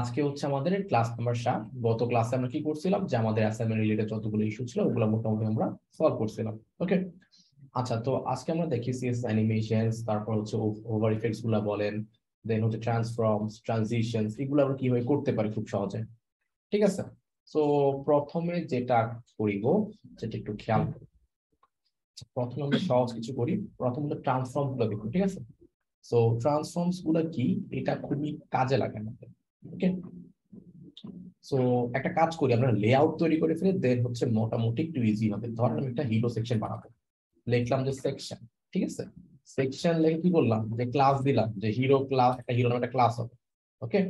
আজকে হচ্ছে আমাদের ক্লাস নাম্বার সাত। গত ক্লাসে আমরা কি করছিলাম? যে আমাদের অ্যাসাইনমেন্ট রিলেটেড যতগুলো ইস্যু ছিল ওগুলো মোটামুটি আমরা সলভ করছিলাম। ওকে আচ্ছা তো আজকে আমরা দেখি সিএস অ্যানিমেশনস তারপর হচ্ছে ওভার ইফেক্টসগুলা বলেন দেন হচ্ছে ট্রান্সফর্মস ট্রানজিশনস এগুলো আমরা কীভাবে করতে পারি খুব সহজে। ঠিক আছে? তো প্রথমে যেটা করিব সেটা একটু খেয়াল আচ্ছা, প্রথমে আমরা সহজ কিছু করি। প্রথমত ট্রান্সফর্মগুলো দেখুন ঠিক আছে? সো ট্রান্সফর্মসগুলো কি? এটা খুবই কাজে লাগে আমাদের। ওকে সো একটা কাজ করি, আমরা লেআউট তৈরি করে ফেলে দেন হচ্ছে মোটামুটি একটু ইজি হবে। ধরেন আমি একটা হিরো সেকশন বানাবো। লিখলাম যে সেকশন ঠিক আছে? সেকশন লিখে কি করলাম যে ক্লাস দিলাম, যে হিরো ক্লাস একটা হিরো নামে একটা ক্লাস হবে। ওকে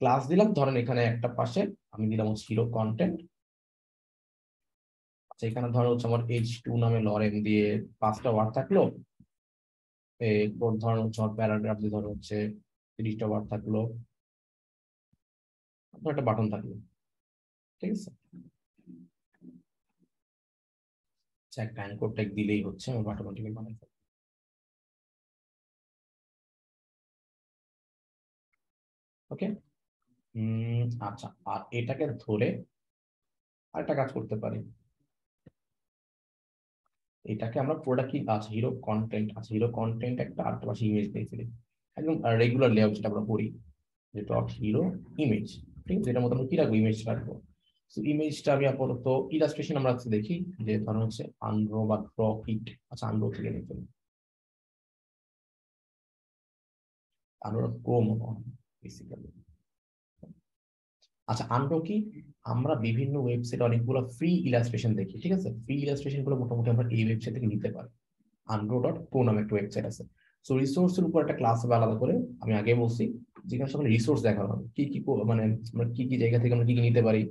ক্লাস দিলাম, ধরেন এখানে একটা পাশে আমি দিলাম হচ্ছে হিরো কন্টেন্ট আচ্ছা এখানে হচ্ছে আমার এইচ টু নামে লরেন দিয়ে পাঁচটা ওয়ার্ড থাকল। এরপর ধরো হচ্ছে আমার প্যারাগ্রাফ দিয়ে ধরো হচ্ছে তিরিশটা ওয়ার্ড থাকল। একটা বাটন থাকল। ঠিক আছে? আচ্ছা একটা অ্যাঙ্কর ট্যাগ দিলেই হচ্ছে আমার অটোমেটিক্যালি বানাই ফেলবে। ওকে আচ্ছা আর এটাকে ধরে আরেকটা কাজ করতে পারি। এটাকে আমরা পুরোটা কি আছে হিরো কন্টেন্ট আছে হিরো কন্টেন্ট একটা আর পাশে ইমেজ দিয়ে একদম রেগুলার লেআউট যেটা আমরা করি, যে ডট হিরো ইমেজ ঠিক আছে এটার মধ্যে কি রাখব? ইমেজ রাখব। তো ইমেজটা আমি আপাতত ইলাস্ট্রেশন আমরা আজকে দেখি, যে ধরুন হচ্ছে আনড্রো বা ড্র কিট আচ্ছা আনড্রো থেকে নিতে আনড্রো ক্রোম বেসিক্যালি আচ্ছা আনড্রো কি? আমরা বিভিন্ন ওয়েবসাইট অনেকগুলো ফ্রি ইলাস্ট্রেশন দেখি, ঠিক আছে? ফ্রি ইলাস্ট্রেশনগুলো মোটামুটি আমরা এই ওয়েবসাইট থেকে নিতে পারি। আনড্রো ডট প্রো নামে একটা ওয়েবসাইট আছে। সো রিসোর্সের উপর একটা ক্লাস হবে আলাদা করে, আমি আগে বলছি। যেখানে সব রিসোর্স দেখানো হবে। কি কি মানে আমরা কি কি জায়গা থেকে আমরা কি কি নিতে পারি?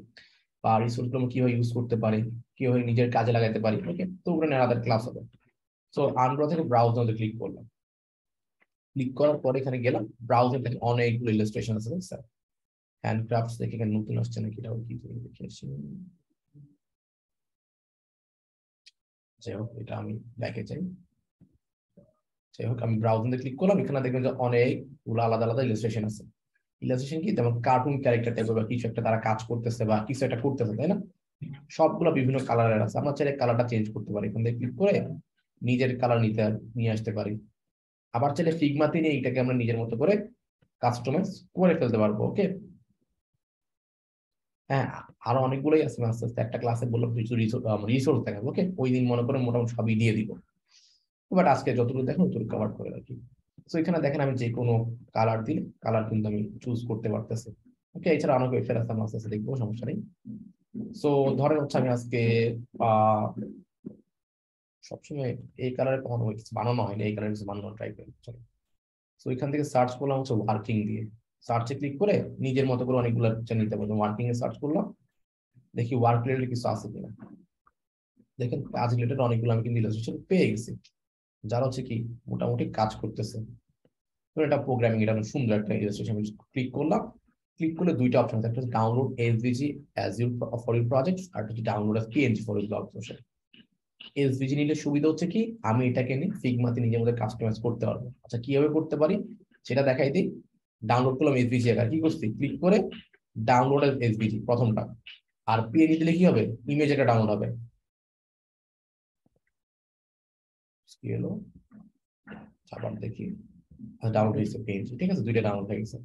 বা রিসোর্সগুলো কীভাবে ইউজ করতে পারি? কীভাবে নিজের কাজে লাগাতে পারি? ওকে তো নিয়ে আলাদা ক্লাস হবে। সো আনড্রো থেকে ব্রাউজার ক্লিক করলাম। ক্লিক করার পরে এখানে গেলাম। ব্রাউজার থেকে অনেকগুলো ইলাস্ট্রেশন আছে স্যার হ্যান্ডক্রাফটস দেখে এখানে নতুন আসছে নাকি? এটাও কি দেখে আসছি। যাই হোক, এটা আমি ব্যাকে চাই যাই হোক, আমি ব্রাউজিং ক্লিক করলাম, এখানে দেখবেন যে অনেকগুলো আলাদা আলাদা ইলাস্ট্রেশন আছে। ইলাস্ট্রেশন কি? যেমন কার্টুন ক্যারেক্টার বা কিছু একটা তারা কাজ করতেছে বা কিছু একটা করতেছে, তাই না? সবগুলো বিভিন্ন কালারের আছে। আমরা চাইলে কালারটা চেঞ্জ করতে পারি। এখান থেকে ক্লিক করে নিজের কালার নিতে, নিয়ে আসতে পারি। আবার চাইলে ফিগমাতে নিয়ে এটাকে আমরা নিজের মতো করে কাস্টমাইজ করে ফেলতে পারব ওকে হ্যাঁ আরও অনেকগুলোই আছে, আস্তে আস্তে একটা ক্লাসে বললাম, কিছু রিসোর্স দেখাবো ওকে ওই দিন মনে করে মোটামুটি সবই দিয়ে দিব। বাট আজকে যতটুকু দেখেন ততটুকু কভার করে রাখি। সো এখানে দেখেন আমি যে কোনো কালার দিলে কালার কিন্তু আমি চুজ করতে পারতেছি। ওকে এছাড়া অনেক ওয়েবসাইট আছে আমি আস্তে আস্তে দেখব, সমস্যা নেই। সো ধরেন হচ্ছে আমি আজকে সবসময় এই কালারে কখনো বানানো হয়নি, এই কালারে বানানো ট্রাই করি চলো সো এখান থেকে সার্চ করলাম হচ্ছে ওয়ার্কিং দিয়ে। সার্চে ক্লিক করে নিজের মতো করে অনেকগুলো নিতে পারব। ওয়ার্কিং এ সার্চ করলাম, দেখি ওয়ার্ক রিলেটেড কিছু আছে কিনা। দেখেন কাজ রিলেটেড অনেকগুলো আমি কিন্তু ইলাস্ট্রেশন পেয়ে গেছি। যারা হচ্ছে কি মোটামুটি কাজ করতেছে। এটা প্রোগ্রামিং এটা সুন্দর একটা ইলাস্ট্রেশন ক্লিক করলাম। ক্লিক করলে দুইটা অপশন আছে, একটা হচ্ছে download SVG as your for your project আর হচ্ছে download as PNG for your blog social SVG নিলে সুবিধা হচ্ছে কি, আমি এটাকে নিয়ে ফিগমাতে নিজের মধ্যে কাস্টমাইজ করতে পারব। আচ্ছা কীভাবে করতে পারি? সেটা দেখাই দিই। ডাউনলোড করলাম এসভিজি একা কি করছি? ক্লিক করে ডাউনলোড এসভিজি প্রথমটা। আর পিএনজি দিলে কি হবে? ইমেজ একটা ডাউনলোড হবে। দেখি ডাউনলোড হয়েছে ঠিক আছে? দুইটা ডাউনলোড হয়ে গেছে।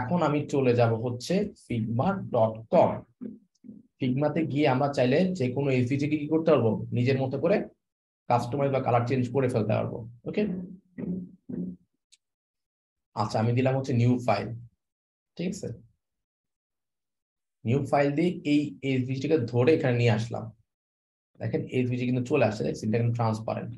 এখন আমি চলে যাব হচ্ছে ফিগমা ডট কম ফিগমাতে গিয়ে আমরা চাইলে যে কোনো এসভিজি কি করতে পারব? নিজের মতো করে কাস্টমাইজ বা কালার চেঞ্জ করে ফেলতে পারব ওকে আচ্ছা আমি দিলাম হচ্ছে নিউ ফাইল ঠিক আছে? নিউ ফাইল দিয়ে এই এসভিজিটাকে ধরে এখানে নিয়ে আসলাম। দেখেন এসভিজি কিন্তু চলে আসছে, দেখছেন? এটা কিন্তু ট্রান্সপারেন্ট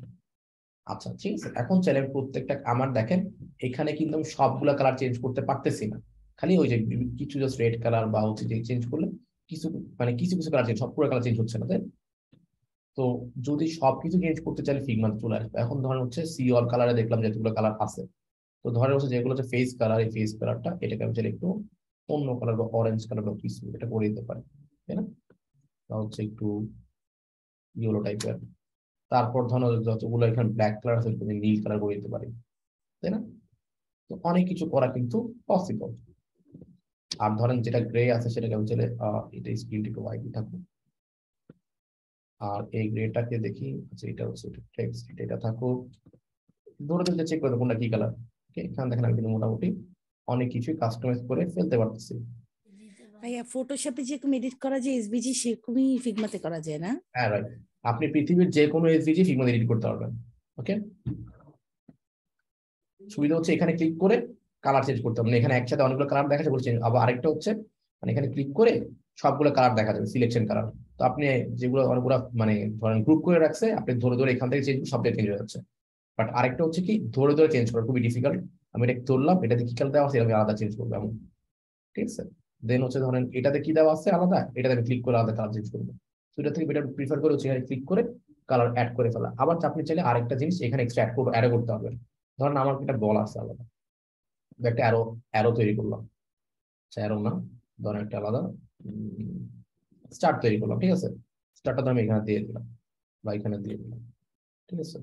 আচ্ছা ঠিক আছে। এখন চাইলে প্রত্যেকটা, আমার দেখেন, এখানে কিন্তু আমি সবগুলা কালার চেঞ্জ করতে পারতেছি না। খালি ওই যে কিছু জাস্ট রেড কালার বা হচ্ছে যে চেঞ্জ করলে কিছু মানে কিছু কিছু কালার চেঞ্জ সব পুরো কালার চেঞ্জ হচ্ছে না, তাই তো যদি সবকিছু চেঞ্জ করতে চাইলে ফিগমাতে চলে আসবে। এখন ধরেন হচ্ছে সি অল কালারে দেখলাম যেগুলো কালার আছে। তো ধরে হচ্ছে যেগুলো হচ্ছে ফেস কালার এই ফেস কালারটা এটাকে আমি চাইলে একটু অন্য কালার বা অরেঞ্জ কালার বা কিছু, এটা করে দিতে পারি, তাই না? হচ্ছে একটু ইয়েলো টাইপের তারপর ধরো যতগুলো এখানে ব্ল্যাক কালার আছে নীল কালার করে দিতে পারি তাই না? তো অনেক কিছু করা কিন্তু পসিবল আর ধরেন যেটা গ্রে আছে সেটাকে আমি চলে এটা স্ক্রিনটি একটু হোয়াইট থাকুক আর এই গ্রেটাকে দেখি আচ্ছা এটা হচ্ছে টেক্সট এটা থাকুক। ধরে ধরে চেক করে কোনটা কি কালার ওকে এখানে দেখেন আমি কিন্তু মোটামুটি অনেক কিছুই কাস্টমাইজ করে ফেলতে পারতেছি। ভাইয়া ফটোশপে যেরকম এডিট করা যায় এসবিজি সেরকমই ফিগমাতে করা যায় না? হ্যাঁ রাইট আপনি পৃথিবীর যে কোনো এসভিজি ফিগমা এডিট করতে পারবেন ওকে সুবিধা হচ্ছে এখানে ক্লিক করে কালার চেঞ্জ করতে পারবেন এখানে একসাথে অনেকগুলো কালার দেখা যাবে আবার আরেকটা হচ্ছে মানে এখানে ক্লিক করে সবগুলো কালার দেখা যাবে সিলেকশন কালার তো আপনি যেগুলো অনেকগুলো মানে ধরেন গ্রুপ করে রাখছে, আপনি ধরে ধরে এখান থেকে চেঞ্জ সবটা চেঞ্জ হয়ে যাচ্ছে। বাট আরেকটা হচ্ছে কি, ধরে ধরে চেঞ্জ করা খুবই ডিফিকাল্ট আমি এটা ধরলাম, এটাতে কি কালার দেওয়া আছে আমি আলাদা চেঞ্জ করব এমন ঠিক আছে? দেন হচ্ছে ধরেন এটাতে কি দেওয়া আছে, আলাদা, এটাতে আমি ক্লিক করে আলাদা কালার চেঞ্জ করব। এটা থেকে বেটার প্রিফার করে হচ্ছে ক্লিক করে কালার অ্যাড করে ফেলা। আবার আপনি চাইলে আরেকটা জিনিস এখানে এক্সট্রা অ্যাড করব অ্যাডও করতে হবে। ধরেন আমার একটা বল আছে আলাদা। একটা অ্যারো অ্যারো তৈরি করলাম। আচ্ছা অ্যারো না, ধরেন একটা আলাদা স্টার্ট তৈরি করলাম, ঠিক আছে? স্টার্টটা আমি এখানে দিয়ে দিলাম, বা এখানে দিয়ে দিলাম, ঠিক আছে?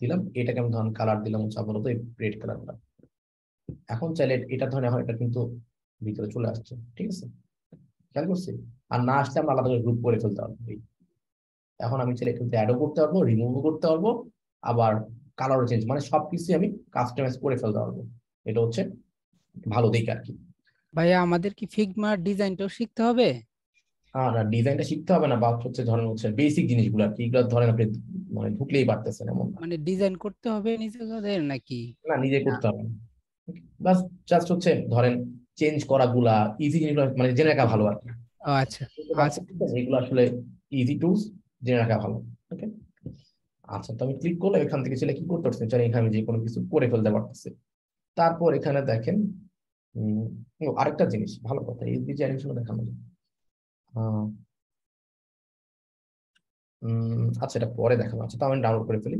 দিলাম, এটাকে আমি ধরেন কালার দিলাম হচ্ছে আপাতত রেড কালারটা এখন চাইলে এটা ধরেন, এখন এটা কিন্তু ভিতরে চলে আসছে, ঠিক আছে? খেয়াল করছি আর না আসলে আমরা আলাদা করে গ্রুপ করে ফেলতে পারব এখন আমি চাইলে কিন্তু অ্যাডও করতে পারব রিমুভও করতে পারব আবার কালারও চেঞ্জ মানে সবকিছু আমি কাস্টমাইজ করে ফেলতে পারব। এটা হচ্ছে ভালো দিক আর কি। ভাইয়া আমাদের কি ফিগমার ডিজাইনটাও শিখতে হবে? না ডিজাইনটা শিখতে হবে না বা হচ্ছে ধরেন হচ্ছে বেসিক জিনিসগুলো আর কি এগুলো ধরেন আপনি মানে ঢুকলেই পারতেছেন এমন। মানে ডিজাইন করতে হবে নিজেদের নাকি? না নিজে করতে হবে বাস জাস্ট হচ্ছে ধরেন চেঞ্জ করা গুলা ইজি জিনিসগুলো মানে জেনে রাখা ভালো আর কি। আচ্ছা। আচ্ছা এগুলো আসলে ইজি টুলস জেনে রাখা ভালো ওকে আচ্ছা তো আমি ক্লিক করলে এখান থেকে ছেলে কি করতে পারছি জানি এখানে যে কোনো কিছু করে ফেলতে পারতেছি। তারপর এখানে দেখেন আরেকটা জিনিস ভালো কথা এই যে অ্যানিমেশন দেখানো যায়। আচ্ছা এটা পরে দেখাবো। আচ্ছা তো আমি ডাউনলোড করে ফেলি।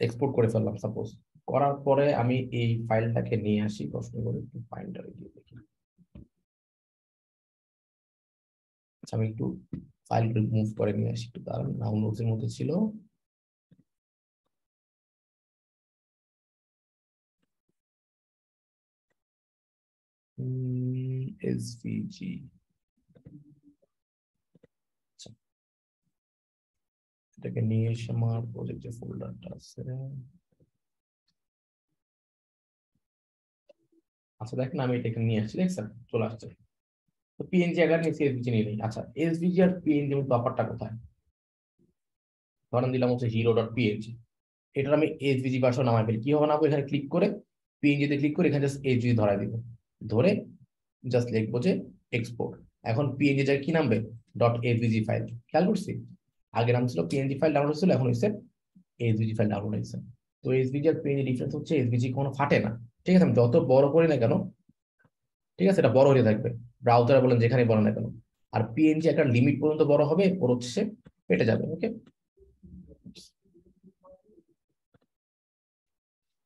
এক্সপোর্ট করে ফেললাম সাপোজ করার পরে আমি এই ফাইলটাকে নিয়ে আসি, প্রশ্ন করে, একটু ফাইলটা গিয়ে দেখি। আচ্ছা আমি একটু ফাইল মুভ করে নিয়ে আসি, একটু দাঁড়ান ডাউনলোডস এর মধ্যে ছিল। আচ্ছা। এটাকে নিয়ে এসে আমার প্রজেক্টের ফোল্ডারটা আছে। আচ্ছা দেখেন আমি এটাকে নিয়ে আসছি, দেখছেন? চলে আসছে। তো পিএনজি আকার নিয়েছি এসভিজি নিয়ে নেই। আচ্ছা এসভিজি আর পিএনজি এর তফাৎটা কোথায়? ধরেন দিলাম হচ্ছে হিরো ডট পিএনজি এটার আমি এসভিজি ভার্সন নামাই ফেলি। কি হবে না এখানে ক্লিক করে পিএনজি তে ক্লিক করে এখানে জাস্ট এসভিজি ধরাই দিব। ধরে জাস্ট লিখব যে এক্সপোর্ট এখন পিএনজি জায়গায় কি নামবে? ডট এসভিজি ফাইল খেয়াল করছি? আগে নাম ছিল পিএনজি ফাইল ডাউনলোড ছিল এখন হচ্ছে এসভিজি ফাইল ডাউনলোড হয়েছে। তো এসভিজি আর পিএনজি ডিফারেন্স হচ্ছে এসভিজি কোনো ফাটে না। ঠিক আছে আমি যত বড় করি না কেন ঠিক আছে এটা বড় হয়ে থাকবে। ব্রাউজারে বলেন যেখানে বলেন না কেন। আর পিএনজি একটা লিমিট পর্যন্ত বড় হবে এরপর হচ্ছে পেটে যাবে ওকে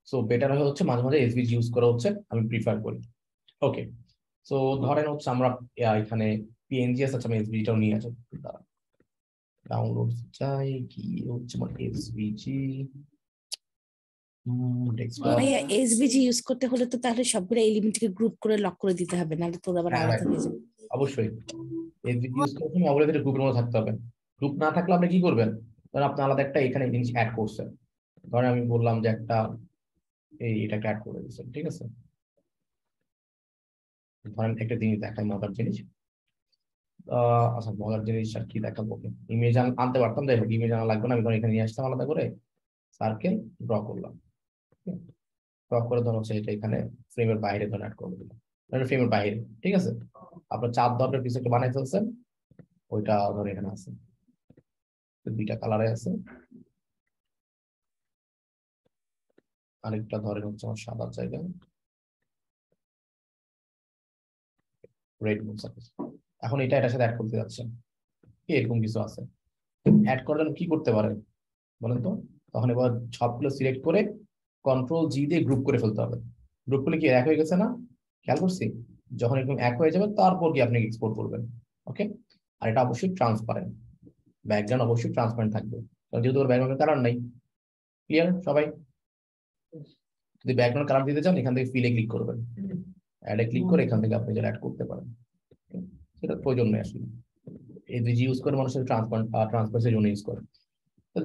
সো বেটার হয়ে হচ্ছে মাঝে মাঝে এসভিজি ইউজ করা হচ্ছে আমি প্রিফার করি। ওকে সো ধরেন হচ্ছে আমরা এখানে পিএনজি আছে আচ্ছা, আমি এসভিজিটাও নিয়ে আসি। ডাউনলোড চাই কি হচ্ছে আমার এসভিজি ভাইয়া এসবিজি ইউজ করতে হলে তো তাহলে সবগুলো এলিমেন্টকে গ্রুপ করে লক করে দিতে হবে নাহলে তো আবার হ্যাঁ, আলাদা হয়ে। যাবে। অবশ্যই। এসভিজি ইউজ করার সময় অবশ্যই গ্রুপের মধ্যে থাকতে হবে। গ্রুপ না থাকলে আপনি কি করবেন? ধরেন আপনি আলাদা একটা এখানে জিনিস অ্যাড করছেন। ধরেন আমি বললাম যে একটা এই এটাকে অ্যাড করে দিচ্ছেন ঠিক আছে? ধরেন একটা জিনিস দেখাই মজার জিনিস। আহ, আচ্ছা মজার জিনিস আর কি দেখাবো? ইমেজ আনতে পারতাম যাই হোক ইমেজ আনা লাগবে না আমি ধরেন এখানে নিয়ে আসতাম আলাদা করে সার্কেল ড্র করলাম। ড্র করে ধরো হচ্ছে এটা এখানে ফ্রেমের বাইরে ধরে অ্যাড করে দিলাম। ফ্রেমের বাইরে, ঠিক আছে? আপনার চার দরকার কিছু একটা বানাই ফেলছেন, ওইটা ধরে এখানে আছে। দুইটা কালারে আছে। আরেকটা ধরেন হচ্ছে আমার সাদা জায়গা রেড মুন এখন এটা এটার সাথে অ্যাড করতে যাচ্ছেন। কি এরকম কিছু আছে? অ্যাড করার জন্য কি করতে পারেন? বলেন তো। তখন এবার সবগুলো সিলেক্ট করে কন্ট্রোল জি দিয়ে গ্রুপ করে ফেলতে হবে। গ্রুপ করলে কি এক হয়ে গেছে না? খেয়াল করছি? যখন এরকম এক হয়ে যাবে তারপর কি আপনি এক্সপোর্ট করবেন। ওকে আর এটা অবশ্যই ট্রান্সপারেন্ট ব্যাকগ্রাউন্ড অবশ্যই ট্রান্সপারেন্ট থাকবে। কারণ যেহেতু ব্যাকগ্রাউন্ডের কালার নেই। ক্লিয়ার সবাই? যদি ব্যাকগ্রাউন্ড কালার দিতে চান এখান থেকে ফিলে ক্লিক করবেন। অ্যাডে ক্লিক করে এখান থেকে আপনি যেটা অ্যাড করতে পারেন? সেটা প্রয়োজন নেই আসলে। এসভিজি ইউজ করে মানুষের ট্রান্সপার ট্রান্সপারেন্সির জন্য ইউজ করে।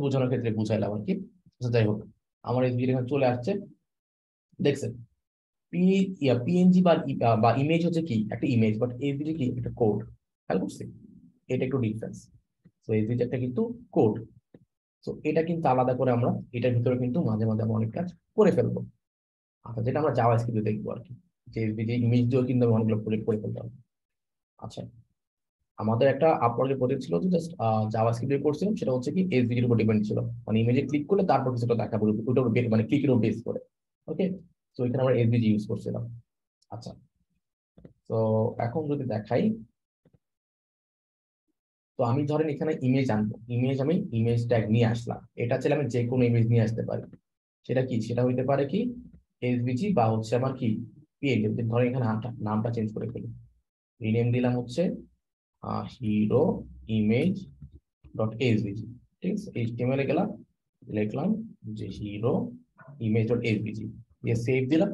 বোঝানোর ক্ষেত্রে বুঝাইলাম আর কি। আচ্ছা, যাই হোক। আমার এসভিজি এখানে চলে আসছে। দেখছেন পিএনজি বা বা ইমেজ হচ্ছে কি? একটা ইমেজ বাট এসভিজি কি? একটা কোড খেয়াল করছি এটা একটু ডিফারেন্স তো এসভিজি একটা কিন্তু কোড তো এটা কিন্তু আলাদা করে আমরা এটার ভিতরে কিন্তু মাঝে মাঝে আমরা অনেক কাজ করে ফেলব। আচ্ছা যেটা আমরা জাভা স্ক্রিপ্টে দেখব আর কি। যে ইমেজ দিয়েও কিন্তু আমি অনেকগুলো প্রজেক্ট করে ফেলতে পারব। আচ্ছা আমাদের একটা আপওয়ার্কের প্রজেক্ট ছিল, যে জাস্ট জাভা করছিলাম সেটা হচ্ছে কি এসভিজির উপর ডিপেন্ড ছিল। মানে ইমেজে ক্লিক করলে তারপর কিছুটা দেখাবো ওটার উপর be- মানে ক্লিকের উপর বেস করে। ওকে তো এখানে আমরা এসভিজি ইউজ করছিলাম। আচ্ছা। তো এখন যদি দেখাই, তো আমি ধরেন এখানে ইমেজ আনব। ইমেজ আমি ইমেজ ট্যাগ নিয়ে আসলাম। এটা চাইলে আমি যে কোনো ইমেজ নিয়ে আসতে পারি। সেটা কি? সেটা হইতে পারে কি এসভিজি বা হচ্ছে আমার কি পিএনজি ধরেন এখানে নামটা চেঞ্জ করে ফেলি। রিনেম দিলাম হচ্ছে হিরো ইমেজ ডট এসভিজি ঠিক আছে? এইচটিএমএল এ গেলাম, লিখলাম যে হিরো ইমেজ ডট এসভিজি দিয়ে সেভ দিলাম।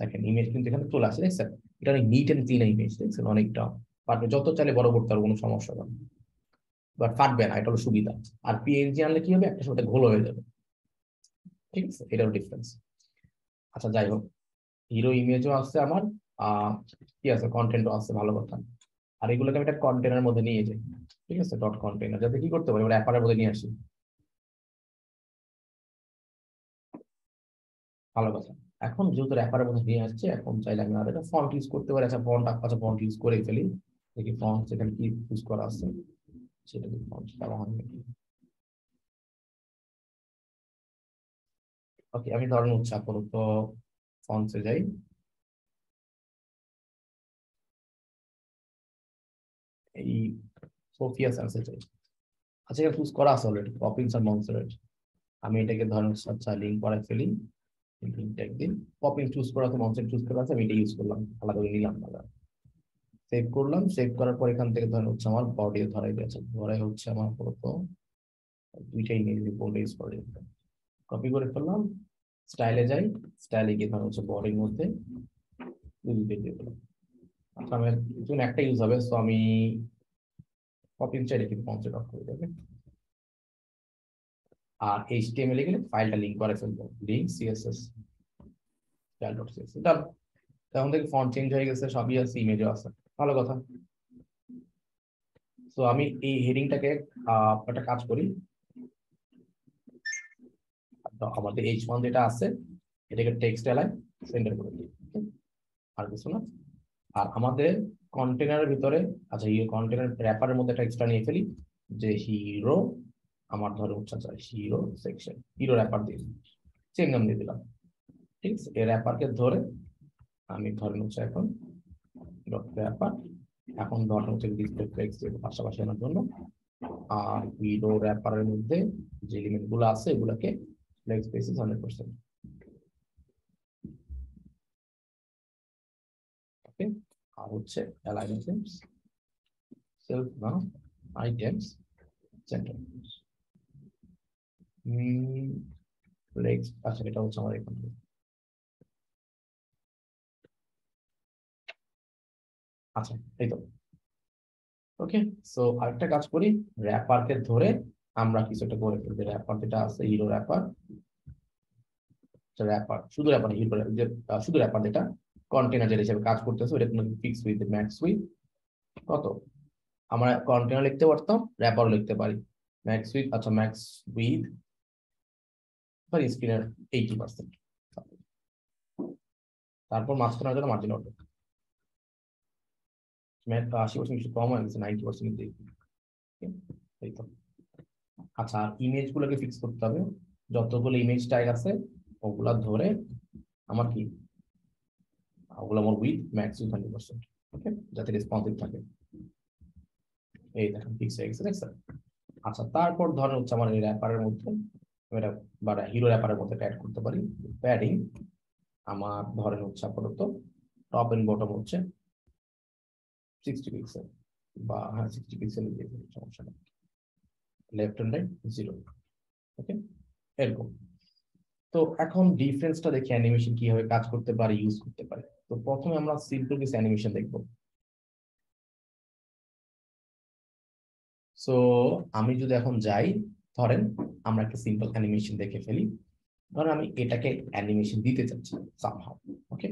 দেখেন ইমেজ কিন্তু এখানে চলে আসে, দেখছেন? এটা অনেক নিট এন্ড ক্লিন ইমেজ দেখছেন? অনেকটা পারবে যত চাইলে বড় করতে পারব কোনো সমস্যা হবে বাট ফাটবে না, এটা হলো সুবিধা। আর পিএনজি আনলে কি হবে? একটা সাথে ঘোল হয়ে যাবে। ঠিক আছে? এটাও ডিফারেন্স আচ্ছা যাই হোক। হিরো ইমেজও আছে আমার কি আছে? কন্টেন্টও আছে, ভালো কথা। আর এগুলোকে আমি একটা কন্টেনার মধ্যে নিয়ে যাই। ঠিক আছে? ডট কন্টেনার যাতে কি করতে পারি? ওরা অ্যাপারের মধ্যে নিয়ে আসি। ভালো কথা। এখন যেহেতু র্যাপারের মধ্যে নিয়ে আসছে, এখন চাইলে আমি আর একটা ফন্ট ইউজ করতে পারি। আচ্ছা ফন্ট আচ্ছা ফন্ট ইউজ করে ফেলি। দেখি ফন্ট সেখানে কি ইউজ করা আছে। সেটা দেখি ফন্ট হয় নাকি ওকে আমি ধরেন হচ্ছে আপাতত ফন্টসে যাই। এই সোফিয়া সানসে চাই আচ্ছা এটা চুজ করা আছে অলরেডি পপিংস আর মনসারেট আমি এটাকে ধরেন আচ্ছা লিঙ্ক করে ফেলি। লিঙ্ক ট্যাগ দিন পপিং চুজ করা আছে মনসারেট চুজ করা আছে, আমি এটা ইউজ করলাম, আলাদা করে নিলাম না সেভ করলাম সেভ করার পর এখান থেকে ধরেন হচ্ছে আমার বডি ধরাই গেছে। ধরাই হচ্ছে আমার আপাতত দুইটাই নিয়ে বোল্ড ইউজ করে কপি করে ফেললাম স্টাইলে যাই স্টাইলে গিয়ে ধরেন হচ্ছে বডির মধ্যে। দুটো দিয়ে দিলাম আচ্ছা আমি ধরুন একটা ইউজ হবে সো আমি কপি চাইলে কিন্তু কনসেপ্ট অফ করে দেবে। আর এইচটিএমএল এ গেলে ফাইলটা লিংক করে ফেলব link CSS dot CSS done তখন থেকে ফন্ট চেঞ্জ হয়ে গেছে, সবই আছে ইমেজও আছে। ভালো কথা। তো আমি এই হেডিংটাকে একটা কাজ করি। আমাদের এইচ ওয়ান যেটা আছে, এটাকে টেক্সট এলাই সেন্টার করে দিই? আর কিছু না। আর আমাদের কন্টেনারের ভিতরে আচ্ছা এই কন্টেনার র্যাপারের মধ্যে একটা এক্সট্রা নিয়ে ফেলি, যে হিরো আমার ধরে হচ্ছে চাই হিরো সেকশন হিরো র্যাপার দিয়ে চেন নাম দিয়ে দিলাম, ঠিক আছে? এই র্যাপারকে ধরে আমি ধরেন হচ্ছে এখন ডট র্যাপার এখন ধরেন হচ্ছে ডিসপ্লে ফ্লেক্স পাশাপাশি আনার জন্য, আর হিরো র্যাপারের মধ্যে যে এলিমেন্টগুলো আছে, এগুলাকে flex basis hundred percent okay আর হচ্ছে অ্যালাইন আইটেমস সেলফ না আইটেমস সেন্টার ফ্লেক্স আচ্ছা এটা হচ্ছে আমার এখান। আচ্ছা এই তো। ওকে সো আরেকটা কাজ করি র্যাপারকে ধরে আমরা কিছু একটা করে ফেলব। র্যাপার যেটা আছে হিরো র্যাপার র্যাপার শুধু র্যাপার হিরো শুধু র্যাপার যেটা কন্টেনার যেটা হিসেবে কাজ করতেছে ওটা কোনো ফিক্স উইথ ম্যাক্স উইথ কত? আমরা কন্টেনার লিখতে পারতাম র্যাপারও লিখতে পারি। ম্যাক্স উইথ আচ্ছা ম্যাক্স উইথ সরি স্ক্রিনের এইটি পার্সেন্ট তারপর মাঝখানে জন্য মার্জিন অটো ম্যাথ আশি পার্সেন্ট কিছু কম হয়ে গেছে নাইনটি পার্সেন্ট এই তো। আচ্ছা ইমেজ গুলোকে ফিক্স করতে হবে। যতগুলো ইমেজ ট্যাগ আছে, ওগুলা ধরে আমার কি ওগুলো আমার width max width hundred percent. Okay. যাতে রেসপন্সিভ থাকে। এই দেখেন ফিক্স হয়ে গেছে দেখছেন আচ্ছা তারপর ধরেন হচ্ছে আমার এই র্যাপারের মধ্যে এটা বা হিরো র্যাপারের মধ্যে অ্যাড করতে পারি। প্যাডিং আমার ধরেন হচ্ছে আপাতত টপ এন্ড বটম হচ্ছে সিক্সটি পিক্সেল বা হ্যাঁ সিক্সটি পিক্সেল দিয়ে সমস্যা নেই। Left hand right zero okay? এরকম। তো এখন ডিফারেন্সটা দেখি অ্যানিমেশন কীভাবে কাজ করতে পারে ইউজ করতে পারে। প্রথমে আমরা সিম্পল কিছু অ্যানিমেশন দেখব। সো আমি যদি এখন যাই, ধরেন আমরা একটা সিম্পল অ্যানিমেশন দেখে ফেলি। ধরেন আমি এটাকে অ্যানিমেশন দিতে চাচ্ছি সামহাউ ওকে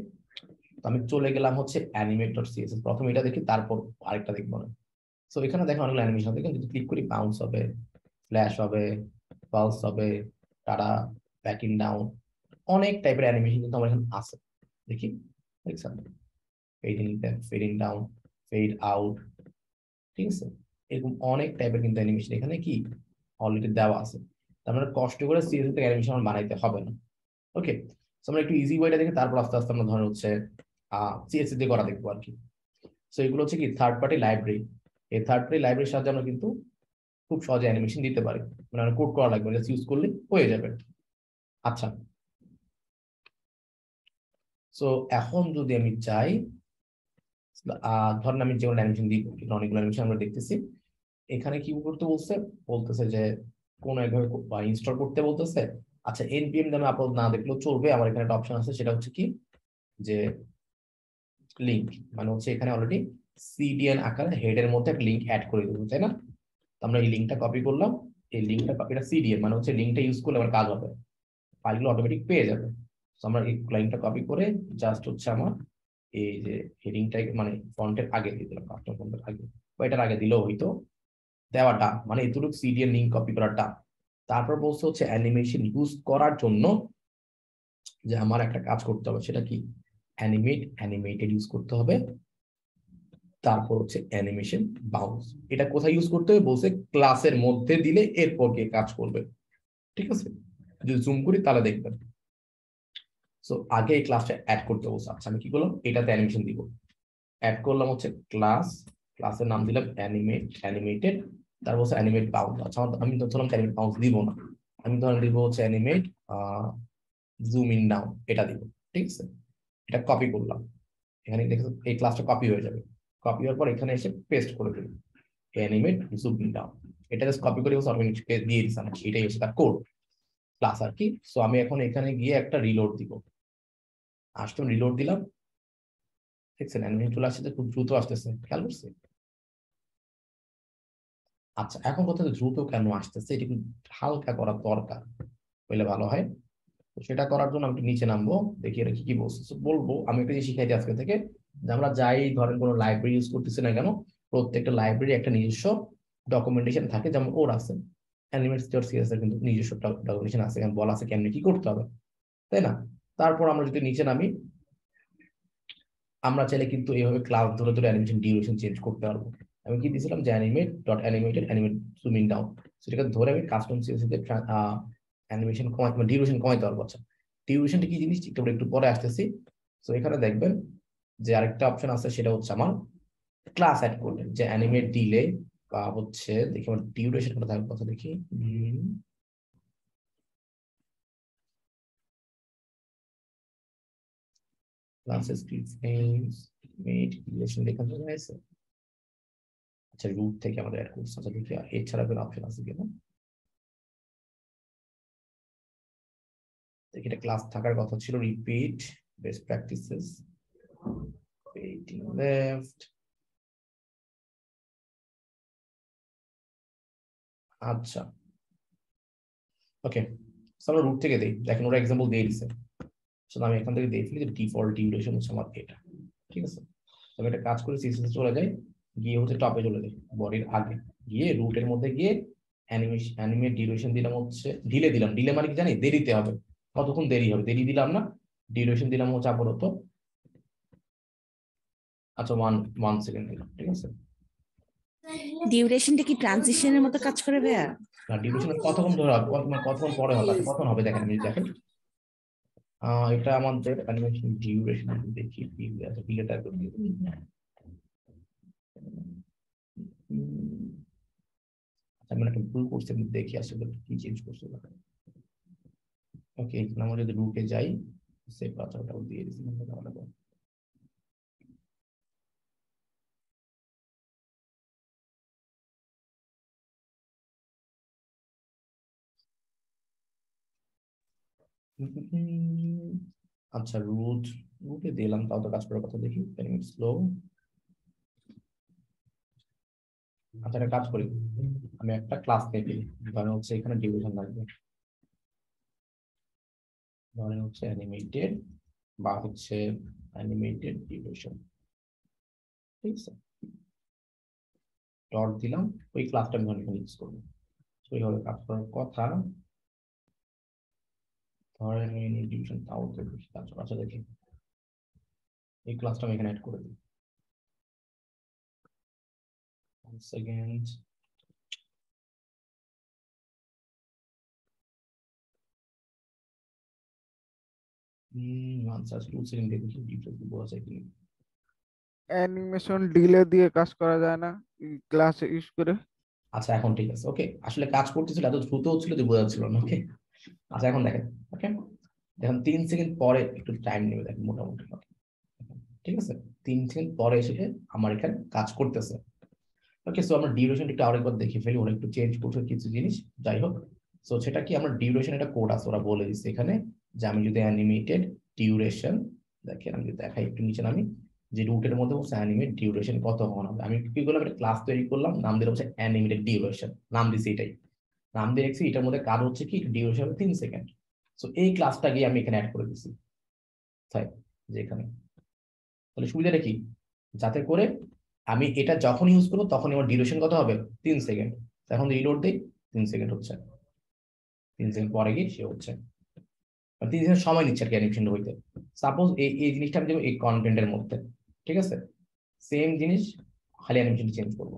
তো আমি চলে গেলাম হচ্ছে অ্যানিমেট ডট সিএসএস প্রথমে এটা দেখি, তারপর আরেকটা দেখব না। সো এখানে দেখো অনেকগুলো অ্যানিমেশন দেখেন যদি ক্লিক করি বাউন্স হবে ফ্ল্যাশ হবে পালস হবে টাটা ব্যাক ইন ডাউন অনেক টাইপের অ্যানিমেশন কিন্তু আমার এখানে আছে। দেখি। দেখছেন fade in fade in down fade out ঠিক আছে? এরকম অনেক টাইপের কিন্তু অ্যানিমেশন এখানে কি? অলরেডি দেওয়া আছে। তার মানে কষ্ট করে সিরিজ থেকে অ্যানিমেশন আমার বানাইতে হবে না। ওকে সো আমরা একটু ইজি ওয়েটা দেখি তারপর আস্তে আস্তে আমরা ধরেন হচ্ছে সিএসসি দিয়ে করা দেখব আর কি। সো এগুলো হচ্ছে কি থার্ড পার্টি লাইব্রেরি এই থার্ড পার্টি লাইব্রেরির সাহায্যে আমরা কিন্তু খুব সহজে অ্যানিমেশন দিতে পারি। মানে কোড করা লাগবে। জাস্ট ইউজ করলে হয়ে যাবে। আচ্ছা। সো এখন যদি আমি চাই ধরেন আমি যেগুলো অ্যানিমেশন দিই অনেকগুলো অ্যানিমেশন আমরা দেখতেছি। এখানে কি করতে বলছে? বলতেছে যে, কোন একভাবে ইনস্টল করতে বলতেছে আচ্ছা এনপিএম আমি আপলোড না দেখলেও চলবে, আমার এখানে একটা অপশন আছে, সেটা হচ্ছে কি? যে লিংক মানে হচ্ছে এখানে অলরেডি সিডিএন আকারে হেডের মধ্যে একটা লিংক অ্যাড করে দেবো, তাই না? আমরা এই লিঙ্কটা কপি করলাম, এই লিঙ্কটা এটা সিডিএন মানে হচ্ছে লিঙ্কটা ইউজ করলে আমার কাজ হবে। ফাইলগুলো অটোমেটিক পেয়ে যাবে। আমরা এই লাইনটা কপি করে জাস্ট হচ্ছে আমার এই যে হেডিংটা মানে ফন্টের আগে দিয়ে দিলাম কাস্টম ফন্টের আগে। বা এটার আগে দিলেও হয়তো দেওয়া ডান মানে এতটুকু সিডিএন লিঙ্ক কপি করা ডান তারপর বলছে হচ্ছে অ্যানিমেশন ইউজ করার জন্য যে আমার একটা কাজ করতে হবে, সেটা কি? অ্যানিমেট অ্যানিমেটেড ইউজ করতে হবে। তারপর হচ্ছে অ্যানিমেশন বাউন্স এটা কোথায় ইউজ করতে হবে? বলছে ক্লাসের মধ্যে দিলে এরপর গিয়ে কাজ করবে। ঠিক আছে? যদি জুম করি তাহলে দেখবেন। সো আগে এই ক্লাসটা অ্যাড করতে বলছে। আচ্ছা আমি কি করলাম? এটাতে অ্যানিমেশন দিব। অ্যাড করলাম হচ্ছে ক্লাস ক্লাসের নাম দিলাম অ্যানিমেট অ্যানিমেটেড তারপর হচ্ছে অ্যানিমেট বাউন্স আচ্ছা আমি ধরলাম অ্যানিমেট বাউন্স দিব না। আমি ধরেন দিব হচ্ছে অ্যানিমেট জুম ইন ডাউন এটা দিব। ঠিক আছে? এটা কপি করলাম। এখানে এই ক্লাসটা কপি হয়ে যাবে। কপি হওয়ার পর এখানে এসে পেস্ট করে দিল অ্যানিমেট জুম ইন ডাউন এটা জাস্ট কপি করে অটোমেটিক দিয়ে দিচ্ছে এটাই হচ্ছে তার কোড ক্লাস আর কি। সো আমি এখন এখানে গিয়ে একটা রিলোড দিব। আসলাম রিলোড দিলাম। দেখছেন অ্যানিমেশন চলে আসছে খুব দ্রুত আসতেছে। খেয়াল করছে আচ্ছা এখন কথা দ্রুত কেন আসতেছে? এটি হালকা করা দরকার, হইলে ভালো হয়। তো সেটা করার জন্য আমি নিচে নামবো, দেখি এটা কি কি বলছে। বলব, আমি একটা জিনিস শিখাইছি আজকে থেকে, যে আমরা যাই, ধরেন কোনো লাইব্রেরি ইউজ করতেছি না কেন, প্রত্যেকটা লাইব্রেরি একটা নিজস্ব ডকুমেন্টেশন থাকে, যেমন ওর আছে। অ্যানিমেট সিএস এর কিন্তু নিজস্ব ডকুমেন্টেশন আছে বলা আছে কেমনি কি করতে হবে, তাই না? তারপর আমরা যদি নিচে নামি, আমরা চাইলে কিন্তু এইভাবে ক্লাস ধরে ধরে অ্যানিমেশন ডিউরেশন চেঞ্জ করতে পারব। আমি কি দিয়েছিলাম? যে animate dot animated animate zooming down সেটাকে ধরে আমি কাস্টম এর অ্যানিমেশন কমাইতে মানে ডিউরেশন কমাইতে পারব। আচ্ছা ডিউরেশনটা কি জিনিস? একটু একটু পরে আসতেছি। তো এখানে দেখবেন যে আরেকটা অপশন আছে, সেটা হচ্ছে আমার ক্লাস অ্যাড করলেন যে অ্যানিমেট ডিলে বা হচ্ছে, দেখি আমার ডিউরেশন কথা দেখি? ক্লাসেস ফ্রেমস মেড রিলেশন লেখা যাবে আছে আচ্ছা রুট থেকে আমাদের অ্যাড করছে। আচ্ছা দেখি এছাড়া কোনো অপশন আছে কিনা এটা ক্লাস থাকার কথা ছিল। Repeat best practices painting left আচ্ছা। ওকে আমরা রুট থেকে দেই। দেখেন, ওরা এক্সাম্পল দিয়ে দিছে। সো আমি এখান থেকে ফেলি যে ডিফল্ট ডিউরেশন হচ্ছে আমার এটা। ঠিক আছে? আমি একটা কাজ করে সিএসএস চলে যাই গিয়ে হচ্ছে টপে চলে যাই বডির আগে। গিয়ে রুটের মধ্যে গিয়ে অ্যানিমেশন অ্যানিমেট ডিউরেশন দিলাম হচ্ছে ডিলে দিলাম। ডিলে মানে কি জানি দেরিতে হবে। কতক্ষণ দেরি হবে। দেরি দিলাম না ডিউরেশন দিলাম হচ্ছে আপাতত। আচ্ছা ওয়ান ওয়ান সেকেন্ড দিলাম ঠিক আছে? ডিউরেশনটা কি ট্রানজিশনের মতো কাজ করে ভাইয়া? না ডিউরেশন কতক্ষণ ধরে হবে? মানে কতক্ষণ পরে হবে? কতক্ষণ হবে? দেখেন দেখেন। এটা আমাদের অ্যানিমেশন ডিউরেশন দেখি বিলে আছে একটু দিই। আচ্ছা মানে একটা ভুল করছি, আমি দেখি আসলে কি চেঞ্জ করছে ওকে আমরা যদি রুটে যাই সেভ পাসওয়ার্ডটা দিয়ে দিচ্ছি হবে। আচ্ছা রুট রুটে দিলাম, তাও তো কাজ করার কথা দেখি। স্লো আচ্ছা একটা কাজ করি। আমি একটা ক্লাস নিয়ে ফেলি ধরেন হচ্ছে এখানে ডিভিশন লাগবে। ধরেন হচ্ছে অ্যানিমেটেড বা হচ্ছে অ্যানিমেটেড ডিভিশন ঠিক আছে? ডট দিলাম, ওই ক্লাসটা আমি ধরেন ইউজ করব। তো এইভাবে কাজ করার কথা। ধরেন ডিভিশন তাও তো আচ্ছা দেখি। এই ক্লাসটা আমি এখানে অ্যাড করে দিই। One second. Hmm, আচ্ছা অ্যানিমেশন ডিলে দিয়ে কাজ করা যায় না ক্লাস ইউজ করে। আচ্ছা এখন ঠিক আছে। ওকে আসলে কাজ করতেছিল এত দ্রুত হচ্ছিল যে বোঝা যাচ্ছিল না ওকে আচ্ছা এখন দেখেন ওকে দেখেন তিন সেকেন্ড পরে একটু টাইম নেবে, দেখেন মোটামুটি ঠিক আছে? তিন সেকেন্ড পরে এসে আমার এখানে কাজ করতেছে। ওকে সো আমরা ডিউরেশন একটু আরেকবার দেখে ফেলি, ওরা একটু চেঞ্জ করছে কিছু জিনিস, যাই হোক। সো সেটা কি আমরা ডিউরেশন একটা কোড আছে, ওরা বলে দিচ্ছে এখানে যে আমি যদি অ্যানিমেটেড ডিউরেশন দেখেন আমি দেখাই একটু নিচে নামি, যে রুটের মধ্যে বলছে অ্যানিমেট ডিউরেশন কত হওয়া হবে? আমি কি করলাম? একটা ক্লাস তৈরি করলাম, নাম দিলাম হচ্ছে অ্যানিমেটেড ডিউরেশন নাম দিছি এটাই। নাম দিয়ে রেখেছি এটার মধ্যে কাজ হচ্ছে কি ডিউরেশন তিন সেকেন্ড সো এই ক্লাসটা গিয়ে আমি এখানে অ্যাড করে দিছি। তাই, যে এখানে। তাহলে সুবিধাটা কি? যাতে করে আমি এটা যখন ইউজ করব, তখন আমার ডিউরেশন কত হবে? তিন সেকেন্ড এখন রিলোড দিই, তিন সেকেন্ড হচ্ছে। তিন সেকেন্ড পরে গিয়ে সে হচ্ছে। তিন সেকেন্ড সময় নিচ্ছে আর কি অ্যানিমেশন হইতে। সাপোজ এই এই জিনিসটা আমি দেবো এই কন্টেন্টের মধ্যে। ঠিক আছে? সেম জিনিস, খালি অ্যানিমেশন চেঞ্জ করব।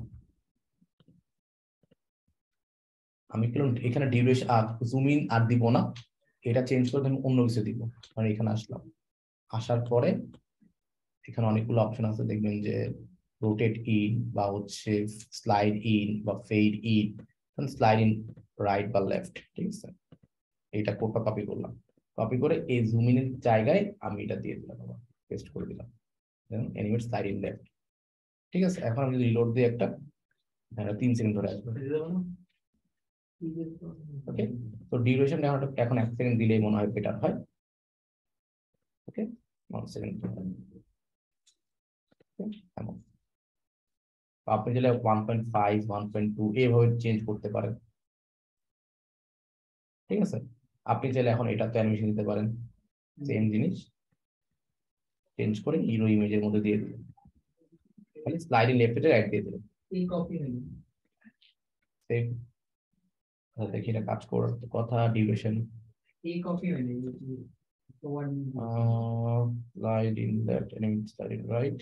আমি কীরকম এখানে ডিউরেশন আর জুম ইন আর দিব না। এটা চেঞ্জ করে আমি অন্য কিছু দিব। মানে এখানে আসলাম। আসার পরে এখানে অনেকগুলো অপশন আছে। দেখবেন যে রোটেট ইন বা হচ্ছে স্লাইড ইন বা fade in slide in right বা লেফট ঠিক আছে? এইটা কোডটা কপি করলাম। কপি করে এই জুম ইনের জায়গায় আমি এটা দিয়ে দিলাম আবার পেস্ট করে দিলাম। এনিমেট স্লাইড ইন লেফট ঠিক আছে? এখন আমি যদি রিলোড দিই একটা তিন সেকেন্ড ধরে আসবে। ওকে তো ডিউরেশন এখন এখন এক সেকেন্ড দিলেই মনে হয় বেটার হয়। ওকে ওয়ান সেকেন্ড এমন আপনি চাইলে one point five one point two এইভাবে চেঞ্জ করতে পারেন। ঠিক আছে? আপনি চাইলে এখন এটা তো অ্যানিমেশন দিতে পারেন। সেম জিনিস। চেঞ্জ করে হিরো ইমেজের মধ্যে দিয়ে দিলেন। খালি স্লাইডিং লেফটে রাইট দিয়ে দিলেন। এই কপি হয়নি সেভ দেখি এটা কাজ করার কথা ডিউরেশন এই কপি হয়নি ইন রাইট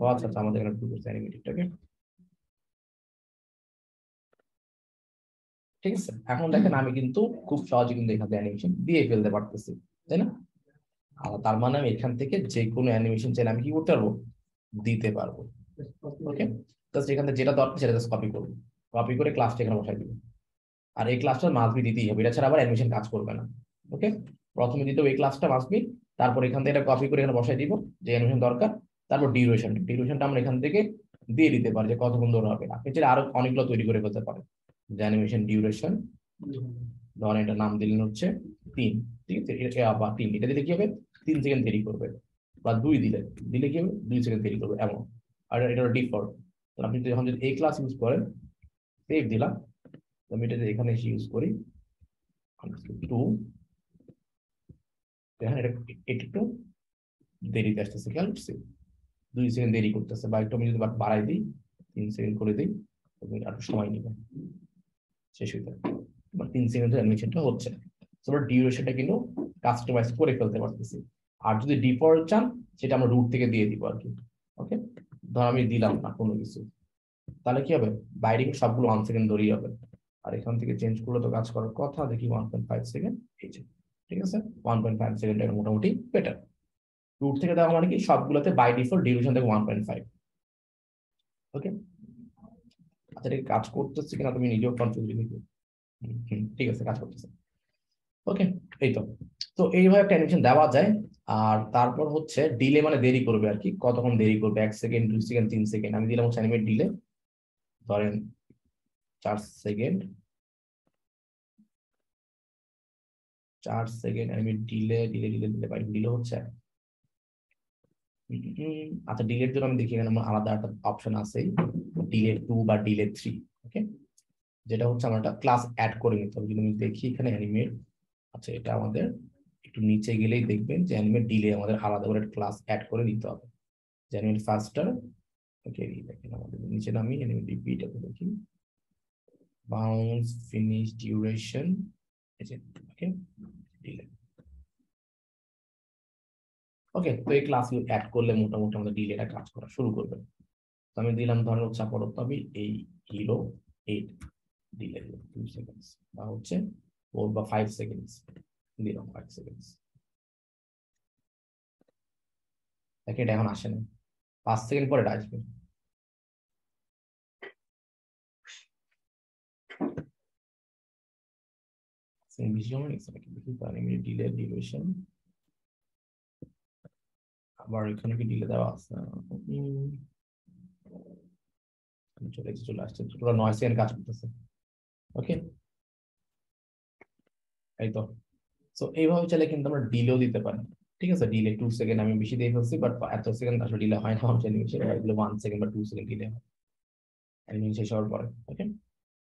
ও আচ্ছা আচ্ছা আমাদের এখানে টু করছে অ্যানিমেটেডটাকে ঠিক আছে এখন দেখেন আমি কিন্তু খুব সহজে কিন্তু এখান থেকে অ্যানিমেশন দিয়ে ফেলতে পারতেছি তাই না? আর তার মানে আমি এখান থেকে যে কোনো অ্যানিমেশন চাইলে আমি কি করতে পারব? দিতে পারব ওকে জাস্ট এখান থেকে যেটা দরকার সেটা জাস্ট কপি করব। কপি করে ক্লাসটা এখানে বসাই দিব। আর এই ক্লাসটা মাসবি দিতেই হবে। এটা ছাড়া আবার অ্যাডমিশন কাজ করবে না। ওকে প্রথমে দিতে এই ক্লাসটা মাসবি তারপর এখান থেকে এটা কপি করে এখানে বসাই দিব, যে অ্যানিমেশন দরকার। তারপর ডিউরেশন ডিউরেশনটা আমরা এখান থেকে দিয়ে দিতে পারি যে কতক্ষণ ধরে হবে আপনি চাইলে আরও অনেকগুলো তৈরি করে ফেলতে পারেন যে অ্যানিমেশন ডিউরেশন ধরেন এটা নাম দিলেন হচ্ছে তিন। ঠিক আছে? বা তিন। এটা দিলে কি হবে? তিন সেকেন্ড দেরি করবে। বা দুই দিলে। দিলে কি হবে? দুই সেকেন্ড দেরি করবে। এমন আর এটা ডিফল্ট আপনি যখন যদি এই ক্লাস ইউজ করেন সেভ দিলাম। আমি এটা এখানে এসে ইউজ করি। টু এখানে এটা একটু দেরিতে আসতেছে, খেয়াল করছি? দুই সেকেন্ড দেরি করতেছে। বা একটু আমি যদি বাড়াই দিই, তিন সেকেন্ড করে দিই, তবে আর সময় নিবে। শেষ হইতে বা তিন সেকেন্ডের অ্যানিমেশনটা হচ্ছে। আমরা ডিউরেশনটা কিন্তু কাস্টমাইজ করে ফেলতে পারতেছি। আর যদি ডিফল্ট চান, সেটা আমরা রুট থেকে দিয়ে দিব আর কি। ওকে ধর আমি দিলাম না কোনো কিছু। তাহলে কি হবে? বাইরে সবগুলো ওয়ান সেকেন্ড ধরেই হবে। আর এখান থেকে চেঞ্জ করলে তো কাজ করার কথা, দেখি ওয়ান পয়েন্ট ফাইভ সেকেন্ড এই ঠিক আছে? ওয়ান পয়েন্ট ফাইভ সেকেন্ড এটা মোটামুটি বেটার রুট থেকে দেওয়া মানে কি? সবগুলোতে বাই ডিফল্ট ডিউরেশন থেকে ওয়ান পয়েন্ট ফাইভ ওকে আচ্ছা এটা কাজ করতেছে কিনা তুমি নিজেও কনফিউজ ঠিক আছে, কাজ করতেছে। ওকে এই তো। তো এইভাবে একটা অ্যানিমেশন দেওয়া যায়। আর তারপর হচ্ছে ডিলে মানে দেরি করবে আর কি। কতক্ষণ দেরি করবে? এক সেকেন্ড দুই সেকেন্ড তিন সেকেন্ড আমি দিলাম হচ্ছে অ্যানিমেট ডিলে ধরেন চার সেকেন্ড চার সেকেন্ড, আমি ডিলে ডিলে ডিলে দিলে পাই ডিলে হচ্ছে। আচ্ছা ডিলের জন্য আমি দেখি এখানে আমার আলাদা একটা অপশন আছে ডিলে টু বা ডিলে থ্রি ওকে যেটা হচ্ছে আমার একটা ক্লাস অ্যাড করে নিতে হবে। যদি আমি দেখি এখানে অ্যানিমেট আচ্ছা এটা আমাদের একটু নিচে গেলেই দেখবেন যে অ্যানিমেট ডিলে আমাদের আলাদা করে ক্লাস অ্যাড করে নিতে হবে। যে অ্যানিমেট ফাস্টার ওকে দেখেন আমাদের নিচে নামি অ্যানিমেট রিপিট এটা দেখি। Bounce finish duration okay delay okay তো এই ক্লাসগুলো অ্যাড করলে মোটামুটি আমাদের ডিলেটা কাজ করা শুরু করবে। তো আমি দিলাম ধরেন আপাতত আমি এই hero eight delay two seconds বা হচ্ছে ফোর বা ফাইভ সেকেন্ডস দিলাম ফাইভ সেকেন্ডস দেখে এটা এখন আসে না পাঁচ সেকেন্ড পরে আসবে। ডিউরেশন আবার এখানে কি ডিলে দেওয়া আছে? চলে চলে আসছে। পুরো নয় সেকেন্ড কাজ করতেছে। ওকে এই তো। সো এইভাবে চাইলে কিন্তু আমরা ডিলেও দিতে পারি। ঠিক আছে ডিলে টু সেকেন্ড আমি বেশি দিয়ে ফেলছি বাট এত সেকেন্ড আসলে ডিলে হয় না, আমার অ্যানিমেশন এগুলো ওয়ান সেকেন্ড বা টু সেকেন্ড ডিলে হয়। অ্যানিমেশন শেষ হওয়ার পরে ওকে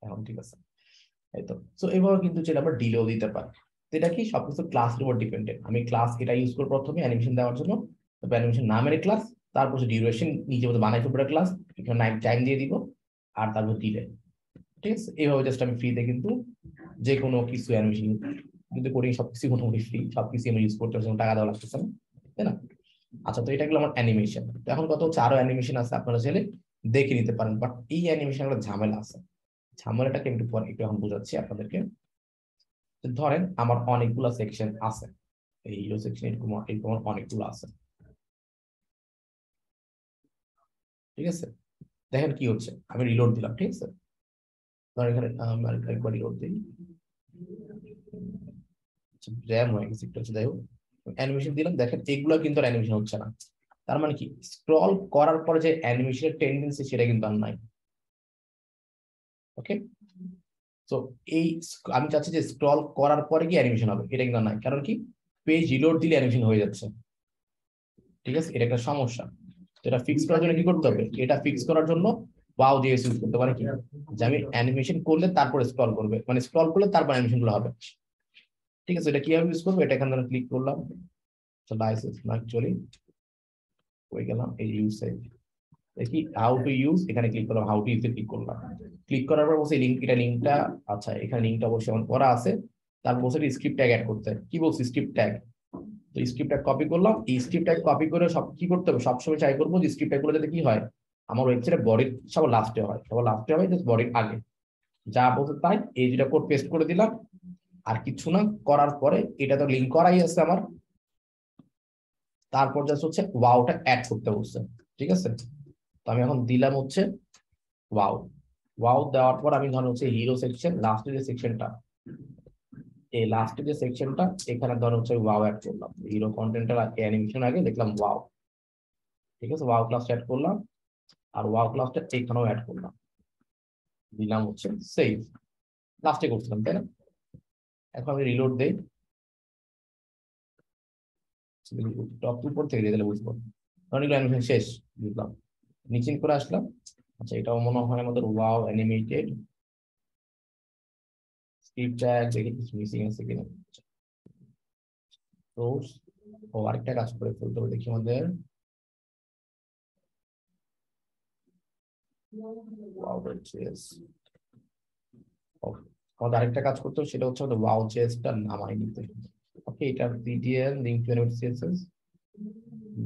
এখন ঠিক আছে। এই তো। সো এইভাবে কিন্তু চাইলে আমরা ডিলেও দিতে পারি। তো এটা কি সবকিছু ক্লাসের উপর ডিপেন্ডেন্ট আমি ক্লাস এটা ইউজ করব প্রথমে অ্যানিমেশন দেওয়ার জন্য। তবে অ্যানিমেশন নামের ক্লাস তারপর ডিউরেশন নিজে মতো বানাই ফেলব ক্লাস এখানে নাইম টাইম দিয়ে দিব, আর তারপর ডিলে ঠিক আছে? এইভাবে জাস্ট আমি ফ্রিতে কিন্তু যে কোনো কিছু অ্যানিমেশন কিন্তু করি সবকিছু মোটামুটি ফ্রি সবকিছু আমি ইউজ করতে পারছি টাকা দেওয়া লাগতেছে না, তাই না? আচ্ছা তো এটা গেলো আমার অ্যানিমেশন তো এখন কত হচ্ছে আরও অ্যানিমেশন আছে, আপনারা চাইলে দেখে নিতে পারেন বাট এই অ্যানিমেশন একটা ঝামেলা আছে। ঝামেলাটাকে একটু পরে একটু এখন বোঝাচ্ছি আপনাদেরকে। ধরেন আমার অনেকগুলো সেকশন আছে। এই হিরো সেকশন এরকম এরকম অনেকগুলো আছে। ঠিক আছে? দেখেন কি হচ্ছে, আমি রিলোড দিলাম, ঠিক আছে? ধরেন এখানে আমি রিলোড দিই। র্যাম হয়ে গেছে একটু হচ্ছে অ্যানিমেশন দিলাম, দেখেন, এগুলো কিন্তু অ্যানিমেশন হচ্ছে না। তার মানে কি? স্ক্রল করার পরে যে অ্যানিমেশনের টেন্ডেন্সি সেটা কিন্তু আর নাই। ওকে তো এই আমি চাচ্ছি যে স্ক্রল করার পরে কি অ্যানিমেশন হবে, এটা কিন্তু নাই। কারণ কি? পেজ রিলোড দিলে অ্যানিমেশন হয়ে যাচ্ছে। ঠিক আছে? এটা একটা সমস্যা। তো এটা ফিক্স করার জন্য কি করতে হবে? এটা ফিক্স করার জন্য ওয়াও দিয়ে ইউজ করতে পারে কি? যে আমি অ্যানিমেশন করলে তারপরে স্ক্রল করবে। মানে স্ক্রল করলে তারপর অ্যানিমেশনগুলো হবে। ঠিক আছে, এটা কীভাবে ইউজ করব? এটা এখান ক্লিক করলাম। তো লাইসেন্স না অ্যাকচুয়ালি হয়ে গেলাম এই ইউসেজ দেখি হাউ টু ইউজ এখানে ক্লিক করলাম হাউ টু ইউজে ক্লিক করলাম। ক্লিক করার পর বলছে লিঙ্ক এটা লিঙ্কটা আচ্ছা এখানে লিঙ্কটা অবশ্যই আমার করা আছে। তারপর বলছে স্ক্রিপ্ট ট্যাগ অ্যাড করতে। কি বলছি স্ক্রিপ্ট ট্যাগ তো স্ক্রিপ্ট ট্যাগ কপি করলাম। এই স্ক্রিপ্ট ট্যাগ কপি করে সব, কি করতে হবে? সবসময় ট্রাই করব যে স্ক্রিপ্ট ট্যাগগুলো যাতে কি হয়? আমার ওয়েবসাইটে বডির সব লাস্টে হয়। সব লাস্টে হয় জাস্ট বডির আগে। যা বলছে তাই, এই যেটা কোড পেস্ট করে দিলাম। আর কিছু না করার পরে, এটা তো লিঙ্ক করাই আছে আমার। তারপর জাস্ট হচ্ছে ওয়াওটা অ্যাড করতে বলছে, ঠিক আছে? তো আমি এখন দিলাম হচ্ছে ওয়াও ওয়াও দেওয়ার পর আমি ধরুন হচ্ছে হিরো সেকশন লাস্টের যে সেকশনটা এই লাস্টের যে সেকশনটা এখানে ধরুন হচ্ছে ওয়াও অ্যাড করলাম। হিরো কন্টেন্টের অ্যানিমেশন আগে দেখলাম ওয়াও ঠিক আছে? ওয়াও ক্লাস অ্যাড করলাম, আর ওয়াও ক্লাসটা এখানেও অ্যাড করলাম। দিলাম হচ্ছে সেভ লাস্টে করছিলাম, তাই না? এখন আমি রিলোড দেই। টপ উপর থেকে দিয়ে দিলে বুঝব। কারণ এগুলো অ্যানিমেশন শেষ, বুঝলাম। নিচে করে আসলাম। আচ্ছা এটাও মনে হয় আমাদের ওয়াও অ্যানিমেটেড স্ক্রিপ্ট ট্যাগ দেখি কিছু মিসিং আছে কিনা। তো ও, আরেকটা কাজ করে ফেলতে হবে, দেখি আমাদের। ওয়াও চেস আমাদের আরেকটা কাজ করতে সেটা হচ্ছে আমাদের ওয়াও চেসটা নামাই নিতে। ওকে এটা PDL link to CSS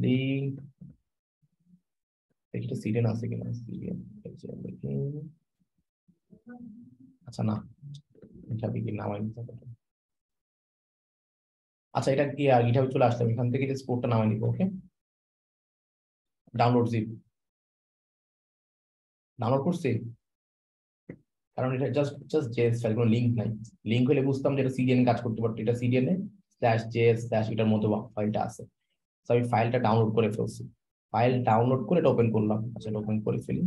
link এটা সিরিয়াল আছে কিনা? সিরিয়াল আচ্ছা না, এটা কি নামাই নিতে হবে আচ্ছা এটা কি গিটহাবে চলে আসলাম, এখান থেকে যে স্পোর্টটা নামাই নিব ওকে ডাউনলোড জিপ ডাউনলোড করছি? কারণ এটা জাস্ট জাস্ট জেএস ফাইল কোনো লিঙ্ক নাই। লিঙ্ক হলে বুঝতাম যে এটা সিডিএন কাজ করতে পারতো। এটা সিডিএন এ স্ল্যাশ জেএস স্ল্যাশ এটার মতো ফাইলটা আছে। সো আমি ফাইলটা ডাউনলোড করে ফেলছি। ফাইল ডাউনলোড করে এটা ওপেন করলাম। আচ্ছা ওপেন করে ফেলি।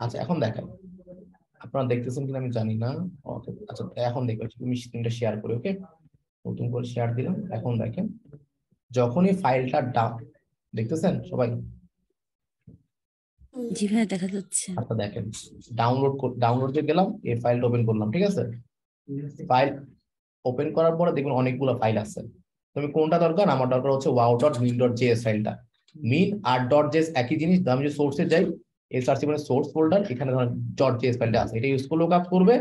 আচ্ছা এখন দেখেন আপনারা দেখতেছেন কিনা আমি জানি না। ওকে আচ্ছা এখন দেখো তুমি স্ক্রিনটা শেয়ার করি ওকে নতুন করে শেয়ার দিলাম এখন দেখেন। যখনই ফাইলটা ডাউন দেখতেছেন সবাই? জি ভাইয়া দেখা যাচ্ছে। আচ্ছা দেখেন ডাউনলোড ডাউনলোড যে গেলাম এই ফাইলটা ওপেন করলাম ঠিক আছে? ফাইল ওপেন করার পরে দেখবেন অনেকগুলো ফাইল আছে। তুমি কোনটা দরকার? আমার দরকার হচ্ছে জেএস ফাইলটা মিন আর জেএস একই জিনিস আমি যে সোর্সে যাই এসআরসি মানে সোর্স ফোল্ডার এখানে ধরেন ডট জেএস ফাইলটা আছে। এটা ইউজ করলেও কাজ করবে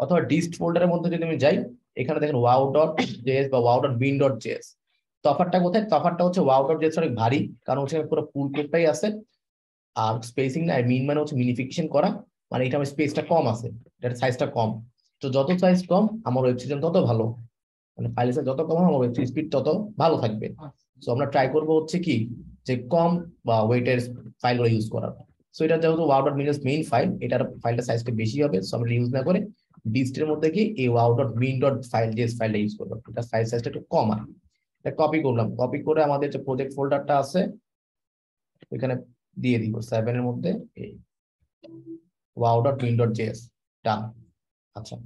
অথবা ডিস্ট ফোল্ডারের মধ্যে যদি আমি যাই এখানে দেখেন ওয়াও ডট জেএস বা wow dot min dot JS তফাৎটা কোথায়? তফাৎটা হচ্ছে ওয়াও ডট জেএস অনেক ভারী কারণ হচ্ছে পুরো ফুল কোডটাই আছে। আর স্পেসিং না মিন মানে হচ্ছে মিনিফিকেশন করা মানে এটা আমার স্পেসটা কম আছে এটার সাইজটা কম। তো যত সাইজ কম আমার ওয়েব সিস্টেম তত ভালো। মানে ফাইল সাইজ যত কম আমার ওয়েব স্পিড তত ভালো থাকবে। সো আমরা ট্রাই করব হচ্ছে কি যে কম বা ওয়েটের ফাইলগুলো ইউজ করার। সো এটা যেহেতু wow dot means main file এটার ফাইলটা সাইজটা বেশি হবে সো আমরা ইউজ না করে ডিস্টের মধ্যে কি এই wow dot min dot file যে ফাইলটা ইউজ করব, এটা সাইজ সাইজটা একটু কম আর কপি করলাম কপি করে আমাদের যে প্রজেক্ট ফোল্ডারটা আছে, ওইখানে দিয়ে দিব সেভেন এর মধ্যে এই wow dot min dot JS done আচ্ছা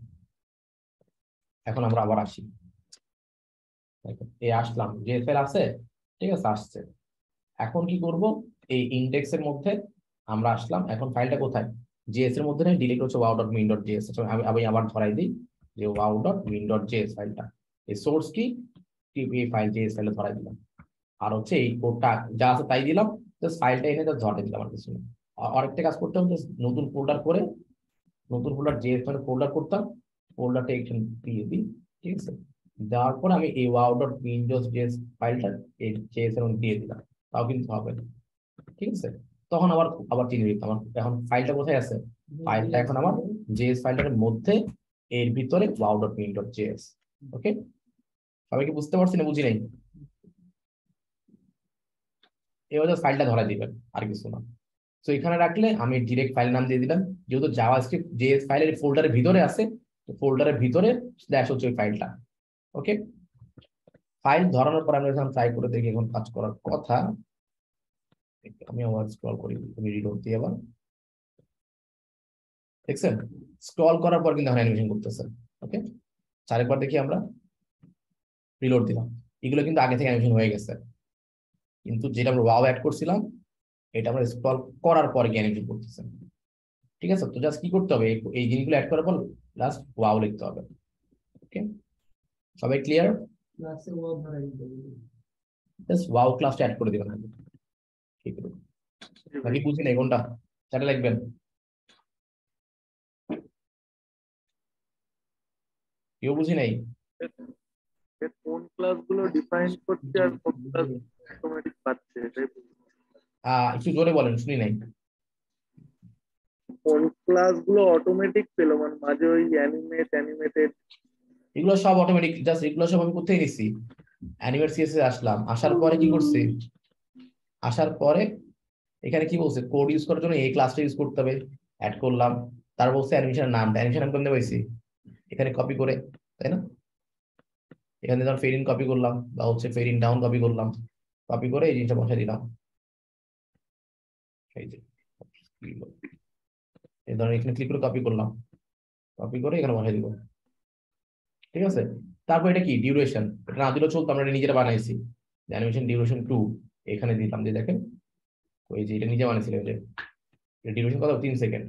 এখন আমরা আবার আসি। এই আসলাম জেএসএল আছে, ঠিক আছে, আসছে। এখন কি করব, এই ইন্ডেক্স এর মধ্যে আমরা আসলাম। এখন ফাইলটা কোথায়? জেএস এর মধ্যে নেই ডিলিট হচ্ছে wow dot min dot JS আমি আমি আবার ধরাই দিই যে wow dot min dot JS ফাইলটা এই সোর্স কি? টিপি ফাইল জেএস ফাইলে ধরাই দিলাম। আর হচ্ছে এই কোডটা যা আছে তাই দিলাম জাস্ট ফাইলটা এনে জাস্ট ধরে দিলাম আর কিছু আর আরেকটা কাজ করতে হবে নতুন ফোল্ডার করে, নতুন ফোল্ডার জেএস মানে ফোল্ডার করতাম ফোল্ডারটা এখানে দিয়ে দিই, ঠিক আছে? দেওয়ার পর আমি এই ওয়াও ডট উইন্ডোজ জেএস ফাইলটা এই জেএস এর দিয়ে দিলাম। তাও কিন্তু হবে ঠিক আছে? তখন আবার আবার চিনে দিতাম আমার এখন ফাইলটা কোথায় আছে? ফাইলটা এখন আমার জেএস ফাইলটার মধ্যে, এর ভিতরে wow dot min dot JS okay সবাই কি বুঝতে পারছি না, বুঝি নাই? এবার ফাইলটা ধরা দিবেন, আর কিছু না। তো এখানে রাখলে আমি ডিরেক্ট ফাইল নাম দিয়ে দিলাম। যেহেতু জাভাস্ক্রিপ্ট যে ফাইলের ফোল্ডারের ভিতরে আছে ফোল্ডারের ভিতরে স্ল্যাশ হচ্ছে ওই ফাইলটা ওকে ফাইল ধরানোর পর আমরা ট্রাই করে দেখি, এখন কাজ করার কথা। আমি আবার স্ক্রল করি তুমি রিলোড দিয়ে আবার। দেখছেন? স্ক্রল করার পর কিন্তু অ্যানিমেশন করতেছে ওকে চারেকবার দেখি আমরা রিলোড দিলাম। এগুলো কিন্তু আগে থেকে অ্যানিমেশন হয়ে গেছে। কিন্তু যেটা আমরা ওয়াও অ্যাড করছিলাম এটা আমরা স্ক্রল করার পর গিয়ে অ্যানিমেশন করতেছে। ঠিক আছে? তো জাস্ট কি করতে হবে? এই- জিনিসগুলো অ্যাড করার পর লাস্ট ওয়াও লিখতে হবে ওকে সবাই ক্লিয়ার জাস্ট ওয়াও ক্লাসটা অ্যাড করে দিবেন। আগে বাকি বুঝি নাই কোনটা লিখবেন কেউ বুঝি নাই কোন ক্লাসগুলো ডিফাইন করছে আর কোন ক্লাস অটোমেটিক পাচ্ছে এটাই আহ একটু জোরে বলেন শুনি নাই কোন ক্লাসগুলো অটোমেটিক পেল মানে মাঝে ওই অ্যানিমেট অ্যানিমেটেড এগুলো সব অটোমেটিক জাস্ট এগুলো সব আমি কোথায় নিছি অ্যানিমেট সিএসএস আসলাম আসার পরে কি করছি আসার পরে এখানে কি বলছে? কোড ইউজ করার জন্য এই ক্লাসটা ইউজ করতে হবে। অ্যাড করলাম। তার বলছে অ্যানিমেশনের নামটা অ্যানিমেশন নাম করতে পাইছি? এখানে কপি করে, তাই না? এখানে ধর ফেরিন কপি করলাম বা হচ্ছে ফেরিন ডাউন কপি করলাম। কপি করে এই জিনিসটা বসে দিলাম। এই যে এখানে ক্লিক করে কপি করলাম। কপি করে এখানে বসাই দিব। ঠিক আছে? তারপর এটা কি? ডিউরেশন এটা না দিলেও চলতো, আমরা নিজেরা বানাইছি। অ্যানিমেশন ডিউরেশন টু এখানে দিলাম যে দেখেন, ওই যে এটা নিজে বানিয়েছিলাম যে ডিউরেশন কত? তিন সেকেন্ড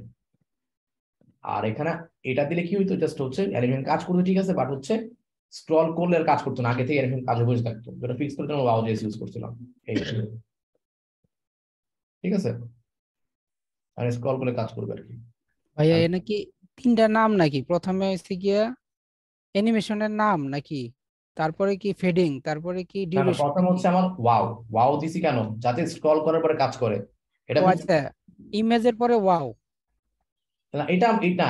আর এখানে এটা দিলে কি হইতো? জাস্ট হচ্ছে অ্যানিমেশন কাজ করতে, ঠিক আছে বাট হচ্ছে স্ক্রল করলে আর কাজ করতো না। আগে থেকে অ্যানিমেশন কাজ বসে থাকতো। যেটা ফিক্স জন্য ওয়াও জেস ইউজ করছিলাম। ঠিক আছে? আর স্ক্রল করলে কাজ করবে আর কি। ভাইয়া, এ নাকি তিনটা নাম নাকি? প্রথমে হচ্ছে গিয়া অ্যানিমেশনের নাম নাকি? তারপরে কি ফেডিং তারপরে কি ডিউরেশন প্রথম হচ্ছে আমার ওয়াও ওয়াও দিছি কেন? যাতে স্ক্রল করার পরে কাজ করে। এটা আচ্ছা ইমেজের পরে ওয়াও না, এটা এটা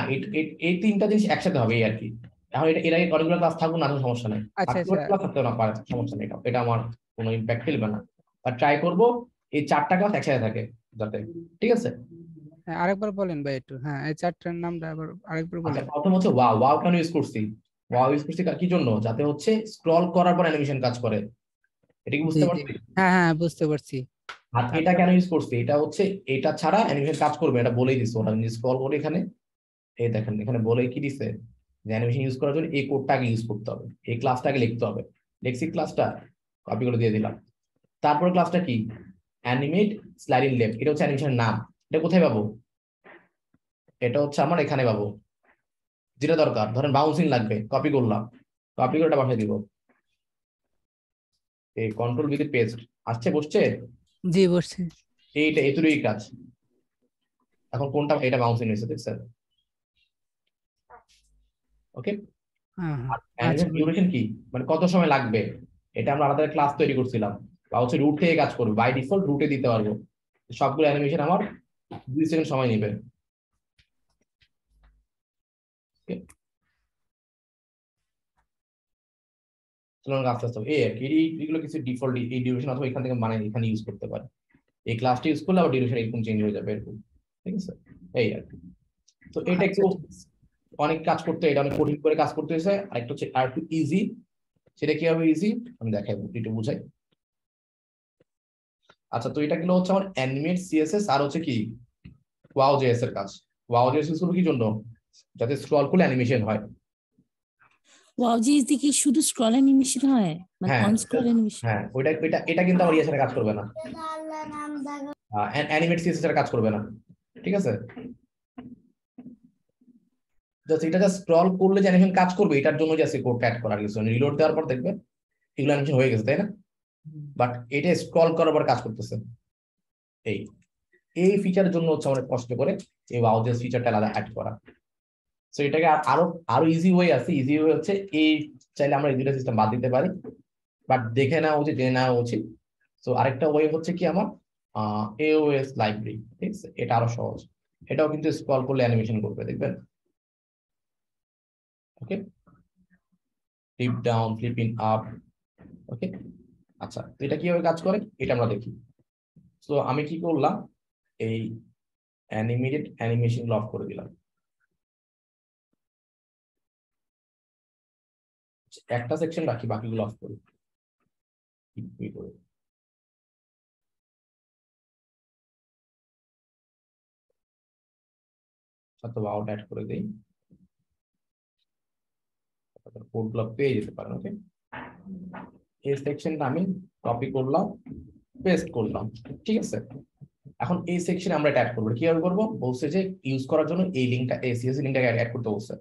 এই তিনটা জিনিস একসাথে হবে এই আর কি। এখন এটা এর আগে অনেকগুলো ক্লাস থাকুক না কোনো সমস্যা নাই। আচ্ছা, থাকতে আচ্ছা। থাকতেও না পারে সমস্যা নেই এটা এটা আমার কোনো ইম্প্যাক্ট ফেলবে না। আর ট্রাই করব এই চারটা ক্লাস একসাথে থাকে যাতে। ঠিক আছে? হ্যাঁ আরেকবার বলেন ভাই একটু। হ্যাঁ এই চারটার নামটা আবার আরেকবার আচ্ছা বলেন প্রথম হচ্ছে ওয়াও ওয়াও কেন ইউজ করছি? ওয়াও ইউজ কি জন্য? যাতে হচ্ছে স্ক্রল করার পর অ্যানিমেশন কাজ করে। এটা কি বুঝতে। পারছি? হ্যাঁ হ্যাঁ বুঝতে পারছি। আর এটা কেন ইউজ করছি? এটা হচ্ছে এটা ছাড়া অ্যানিমেশন কাজ করবে এটা বলেই দিচ্ছে ওটা স্ক্রল করে এখানে। এই দেখেন এখানে বলে কি দিছে? যে অ্যানিমেশন ইউজ করার জন্য এই কোডটা আগে ইউজ করতে হবে। এই ক্লাসটাকে লিখতে হবে। লেক্সি ক্লাসটা কপি করে দিয়ে দিলাম। তারপর ক্লাসটা কি? অ্যানিমেট স্লাইডিং লেফট এটা হচ্ছে অ্যানিমেশনের নাম। এটা কোথায় পাবো? এটা হচ্ছে আমার এখানে পাবো। যেটা দরকার ধরেন বাউন্সিং লাগবে কপি করলাম কপি করে এটা পাঠিয়ে দিব। এই কন্ট্রোল বিতে পেস্ট আসছে বসছে? জি বসছে। এইটা এতুরই কাজ। এখন কোনটা এটা বাউন্সিং হয়েছে দেখছেন? ওকে হ্যাঁ হ্যাঁ। আর ডিউরেশন কি? মানে কত সময় লাগবে? এটা আমরা আলাদা ক্লাস তৈরি করছিলাম। বা হচ্ছে রুট থেকে কাজ করবে বাই ডিফল্ট রুটে দিতে পারব। সবগুলো অ্যানিমেশন আমার দুই সেকেন্ড সময় নেবে। এই অথবা এখান থেকে মানে এখানে ইউজ করতে পারে। এই চেঞ্জ হয়ে যাবে অনেক কাজ করতে, এটা অনেক কঠিন করে কাজ করতে হয়েছে। হচ্ছে আর ইজি সেটা ইজি আমি দেখাই বুঝাই। আচ্ছা তো এটা হচ্ছে আমার অ্যানিমেট সিএসএস আর হচ্ছে কি? এর কাজ। কি জন্য? যাতে স্ক্রল করলে অ্যানিমেশন হয়। শুধু স্ক্রল অ্যানিমেশন হয়? মানে হ্যাঁ। অন স্ক্রল অ্যানিমেশন হ্যাঁ ওইটা এটা এটা কিন্তু আমার কাজ করবে না। অ্যানিমেট কাজ করবে না। ঠিক আছে? জাস্ট এটা জাস্ট স্ক্রল করলে যে অ্যানিমেশন কাজ করবে এটার জন্য জাস্ট কোডটা অ্যাড করার কিছু রিলোড দেওয়ার পর দেখবে এগুলো অ্যানিমেশন হয়ে গেছে তাই না? বাট এটা স্ক্রল করার পর কাজ করতেছে। এই এই ফিচারের জন্য হচ্ছে অনেক কষ্ট করে এই ওয়াউজেস ফিচারটা আলাদা অ্যাড করা। সো এটাকে আরও আরও ইজি ওয়ে আছে। ইজি ওয়ে হচ্ছে এই চাইলে আমরা এই দুটো সিস্টেম বাদ দিতে পারি। বাট দেখে নেওয়া উচিত, জেনে নেওয়া উচিত। সো আরেকটা ওয়ে হচ্ছে কি আমার? এওএস লাইব্রেরি ঠিক আছে? এটা আরও সহজ। এটাও কিন্তু স্ক্রল করলে অ্যানিমেশন করবে, দেখবেন? Okay flip down flipping up okay আচ্ছা তো এটা কীভাবে কাজ করে? এটা আমরা দেখি। তো আমি কি করলাম? এই অ্যানিমেটেড অ্যানিমেশন অফ করে দিলাম। একটা সেকশন রাখি বাকিগুলো অফ করি। করে অ্যাড করে পেয়ে যেতে পারেন ওকে এই সেকশনটা আমি করলাম করলাম, ঠিক আছে? এখন এই সেকশনে আমরা অ্যাড করব। কীভাবে করব? বলছে যে ইউজ করার জন্য এই লিঙ্কটা এই লিঙ্কটাকে অ্যাড করতে বলছে।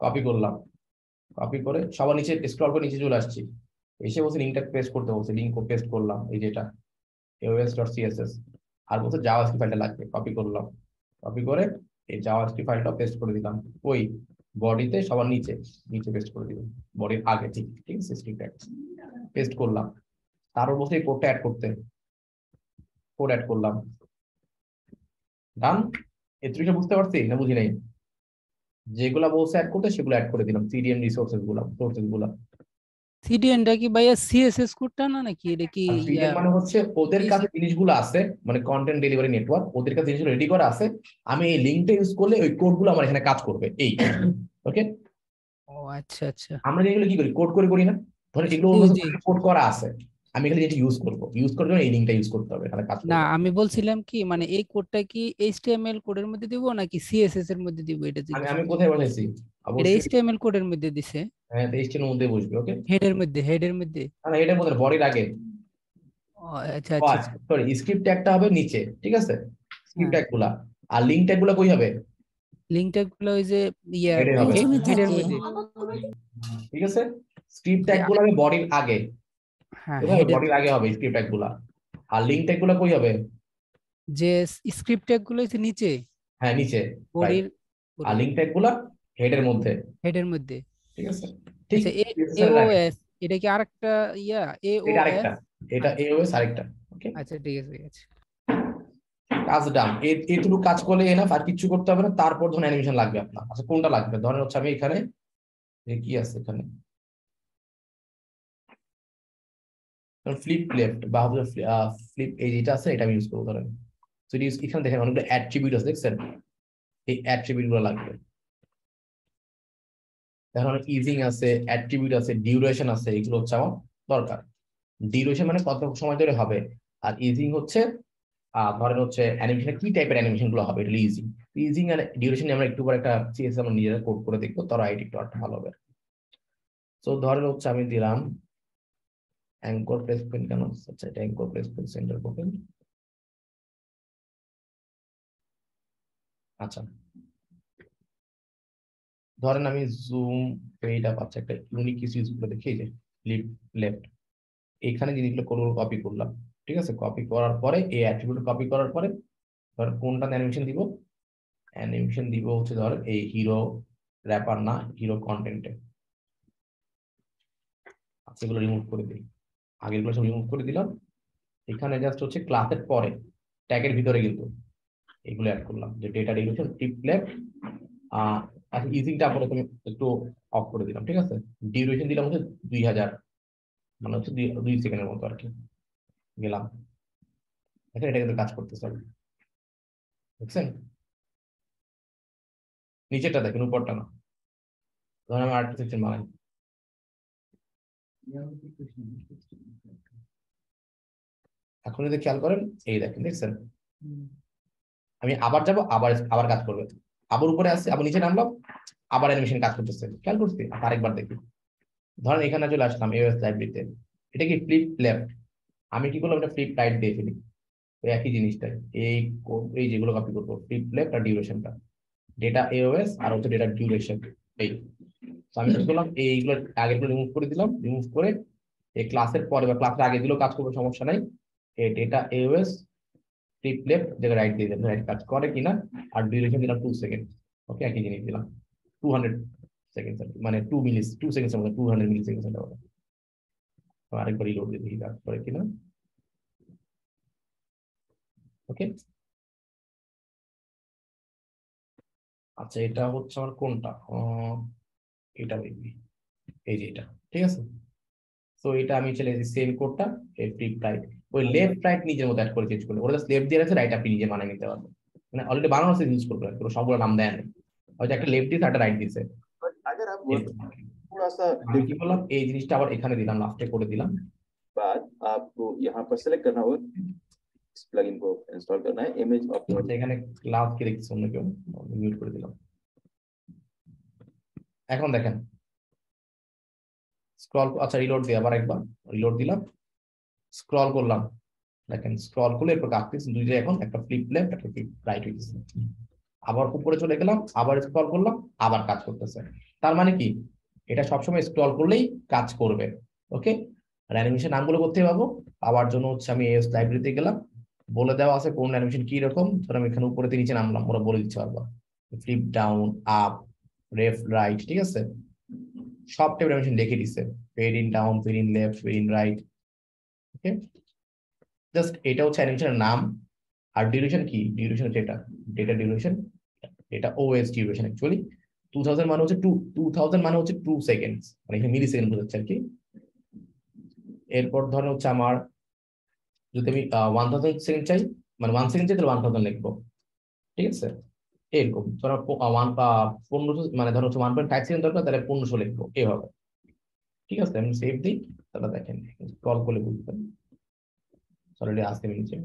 কপি করলাম। কপি করে সবার নিচে স্ক্রল করে নিচে চলে আসছি। এসে বলছে লিঙ্কটা পেস্ট করতে বলছে লিঙ্ক পেস্ট করলাম, এই যেটা aos.css আর বলছে জাভাস্ক্রিপ্ট ফাইলটা লাগবে কপি করলাম। কপি করে এই জাভাস্ক্রিপ্ট ফাইলটা পেস্ট করে দিলাম। ওই বডিতে সবার নিচে নিচে পেস্ট করে দিলাম। বডির আগে ঠিক ঠিক আছে স্ক্রিপ্ট পেস্ট করলাম। তারপর বলছে এই কোডটা অ্যাড করতে। কোড অ্যাড করলাম। ডান এই ত্রিটা বুঝতে পারছি না বুঝি নাই? যেগুলা বলছে অ্যাড করতে সেগুলো অ্যাড করে দিলাম। সিডিএন রিসোর্সেসগুলা সোর্সেসগুলা। সিডিএনটা কি ভাইয়া সিএসএস কোডটা না নাকি? এটা কি মানে হচ্ছে ওদের কাছে জিনিসগুলো আছে মানে কন্টেন্ট ডেলিভারি নেটওয়ার্ক ওদের কাছে জিনিসগুলো রেডি করা আছে। আমি এই লিঙ্কটা ইউজ করলে ওই কোডগুলো আমার এখানে কাজ করবে এই। ওকে ও আচ্ছা আচ্ছা। আমরা যেগুলো কি করি কোড করে করি না? ধরেন এগুলো। কোড করা আছে। আমি এখানে যেটা ইউজ করব। ইউজ করার জন্য এই লিঙ্কটা ইউজ করতে হবে এখানে কাজ না আমি বলছিলাম কি মানে এই কোডটা কি এইচটিএমএল কোডের মধ্যে দিব নাকি সিএসএস এর মধ্যে দিব এটা আমি আমি কোথায় বসাইছি এটা এইচটিএমএল কোডের মধ্যে দিছে। হ্যাঁ এইচটিএমএল মধ্যে বসবে ওকে হেডের মধ্যে হেডের মধ্যে। না এটা বলতে বডির আগে। আচ্ছা আচ্ছা। সরি স্ক্রিপ্ট ট্যাগটা হবে নিচে ঠিক আছে? স্ক্রিপ্ট হ্যাঁ। ট্যাগগুলা। আর লিঙ্ক ট্যাগগুলা কই হবে? লিঙ্ক ট্যাগগুলো ওই যে ইয়া হেডের। মধ্যে। ঠিক আছে? স্ক্রিপ্ট ট্যাগগুলো হবে বডির আগে। হ্যাঁ বডির আগে হবে স্ক্রিপ্ট ট্যাগগুলা। আর লিঙ্ক ট্যাগগুলা কই হবে? যে স্ক্রিপ্ট ট্যাগগুলো নিচে। হ্যাঁ নিচে বডির আর লিঙ্ক ট্যাগগুলা হেডের মধ্যে। হেডের মধ্যে। ঠিক আছে? ঠিক আচ্ছা এর এওএস এটা কি আরেকটা ইয়া? এটা আরেকটা। এওএস এটা এওএস আরেকটা ওকে আচ্ছা ঠিক আছে ঠিক আছে। কাজ ডান। এটুকু কাজ করলে এনাফ আর কিছু করতে হবে না। তারপর ধরুন অ্যানিমেশন লাগবে আপনার। আচ্ছা কোনটা লাগবে? ধরেন হচ্ছে আমি এখানে কি আছে এখানে? ফ্লিপ লেফট বা ফ্লিপ এই যেটা আছে, এটা আমি ইউজ করব, ধরেন। তো use- এখানে দেখেন অনেকগুলো অ্যাট্রিবিউট আছে, দেখছেন? এই অ্যাট্রিবিউটগুলো লাগবে। এখন অনেক ইজিং আছে অ্যাট্রিবিউট আছে ডিউরেশন আছে, এগুলো হচ্ছে আমার দরকার। ডিউরেশন মানে কত সময় ধরে হবে? আর ইজিং হচ্ছে, আহ, ধরেন হচ্ছে অ্যানিমেশন কি টাইপের অ্যানিমেশনগুলো হবে? এটা ইজিং ইজিং আর ডিউরেশন আমরা একটু পরে একটা সিএস আমরা নিজেরা কোড করে দেখব তারা আইডি একটু আরটা ভালো হবে। তো ধরেন হচ্ছে আমি দিলাম অ্যাঙ্কর প্লেসমেন্ট কেন আচ্ছা এটা অ্যাঙ্কর প্লেসমেন্ট সেন্টার করবেন। আচ্ছা। ধরেন আমি জুম এইটা পাচ্ছি একটা ইউনিক কিছু ইউজ করে দেখি যে লিফট লেফট এখানে জিনিসগুলো কোনগুলো কপি করলাম, ঠিক আছে? কপি করার পরে, এই অ্যাট্রিবিউট কপি করার পরে, ধর কোনটা অ্যানিমেশন দিব? অ্যানিমেশন দিব হচ্ছে ধর এই হিরো র্যাপার না হিরো কন্টেন্টে এগুলো রিমুভ করে দিই। আগেরগুলো সব রিমুভ করে দিলাম। এখানে জাস্ট হচ্ছে ক্লাসের পরে ট্যাগের ভিতরে কিন্তু এগুলো অ্যাড করলাম। যে ডেটা রেগুলেশন টিপ লেফট আর ইজিংটা আপাতত আমি একটু অফ করে দিলাম, ঠিক আছে? ডিউরেশন দিলাম হচ্ছে দুই হাজার মানে হচ্ছে দুই সেকেন্ডের মতো আর কি। গেলাম। দেখেন এটা কিন্তু কাজ করতে করতেছে দেখছেন? নিচেরটা দেখেন, উপরটা না। ধরেন আমি সেকশন বানাই। এখন যদি খেয়াল করেন এই দেখেন দেখছেন? আমি আবার যাব আবার আবার কাজ করবে। আবার উপরে আসছে আবার নিচে নামলাম আবার অ্যানিমেশন কাজ করতেছে। খেয়াল করছি? আরেকবার দেখি। ধরেন এখানে চলে আসলাম এওএস লাইব্রেরিতে এটা কি ফ্লিপ লেফট আমি কি করলাম? এটা ফ্লিপ রাইট দিয়ে ফেলি। ওই একই জিনিসটাই। এই এই যেগুলো কপি করব ফ্লিপ লেফট আর ডিউরেশনটা ডেটা এওএস আর হচ্ছে ডেটা ডিউরেশন এই। তো আমি কি করলাম? এইগুলো আগেরগুলো রিমুভ করে দিলাম। রিমুভ করে এই ক্লাসের পরে বা ক্লাসের আগে দিলেও কাজ করবে সমস্যা নাই। এই ডেটা এওএস ফ্লিপ লেফট জায়গায় রাইট দিয়ে দিলাম রাইট কাজ করে কিনা আর ডিউরেশন দিলাম টু সেকেন্ড ওকে একই জিনিস দিলাম টু হান্ড্রেড সেকেন্ড মানে টু মিলিস টু সেকেন্ডস মধ্যে টু হান্ড্রেড মিলি সেকেন্ড হবে আরেকবার রিলোড দিয়ে দেখি কাজ করে কিনা ওকে আচ্ছা এটা হচ্ছে আমার কোনটা আহ, এটা দেখবি এই যে এটা ঠিক আছে তো এটা আমি চলে এসেছি সেম কোডটা এই ফ্লিপ রাইট ওই লেফট রাইট নিজের মতো অ্যাড করে চেঞ্জ করলে ওরা জাস্ট লেফট দিয়ে রাখছে রাইট আপনি নিজে বানিয়ে নিতে পারবেন মানে অলরেডি বানানো আছে ইউজ করবে পুরো সবগুলো নাম দেয় না হয়তো একটা লেফট দিয়েছে একটা রাইট দিয়েছে अगर आप এরকম। थोड़ा सा আমি কি করলাম এই জিনিসটা আবার এখানে দিলাম লাস্টে করে দিলাম बाद आपको यहाँ पर सेलेक्ट करना होगा इस प्लगइन को इंस्टॉल करना है इमेज ऑफ আচ্ছা, এখানে ক্লাস কে দেখছি অন্য কেউ মিউট করে দিলাম এখন দেখেন স্ক্রল আচ্ছা রিলোড দিয়ে আবার একবার রিলোড দিলাম স্ক্রল করলাম। দেখেন স্ক্রল করলে এরপর কাটতেছে দুই জায়গায় এখন, একটা ফ্লিপ লেফট একটা ফ্লিপ রাইট হয়েছে আবার উপরে চলে গেলাম, আবার স্ক্রল করলাম, আবার কাজ করতেছে। তার মানে কি? এটা সবসময় স্ক্রল করলেই কাজ করবে, ওকে? আর অ্যানিমেশন নামগুলো করতে পাবো? পাওয়ার জন্য হচ্ছে আমি এস লাইব্রেরিতে গেলাম। বলে দেওয়া আছে কোন অ্যানিমেশন কি রকম ধর আমি এখানে উপরে নিচে নামলাম, ওরা বলে দিচ্ছে পারব flip down up left right ঠিক আছে? সব টাইপের অ্যানিমেশন লিখে দিচ্ছে fade in down fade in left fade in right okay just এটা হচ্ছে অ্যানিমেশনের নাম আর ডিউরেশন কি? ডিউরেশন হচ্ছে ডেটা ডিউরেশন এটা ওএস ডিউরেশন অ্যাকচুয়ালি মানে হচ্ছে টু টু থাউজেন্ড মানে হচ্ছে টু সেকেন্ডস মানে এখানে মিলি সেকেন্ড বোঝাচ্ছে আর কি। এরপর ধরেন হচ্ছে আমার, যদি আমি ওয়ান থাউজেন্ড সেকেন্ড চাই মানে ওয়ান সেকেন্ড চাই, তাহলে ওয়ান থাউজেন্ড লিখব। ঠিক আছে? এরকম। ধরো পনেরোশো মানে ধরো হচ্ছে ওয়ান পয়েন্ট ফাইভ সেকেন্ড দরকার, তাহলে পনেরোশো লিখব। এভাবে। ঠিক আছে আমি সেভ দিই তাহলে দেখেন কল করলে বুঝবেন অলরেডি আসতে নিচে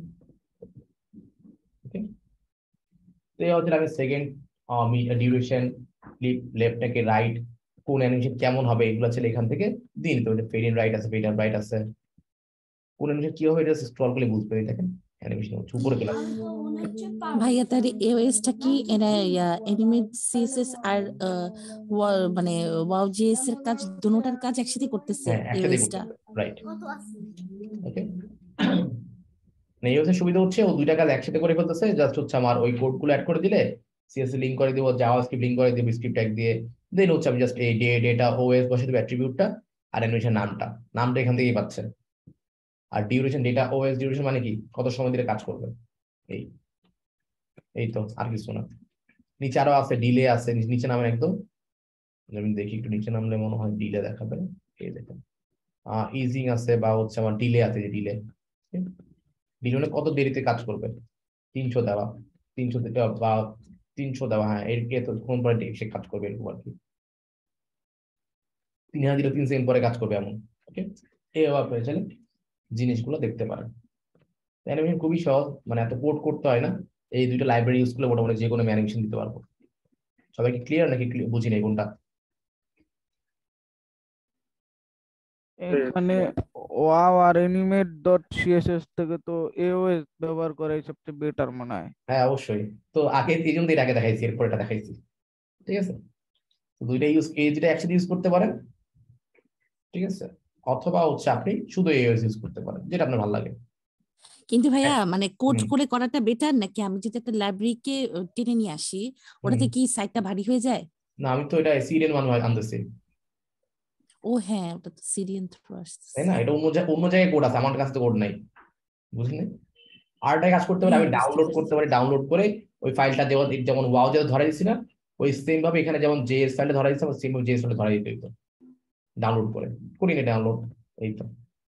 ওকে তো এই হচ্ছে আমি সেকেন্ড আমি ডিউরেশন ফ্লিপ লেফট রাইট কোন অ্যানিমেশন কেমন হবে, এগুলো ছেলে এখান থেকে দিয়ে নিতে হবে। ফেড ইন রাইট আছে ফেড রাইট আছে। কোন অ্যানিমেশন কি হবে, এটা স্ক্রল করলে বুঝতে দেখেন। অ্যানিমেশন হচ্ছে উপরে গেলাম ভাইয়া তার এওএসটা কি এরা এনিমেট সিএসএস আর মানে ওয়াও জিএস এর কাজ দুটোটার কাজ একসাথে করতেছে এওএসটা রাইট ওকে সুবিধা হচ্ছে ও দুইটা কাজ একসাথে করে ফেলতেছে জাস্ট হচ্ছে আমার ওই কোডগুলো অ্যাড করে দিলে সিএস লিংক করে দিব জাভা স্ক্রিপ্ট লিংক করে দিব স্ক্রিপ্ট ট্যাগ দিয়ে দেন হচ্ছে আমি জাস্ট এই ডে ডেটা ওএস বসে দেবো অ্যাট্রিবিউটটা আর অ্যানিমেশন নামটা। নামটা এখান থেকেই পাচ্ছেন। আর ডিউরেশন ডেটা ওএস ডিউরেশন মানে কি? কত সময় দিলে কাজ করবে এই এই তো আর কিছু না। নিচে আরও আছে ডিলে আছে নিচে- নামেন একদম। আমি দেখি একটু নিচে নামলে মনে হয় ডিলে দেখাবে এই দেখেন। ইজিং আছে বা হচ্ছে আমার ডিলে আছে যে ডিলে ডিলে কত দেরিতে কাজ করবে তিনশো দেওয়া। তিনশো বা তিনশো দেওয়া হ্যাঁ এর কোন পরে সে কাজ করবে এরকম আর কি। তিন হাজার তিন সেকেন্ড পরে কাজ করবে এমন। ওকে? এইভাবে আপনারা চাইলে জিনিসগুলো দেখতে পারেন। অ্যানিমেশন খুবই সহজ মানে এত কোড করতে হয় না। এই দুইটা লাইব্রেরি ইউজ করলে মোটামুটি যে কোনো অ্যানিমেশন দিতে পারব। সবাইকে ক্লিয়ার নাকি বুঝি নেই কোনটা? এখানে ওয়াও আর এনিমেট ডট সিএসএস থেকে তো এওএস ব্যবহার করাই সবচেয়ে বেটার মনে হয়। হ্যাঁ অবশ্যই। তো আগে এই জন্য আগে দেখাইছি এরপর এটা দেখাইছি। ঠিক আছে? তো দুইটা ইউজ এই দুটা একসাথে ইউজ করতে পারেন। ঠিক আছে? অথবা হচ্ছে আপনি শুধু এওএস ইউজ করতে পারেন যেটা আপনার ভালো লাগে। কিন্তু ভাইয়া মানে কোড করে করাটা বেটার নাকি আমি যদি একটা লাইব্রেরিকে টেনে নিয়ে আসি ওটাতে। কি সাইটটা ভারী হয়ে যায়? না আমি তো এটা সিরিয়াল মানুষ আনতেছি ও হ্যাঁ ওটা তো সিরিয়ান থ্রু তাই না? এটা অন্য জায়গায় অন্য জায়গায় কোড আছে আমার কাছে তো কোড নাই। বুঝলি আরেকটা কাজ করতে পারি আমি ডাউনলোড করতে পারি ডাউনলোড করে ওই ফাইলটা যেমন যেমন ওয়াও যেটা ধরা দিচ্ছি না ওই সেম ভাবে এখানে যেমন জেএস ফাইলটা ধরা দিচ্ছে সেম জেএস ফাইলটা ধরা দিতে হইতো। ডাউনলোড করে। করি না ডাউনলোড এই তো।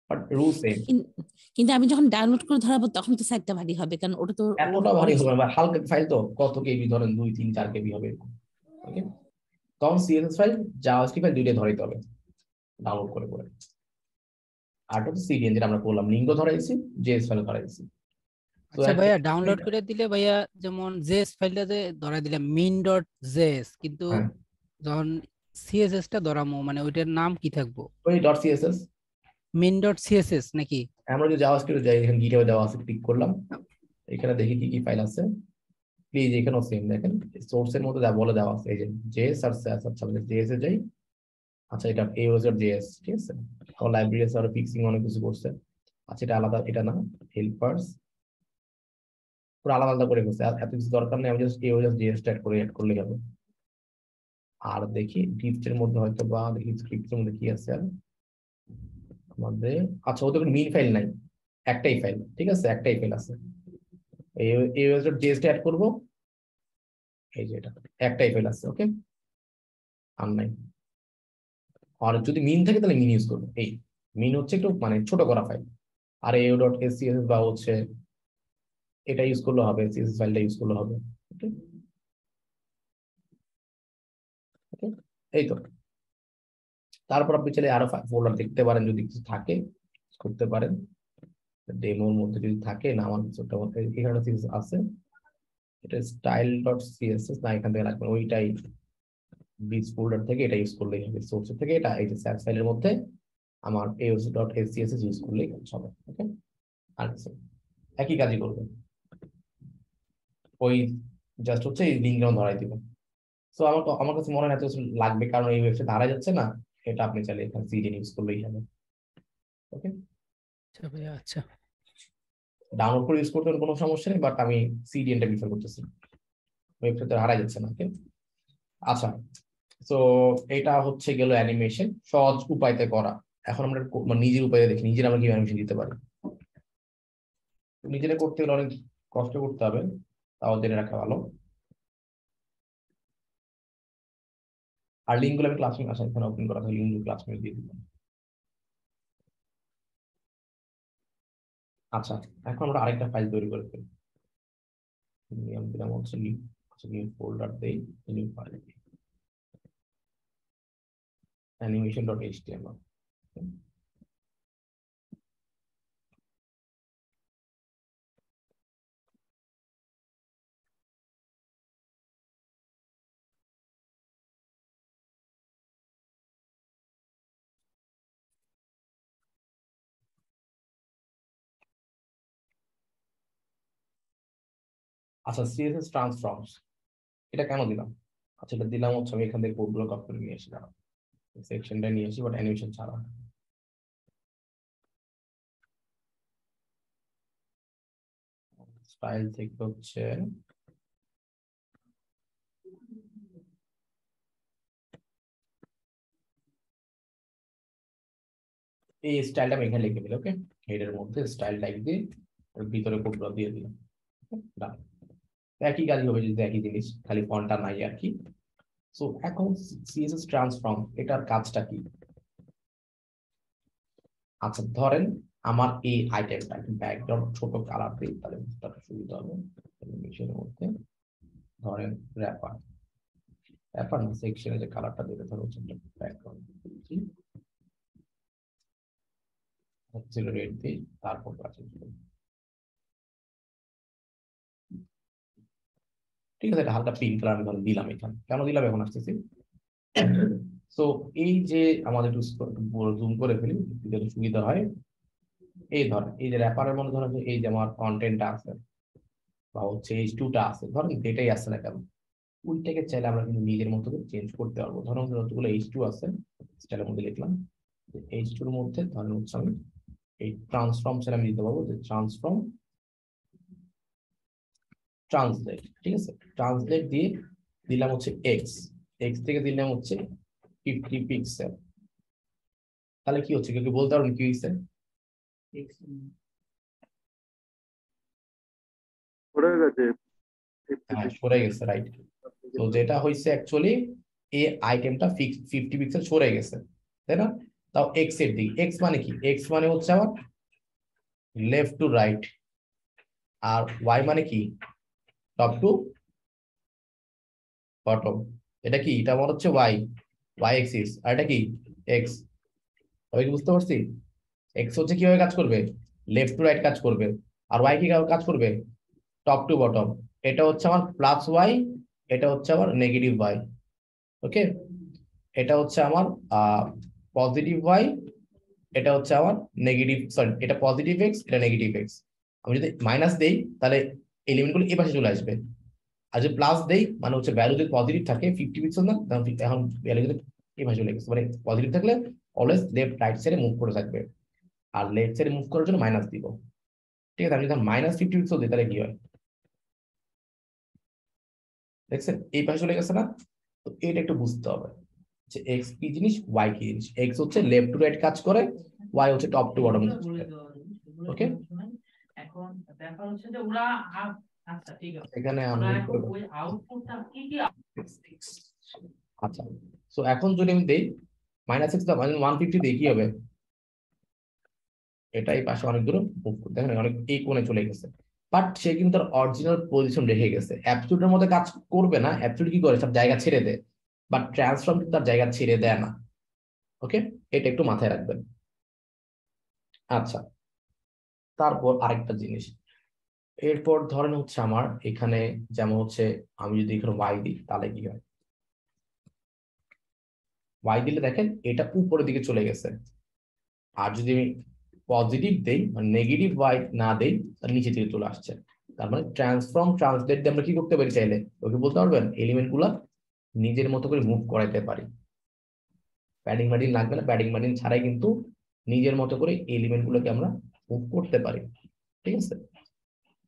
বাট রুল সেম কিন্তু আমি যখন ডাউনলোড করে ধরাবো তখন তো সাইটটা ভারী হবে কারণ ওটা তো এতটা ভারী হবে না। হালকা ফাইল তো কত কেবি ধরেন দুই তিন চার কেবি হবে ওকে তখন সিএসএস ফাইল জাভাস্ক্রিপ্ট ফাইল দুইটাই ধরাইতে হবে। ডাউনলোড করে করে। আর তো সিডিএন যেটা আমরা করলাম লিঙ্ক ধরাইছি জেএস ফাইল ধরাইছি। আচ্ছা ভাইয়া ডাউনলোড করে দিলে ভাইয়া যেমন জেএস ফাইলটাতে ধরা দিলাম মিন ডট জেএস কিন্তু হ্যাঁ। যখন সিএসএস টা ধরামো মানে ওইটার নাম কি থাকব? ওই dot CSS min dot CSS নাকি? আমরা যদি জাভাস্ক্রিপ্ট যাই এখানে গিটহাবে দেওয়া আছে ক্লিক করলাম। এখানে দেখি কি কি ফাইল আছে। প্লিজ এখানেও সেম দেখেন। সোর্সের মধ্যে যা বলে দেওয়া আছে এই যে জেএস আর আচ্ছা আমাদের জেএস এ যাই। আচ্ছা এটা এওএস আর জেএস ঠিক আছে? আমার লাইব্রেরি আছে আর ফিক্সিং অনেক কিছু করছে। আচ্ছা এটা আলাদা এটা না হেল্পার্স পুরো আলাদা আলাদা করে করছে আর এত কিছু দরকার নেই আমি জাস্ট এওএস জেএস অ্যাড করে অ্যাড করলে হবে। আর দেখি ডিস্টের মধ্যে হয়তো বা দেখি স্ক্রিপ্টের মধ্যে কি আছে? আর আমাদের আচ্ছা ওদের মিন ফাইল নাই। একটাই ফাইল ঠিক আছে? একটাই ফাইল আছে। এওএস ডট জেএস অ্যাড করব। এই যে এটা, একটাই ফাইল আছে ওকে আর নাই। আর যদি মিন থাকে তাহলে মিন ইউজ করব। এই মিন হচ্ছে একটু মানে ছোট করা ফাইল আর এও ডট এসসিএস বা হচ্ছে, এটা ইউজ করলে হবে সিএসএস ফাইলটা ইউজ করলে হবে ওকে এই তো। তারপর আপনি চাইলে আরও ফোল্ডার দেখতে পারেন যদি কিছু থাকে করতে পারেন। ডেমোর মধ্যে যদি থাকে, না আমার এখানে CSS আছে। এটা স্টাইল ডট সিএসএস না, এখান থেকে রাখবেন ওইটাই বিজ ফোল্ডার থেকে এটা ইউজ করলেই হবে। সোর্স থেকে এটা, এই যে ফাইলের মধ্যে আমার AOS dot S SCSS use করলেই হবে ওকে আর একই কাজই করবেন। ওই জাস্ট হচ্ছে এই লিঙ্ক ধরাই দিবেন। সো আমার আমার কাছে মনে হয় এত লাগবে কারণ এই ওয়েবসাইট হারা যাচ্ছে না। এটা আপনি চাইলে এখানে সিডিএন ইউজ করলেই হবে। ওকে আচ্ছা আচ্ছা। ডাউনলোড করে ইউজ করতে কোনো সমস্যা নেই বাট আমি সিডিএনটা প্রিফার করতেছি। ওয়েবসাইটে হারা যাচ্ছে না ওকে আচ্ছা তো এটা হচ্ছে গেল অ্যানিমেশন সহজ উপায়তে করা। এখন আমরা মানে নিজের উপায়ে দেখি নিজের আমরা কি অ্যানিমেশন দিতে পারি। নিজেরা করতে গেলে অনেক কষ্ট করতে হবে তাও জেনে রাখা ভালো। আর লিঙ্কগুলো আমি ক্লাসরুম আসা এখানে ওপেন করা থাকে লিঙ্কগুলো ক্লাসরুমে দিয়ে দিলাম আচ্ছা এখন আমরা আরেকটা ফাইল তৈরি করে ফেলি নিয়ম দিলাম হচ্ছে নিউ নিউ ফোল্ডার দেই new file animation dot HTML আচ্ছা সিএসএস ট্রান্সফর্মস এটা কেন দিলাম? আচ্ছা এটা দিলাম হচ্ছে আমি এখান থেকে কোডগুলো কপি করে নিয়ে এসে দাঁড়াও। সেকশনটা নিয়ে আসি বাট অ্যানিমেশন ছাড়া। স্টাইল থেকে হচ্ছে এই স্টাইলটা আমি এখানে লিখে দিলাম ওকে হেডের মধ্যে স্টাইল টাইপ দিয়ে ভিতরে কোডগুলো দিয়ে দিলাম। Done. একই কাজই হবে যদি একই জিনিস, খালি ফন্টটা নাই আর কি। সো এখন সিএসএস ট্রান্সফর্ম এটার কাজটা কি? আচ্ছা ধরেন আমার এই আইটেমটা ব্যাকগ্রাউন্ড ছোট কালার দিই তাহলে বুঝতে সুবিধা হবে। অ্যানিমেশনের মধ্যে ধরেন র্যাপার র্যাপার না সেকশনে যে কালারটা দেবে, ধরো ব্যাকগ্রাউন্ড দিচ্ছি। হচ্ছে রেড দিই তারপর কাছে ঠিক আছে, এটা হালকা পিঙ্ক কালার আমি দিলাম এখানে। কেন দিলাম? এখন আসতেছি। সো এই যে আমাদের একটু জুম করে ফেলি যাতে সুবিধা হয়। এই ধর, এই যে র্যাপারের মধ্যে ধরেন এই যে আমার কন্টেন্টটা আছে, বা হচ্ছে এইচ টুটা আছে, ধরেন এটাই আসছে না কেন, ওইটাকে চাইলে আমরা কিন্তু নিজের মতো করে চেঞ্জ করতে পারব। ধরুন যতগুলো এইচ টু আছে, সেটার মধ্যে লিখলাম এইচ টুর মধ্যে ধরেন হচ্ছে আমি এই ট্রান্সফর্ম সেটা আমি দিতে পারব যে ট্রান্সফর্ম ট্রান্সলেট ঠিক আছে? ট্রান্সলেট দিয়ে দিলাম হচ্ছে এক্স এক্স থেকে দিলাম হচ্ছে ফিফটি পিক্সেল তাহলে কি হচ্ছে? কেউ বলতে পারবেন কি হয়েছে? হ্যাঁ সরে গেছে রাইট তো যেটা হয়েছে অ্যাকচুয়ালি এই আইটেমটা ফিফটি পিক্সেল সরে গেছে তাই না? তাও এক্সের দিকে। এক্স মানে কি? এক্স মানে হচ্ছে আমার লেফট টু রাইট আর ওয়াই মানে কি? টপ টু বটম এটা কি? এটা আমার হচ্ছে ওয়াই ওয়াই এক্সিস আর এটা কি? এক্স সবাই কি বুঝতে পারছি? এক্স হচ্ছে কীভাবে কাজ করবে? লেফট টু রাইট কাজ করবে। আর ওয়াই কি কাজ করবে? টপ টু বটম এটা হচ্ছে আমার প্লাস ওয়াই এটা হচ্ছে আমার নেগেটিভ ওয়াই ওকে এটা হচ্ছে আমার পজিটিভ ওয়াই এটা হচ্ছে আমার নেগেটিভ সরি এটা পজিটিভ এক্স এটা নেগেটিভ এক্স আমি যদি মাইনাস দেই, তাহলে এলিমেন্টগুলো এ পাশে চলে আসবে। আর যদি প্লাস দেই মানে হচ্ছে ভ্যালু যদি পজিটিভ থাকে ফিফটি পিক্সেল না তখন এখন ভ্যালু যদি এই পাশে চলে গেছে মানে পজিটিভ থাকলে অলওয়েজ লেফট রাইট সাইডে মুভ করে থাকবে। আর লেফট সাইডে মুভ করার জন্য মাইনাস দিব। ঠিক আছে আমি যখন মাইনাস ফিফটি পিক্সেল দিই তাহলে কি হয়? দেখছেন? এই পাশে চলে গেছে না? তো এটা একটু বুঝতে হবে যে এক্স কি জিনিস ওয়াই কি জিনিস। এক্স হচ্ছে লেফট টু রাইট কাজ করে ওয়াই হচ্ছে টপ টু বটম ওকে এখন ব্যাপার হচ্ছে যে ওরা আচ্ছা ঠিক আছে। এখানে আমরা ওই আউটপুটটা কি কি আচ্ছা সো এখন যদি আমি দেই মাইনাস এক্স মানে ওয়ান ফিফটি দিই কি হবে? এটা এই পাশে অনেক দূর মুভ দেখেন অনেক এই কোণে চলে গেছে। বাট সে কিন্তু তার অরিজিনাল পজিশন রেখে গেছে। অ্যাপসুটের মধ্যে কাজ করবে না অ্যাপসুট কি করে? সব জায়গা ছেড়ে দেয়। বাট ট্রান্সফর্ম কিন্তু তার জায়গা ছেড়ে দেয় না। ওকে এটা একটু মাথায় রাখবেন। আচ্ছা তারপর আরেকটা জিনিস। এরপর ধরেন হচ্ছে আমার এখানে যেমন হচ্ছে আমি যদি এখানে ওয়াই দিই, তাহলে কি হয়? ওয়াই দিলে দেখেন এটা উপরের দিকে চলে গেছে। আর যদি আমি পজিটিভ দেই মানে নেগেটিভ ওয়াই না দেই, তাহলে নিচে দিকে চলে আসছে। তার মানে ট্রান্সফর্ম ট্রান্সলেট দিয়ে আমরা কি করতে পারি চাইলে? ওকে বলতে পারবেন? এলিমেন্টগুলা নিজের মতো করে মুভ করাইতে পারি। প্যাডিং ম্যাডিং লাগবে না প্যাডিং ম্যাডিং ছাড়াই কিন্তু নিজের মতো করে এলিমেন্ট গুলোকে আমরা মুভ করতে পারি ঠিক আছে?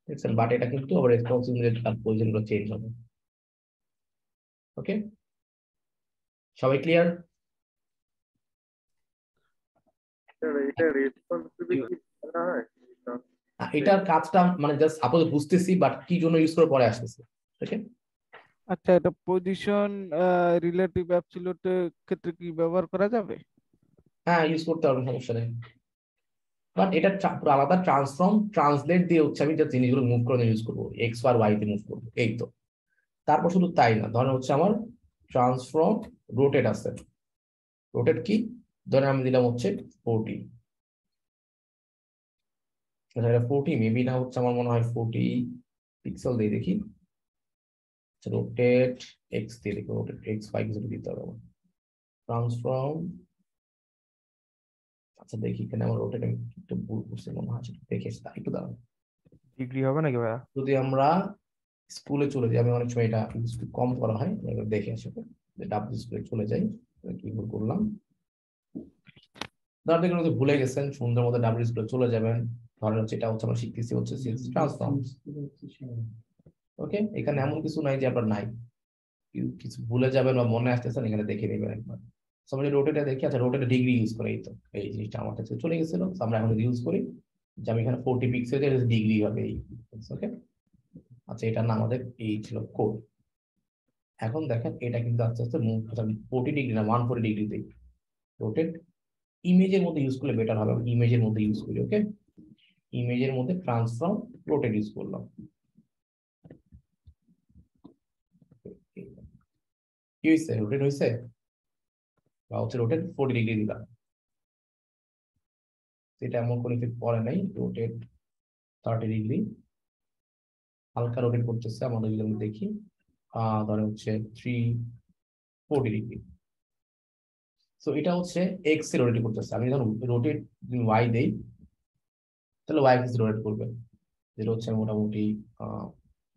দেখছেন বাট এটা কিন্তু আবার রেসপন্সিবিলিটি তার পজিশনগুলো চেঞ্জ হবে। ওকে সবাই ক্লিয়ার এটার কাজটা মানে জাস্ট সাপোজ বুঝতেছি বাট কি জন্য ইউজ করে পরে আসতেছে ওকে আচ্ছা এটা পজিশন রিলেটিভ অ্যাবসলিউটের ক্ষেত্রে কি ব্যবহার করা যাবে? হ্যাঁ ইউজ করতে পারবেন সমস্যা নেই। বাট এটা আলাদা ট্রান্সফর্ম ট্রান্সলেট দিয়ে হচ্ছে আমি যে জিনিসগুলো মুভ করে ইউজ করব এক্স আর ওয়াই তে মুভ করব, এই তো। তারপর শুধু তাই না, ধরেন হচ্ছে আমার ট্রান্সফর্ম রোটেট আছে। রোটেট কি? ধরেন আমি দিলাম হচ্ছে ফোরটি ফোরটি মেবি না হচ্ছে আমার মনে হয় ফোরটি পিক্সেল দিয়ে দেখি। রোটেট এক্স দিয়ে দেখি রোটেট এক্স ফাইভ দিতে হবে আমার। ট্রান্সফর্ম আচ্ছা দেখি এখানে আমার আমি একটু ভুল করছি মনে হয় দেখে এসে একটু দাঁড়ান। ডিগ্রি হবে নাকি ভাইয়া? যদি আমরা স্কুলে চলে যাই আমি অনেক সময় এটা একটু কম করা হয় এবার দেখে আসি যে ডাব্লিউ স্কুলে চলে যাই কি ভুল করলাম। ধর দেখুন যদি ভুলে গেছেন সুন্দর মতো ডাব্লিউ স্কুলে চলে যাবেন ধরেন হচ্ছে এটা হচ্ছে আমরা শিখতেছি হচ্ছে সিএস ট্রান্সফর্ম ওকে এখানে এমন কিছু নাই যে আপনার নাই। কিছু ভুলে যাবেন বা মনে আসতেছেন এখানে দেখে নেবেন একবার। আমরা রোটেটা দেখি আচ্ছা রোটেটা ডিগ্রি ইউজ করে। এই তো, এই জিনিসটা আমার কাছে চলে গেছিল আমরা এখন ইউজ করি, যে আমি এখানে ফোরটি পিক্সেল ডিগ্রি হবে, এই ওকে আচ্ছা এটার নাম আমাদের এই ছিল কোড এখন দেখেন, এটা কিন্তু আস্তে আস্তে মুভ ফোর্টি ডিগ্রি না ওয়ান ফোর্টি ডিগ্রি দিই রোটেট ইমেজের মধ্যে ইউজ করলে বেটার হবে ইমেজের মধ্যে ইউজ করি ওকে ইমেজের মধ্যে ট্রান্সফর্ম রোটেট ইউজ করলাম। কি হয়েছে রোটেট হয়েছে বা হচ্ছে রোটেট ফোর্টি ডিগ্রি দিলাম। এটা এমন কোনো ইফেক্ট পড়ে নাই রোটেট থার্টি ডিগ্রি হালকা রোটেট করতেছে আমাদের যদি দেখি। ধরে হচ্ছে থ্রি ফোরটি ডিগ্রি সো এটা হচ্ছে এক্স এ রোটেট করতেছে। আমি যখন রোটেট ওয়াই দেই, তাহলে ওয়াই এক্স রোটেট করবে। যেটা হচ্ছে মোটামুটি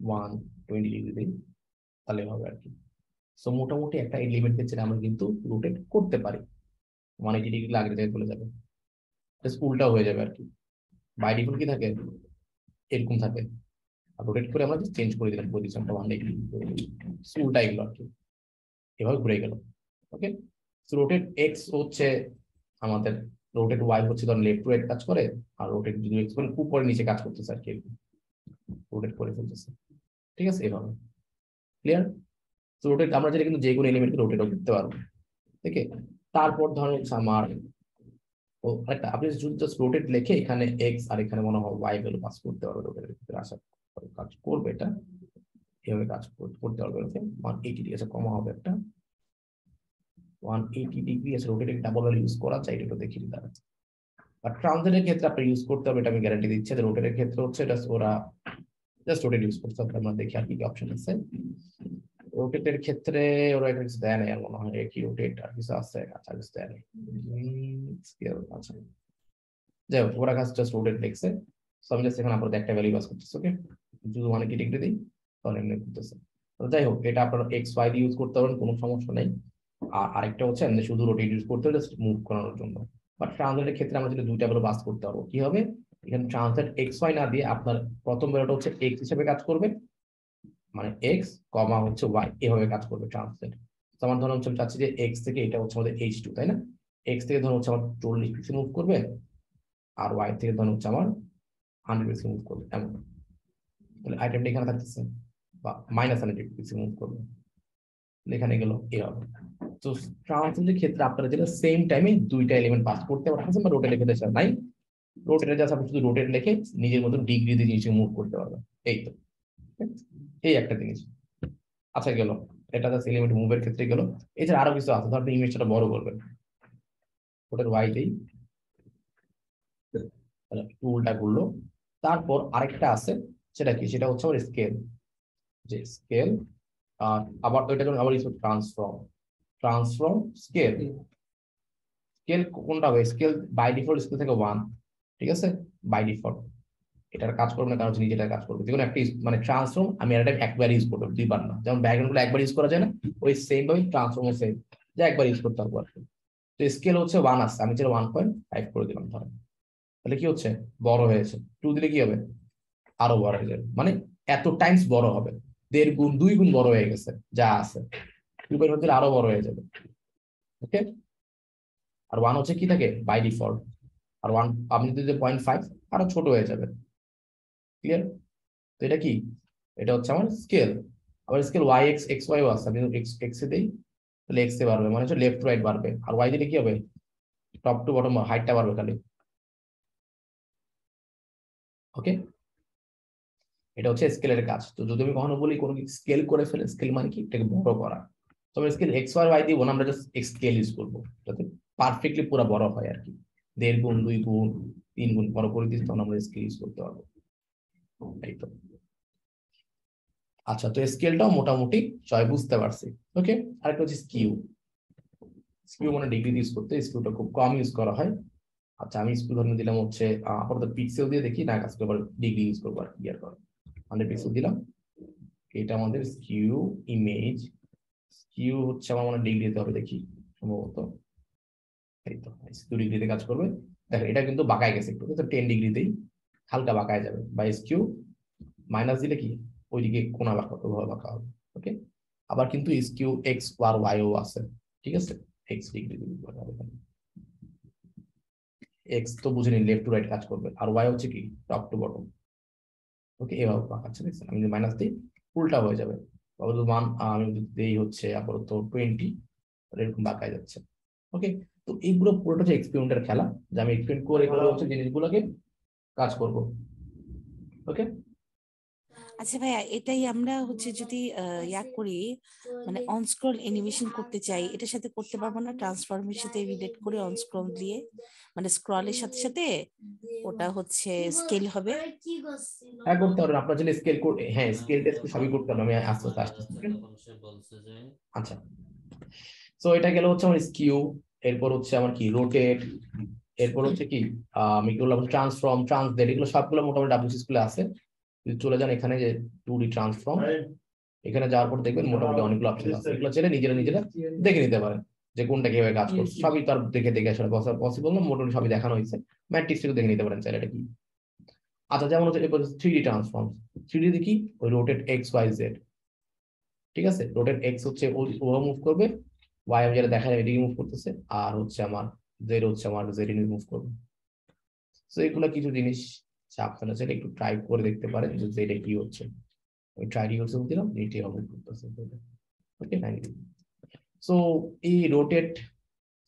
ওয়ান টোয়েন্টি ডিগ্রি দিই, তাহলে হবে আর কি। সো মোটামুটি একটা এলিমেন্ট ক্ষেত্রে আমরা কিন্তু রোটেট করতে পারি। ওয়ান এইটি ডিগ্রি আগের জায়গায় চলে যাবে। উল্টা হয়ে যাবে আর কি বাই ডিফল্ট কি থাকে? এরকম থাকে। আর রোটেট করে আমরা চেঞ্জ করে দিলাম। পজিশনটা ওয়ান এইটি উল্টা এগুলো আর কি এভাবে ঘুরে গেল। ওকে রোটেট এক্স হচ্ছে আমাদের রোটেট ওয়াই হচ্ছে ধরুন লেফট টু রাইট কাজ করে, আর রোটেট যদি এক্স মানে উপরে নিচে কাজ করতেছে আর কি রোটেট করে ফেলতেছে। ঠিক আছে? এভাবে। ক্লিয়ার তো রোটেট আমরা যেটা কিন্তু যে কোনো এলিমেন্টকে রোটেটও করতে পারব ঠিক তারপর ধরুন আমার, ও আরেকটা, আপনি যদি জাস্ট রোটেট লিখে এখানে এক্স আর এখানে মনে হয় ওয়াই ভ্যালু পাস করতে পারবে রোটেটের ভিতরে আশা কাজ করবে এটা। এভাবে কাজ কর- করতে পারবে ওকে ওয়ান এইটি ডিগ্রি আছে কমা হবে একটা। ওয়ান এইটি ডিগ্রি আছে রোটেটের ডাবল ভ্যালু ইউজ করা যায় এটা দিতে হবে আর ট্রানজেটের ক্ষেত্রে আপনি ইউজ করতে হবে, এটা আমি গ্যারান্টি দিচ্ছি, যে রোটেটের ক্ষেত্রে হচ্ছে এটা ওরা জাস্ট রোটেট ইউজ করতে হবে আমরা দেখি আর কি অপশন আছে। রোটেটের ক্ষেত্রে ওরা এটা কিছু দেয় নাই আর মনে হয় কি রোটেট আর কিছু আছে আচ্ছা কিছু দেয় নাই। আচ্ছা। যাই হোক, ওরা কাছে জাস্ট রোটেট লিখছে সো আমি জাস্ট এখানে আপনাদের একটা ভ্যালু পাস করতেছি ওকে যদি ওয়ান এইটি ডিগ্রি দিই, তাহলে এমনি করতেছে। তো যাই হোক, এটা আপনারা এক্স ওয়াই দিয়ে ইউজ করতে পারেন, কোনো সমস্যা নেই। আর আরেকটা হচ্ছে এমনি শুধু রোটেট ইউজ করতে হবে জাস্ট মুভ করানোর জন্য। বাট ট্রান্সলেটের ক্ষেত্রে আমরা যদি দুইটা ভ্যালু পাস করতে পারব, কি হবে? এখানে ট্রান্সলেট এক্স ওয়াই না দিয়ে আপনার প্রথম ভ্যালুটা হচ্ছে এক্স হিসেবে কাজ করবে। মানে এক্স কমা হচ্ছে ওয়াই এভাবে কাজ করবে ট্রান্সলেট আমার ধরুন হচ্ছে আমি চাচ্ছি যে এক্স থেকে এটা হচ্ছে আমাদের এইচ টু তাই না? এক্স থেকে ধরুন হচ্ছে আমার চল্লিশ পিক্সেল মুভ করবে, আর ওয়াই থেকে ধরুন হচ্ছে আমার হান্ড্রেড পিক্সেল মুভ করবে, এমন। তাহলে আইটেমটা এখানে থাকতেছে, বা মাইনাস হান্ড্রেড পিক্সেল মুভ করবে। এখানে গেল এ হবে। তো ট্রান্সলেটের ক্ষেত্রে আপনারা যেটা সেম টাইমে দুইটা এলিমেন্ট পাস করতে পারছেন বা রোটেট দেওয়া নাই। রোটেটে আপনি শুধু রোটেট লিখে, নিজের মতো ডিগ্রি দিয়ে জিনিস মুভ করতে পারবেন। এই তো। এই একটা জিনিস। আচ্ছা গেল। এটা জাস্ট এলিমেন্ট মুভের ক্ষেত্রে গেল। এছাড়া আরও কিছু আছে। ধর আপনি ইমেজটা বড় করবেন। ওটার ওয়াই দেই টুলটা ঘুরলো। তারপর আরেকটা আছে। সেটা কি? সেটা হচ্ছে আমার স্কেল যে স্কেল আর আবার ওইটা যখন আবার use transform transform scale scale কোনটা হবে? স্কেল বাই ডিফল্ট স্কেল থেকে ওয়ান ঠিক আছে? বাই ডিফল্ট এটার কাজ করবে না, কারণ হচ্ছে নিজেটা কাজ করবে। যেকোনো একটা মানে ট্রান্সফর্ম আমি এটা একবার ইউজ করব দুইবার না। যেমন ব্যাকগ্রাউন্ডগুলো একবার ইউজ করা যায় না, ওই সেম ভাবে ট্রান্সফর্ম সেম যে একবার ইউজ করতে পারব আর কি। তো স্কেল হচ্ছে ওয়ান আসছে আমি যেটা ওয়ান পয়েন্ট ফাইভ করে দিলাম, ধরেন। তাহলে কি হচ্ছে? বড় হয়েছে। টু দিলে কি হবে? আরও বড় হয়ে যাবে। মানে এত টাইমস বড় হবে। দেড় গুণ, দুই গুণ বড় হয়ে গেছে, যা আছে। টু পয়েন্ট আরও বড় হয়ে যাবে। ওকে আর ওয়ান হচ্ছে কি থাকে? বাই ডিফল্ট আর ওয়ান আপনি যদি পয়েন্ট ফাইভ আরও ছোট হয়ে যাবে ক্লিয়ার তো এটা কি? এটা হচ্ছে আমার স্কেল আবার scale Y X X Y আছে। আমি এক্স এক্স দিই, তাহলে এক্স বাড়বে। মানে হচ্ছে লেফট রাইট বাড়বে। আর ওয়াই দিলে কি হবে? টপ টু বটম হাইটটা বাড়বে খালি। ওকে এটা হচ্ছে স্কেলের কাজ। তো যদি আমি কখনো বলি কোনো স্কেল করে ফেলে স্কেল মানে কি? এটাকে বড় করা। তবে স্কেল এক্স ওয়াই ওয়াই দিব না, আমরা জাস্ট স্কেল ইউজ করব। যাতে পারফেক্টলি পুরো বড় হয় আর কি। দেড় গুণ, দুই গুণ, তিন গুণ বড় করে দিচ্ছি তখন আমরা স্কেল ইউজ করতে পারব। এই আচ্ছা তো স্কেলটাও মোটামুটি, সবাই বুঝতে পারছি। ওকে আরেকটা হচ্ছে স্কিউ স্কিউ মানে ডিগ্রি ইউজ করতে স্কিউটা খুব কম ইউজ করা হয়। আচ্ছা আমি স্কিউ ধরে দিলাম হচ্ছে আপাতত পিক্সেল দিয়ে দেখি, না কাজ করব ডিগ্রি ইউজ করব আর ক্লিয়ার করো হান্ড্রেড পিক্সেল দিলাম। এটা আমাদের স্কিউ ইমেজ স্কিউ হচ্ছে আমার মানে ডিগ্রি দিতে হবে, দেখি, সম্ভবত। এই তো স্কিউ ডিগ্রিতে কাজ করবে। দেখো এটা কিন্তু বাঁকায় গেছে একটু টেন ডিগ্রিতেই হালকা বাঁকায় যাবে। বা স্কিউ মাইনাস দিলে কি? ওইদিকে কোনা বাঁকা বাঁকা হবে। ওকে আবার কিন্তু স্কিউ এক্স আর ওয়াইও আছে। ঠিক আছে? এক্স ডিগ্রি এক্স তো বুঝে নিন লেফট টু রাইট কাজ করবে। আর ওয়াই হচ্ছে কি? টপ টু বটম ওকে এভাবে বাঁকাচ্ছে, দেখছেন? আমি যদি মাইনাস দিই, উল্টা হয়ে যাবে। আপাতত ওয়ান আমি যদি দেই হচ্ছে আপাতত টোয়েন্টি এরকম বাঁকায় যাচ্ছে। ওকে তো এইগুলো পুরোটা হচ্ছে এক্সপেরিমেন্টের খেলা। যে আমি এক্সপেরিমেন্ট করে হচ্ছে জিনিসগুলোকে কাজ করব। ওকে আচ্ছা ভাইয়া এটাই আমরা হচ্ছে যদি ইয়া করি মানে অন স্ক্রল অ্যানিমেশন করতে চাই এটার সাথে করতে পারব না? ট্রান্সফর্মের সাথে রিলেট করে অন স্ক্রল দিয়ে মানে স্ক্রলের সাথে সাথে ওটা হচ্ছে স্কেল হবে। হ্যাঁ করতে পারবেন আপনার জন্য স্কেল হ্যাঁ স্কেল টেস্ট সবই করতে পারবেন আমি আস্তে আস্তে okay? আচ্ছা। সো এটা গেল হচ্ছে আমার স্কিউ এরপর হচ্ছে আমার কি রোটেট এরপর হচ্ছে কি আহ, আমি বললাম ট্রান্সফর্ম ট্রান্সলেট এগুলো সবগুলো মোটামুটি ডাব্লিউসি স্কুলে আছে। যদি চলে যান এখানে যে টু ডি ট্রান্সফর্ম এখানে যাওয়ার পর দেখবেন মোটামুটি অনেকগুলো অপশন আছে। এগুলো ছেড়ে নিজেরা নিজেরা দেখে নিতে পারেন যে কোনটা কীভাবে কাজ করছে। সবই তার দেখে দেখে আসলে পসিবল না মোটামুটি সবই দেখানো হয়েছে। ম্যাট্রিক্স থেকে দেখে নিতে পারেন চাইলে এটা কি। আচ্ছা যেমন হচ্ছে এরপর three D transform three D কি? ওই রোটেট এক্স ওয়াই জেড ঠিক আছে? রোটেট এক্স হচ্ছে ও মুভ করবে ওয়াই আমি যেটা দেখা যায় এদিকে মুভ করতেছে। আর হচ্ছে আমার জেড হচ্ছে আমার জেড মুভ করব। তো এগুলো কিছু জিনিস আপনারা চাইলে একটু ট্রাই করে দেখতে পারেন যে জেডে কি হচ্ছে। ওই ট্রাই রিভার্সাল দিলাম এটি করতেছে। ওকে সো এই রোটেট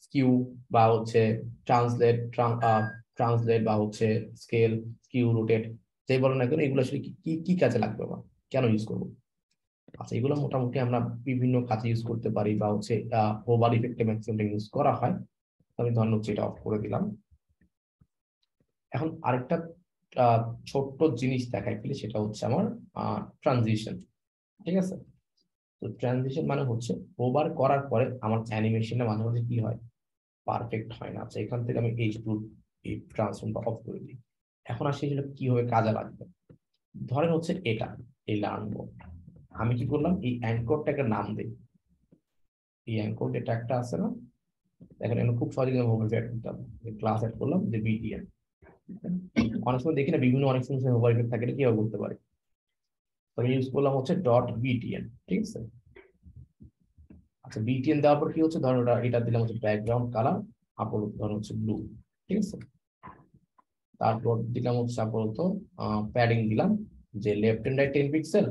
স্কিউ বা হচ্ছে ট্রান্সলেট ট্রান্সলেট বা হচ্ছে স্কেল স্কিউ রোটেট যেই বলেন না কেন, এগুলো আসলে কি, কি- কাজে লাগবে বা কেন ইউজ করব? আচ্ছা এগুলো মোটামুটি আমরা বিভিন্ন কাজে ইউজ করতে পারি বা হচ্ছে ওভার ইফেক্টে ম্যাক্সিমাম ইউজ করা হয়। আমি এটা অফ করে দিলাম। এখন আরেকটা ছোট্ট জিনিস দেখাই ফেলি সেটা হচ্ছে আমার ট্রানজিশন ঠিক আছে? তো ট্রানজিশন মানে হচ্ছে ওভার করার পরে আমার অ্যানিমেশনটা মাঝে মাঝে কি হয়? পারফেক্ট হয় না। আচ্ছা এখান থেকে আমি এইচ টু এই ট্রান্সফর্মটা অফ করে দিই। এখন আসলে সেটা কীভাবে কাজে লাগবে? ধরেন হচ্ছে এটা, এই লার্ন মোড আমি কি করলাম? এই অ্যাঙ্করটাকে নাম দিই। এই অ্যাঙ্কর এটা একটা আছে না? দেখেন আমি খুব সহজে হোভার অ্যাড করতাম ক্লাস অ্যাড করলাম, যে বিটিএন অনেক সময় দেখি না, বিভিন্ন অনেক সময় হোভার ইফেক্ট থাকে কীভাবে করতে পারি? তো আমি ইউজ করলাম হচ্ছে ডট বিটিএন ঠিক আছে? আচ্ছা বিটিএন দেওয়ার পর কি হচ্ছে? ধরো এটা দিলাম হচ্ছে ব্যাকগ্রাউন্ড কালার আপাতত ধরো হচ্ছে ব্লু ঠিক আছে? তারপর দিলাম হচ্ছে আপাতত প্যাডিং দিলাম, যে left hand right ten pixel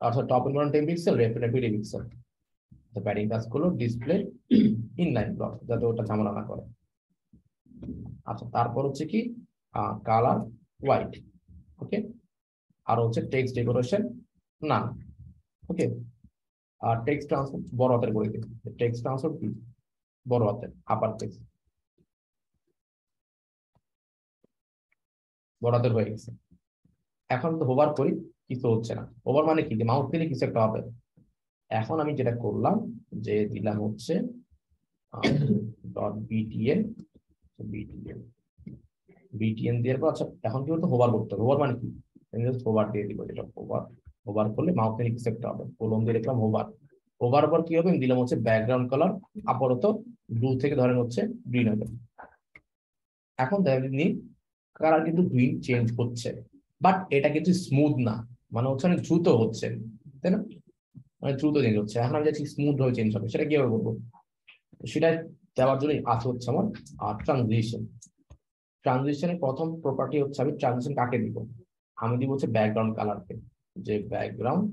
অর্থাৎ top and bottom ten pixel left hand right pixel তো প্যাডিং কাজ ডিসপ্লে ইন লাইন ব্লক যাতে ওটা ঝামেলা না করে। আচ্ছা তারপর হচ্ছে কি কালার হোয়াইট ওকে আর হচ্ছে টেক্সট ডেকোরেশন না ওকে আর টেক্সট ট্রান্সফার বড় হাতের করে দিই। টেক্সট ট্রান্সফার কি? বড় হাতের আপার টেক্সট বড় হয়ে গেছে। এখন তো হোভার করি, কিছু হচ্ছে না। ওভার মানে কি? যে মাউস দিলে কিছু একটা হবে। এখন আমি যেটা করলাম যে দিলাম হচ্ছে ডট বিটিএন বিটিএন দেওয়ার পর আচ্ছা এখন কি বলতো হোভার করতে হবে। হোভার মানে কি? হোভার দিয়ে দিব যেটা হোভার হোভার করলে মাউস দিলে একটা হবে। কলম দিয়ে লিখলাম হোভার হোভার পর কি হবে? দিলাম হচ্ছে ব্যাকগ্রাউন্ড কালার আপাতত ব্লু থেকে ধরেন হচ্ছে গ্রিন হবে এখন দেখেন কালার কিন্তু গ্রিন চেঞ্জ হচ্ছে বাট এটা কিন্তু স্মুথ না। মানে হচ্ছে অনেক দ্রুত হচ্ছে, তাই না? মানে দ্রুত চেঞ্জ হচ্ছে। এখন আমি যাচ্ছি স্মুথ ভাবে চেঞ্জ হবে। সেটা কীভাবে করব সেটা দেওয়ার জন্য আছে হচ্ছে আমার ট্রানজিশন ট্রানজিশনের প্রথম প্রপার্টি হচ্ছে আমি ট্রানজিশন কাকে দিব? আমি দিব হচ্ছে ব্যাকগ্রাউন্ড কালারকে যে ব্যাকগ্রাউন্ড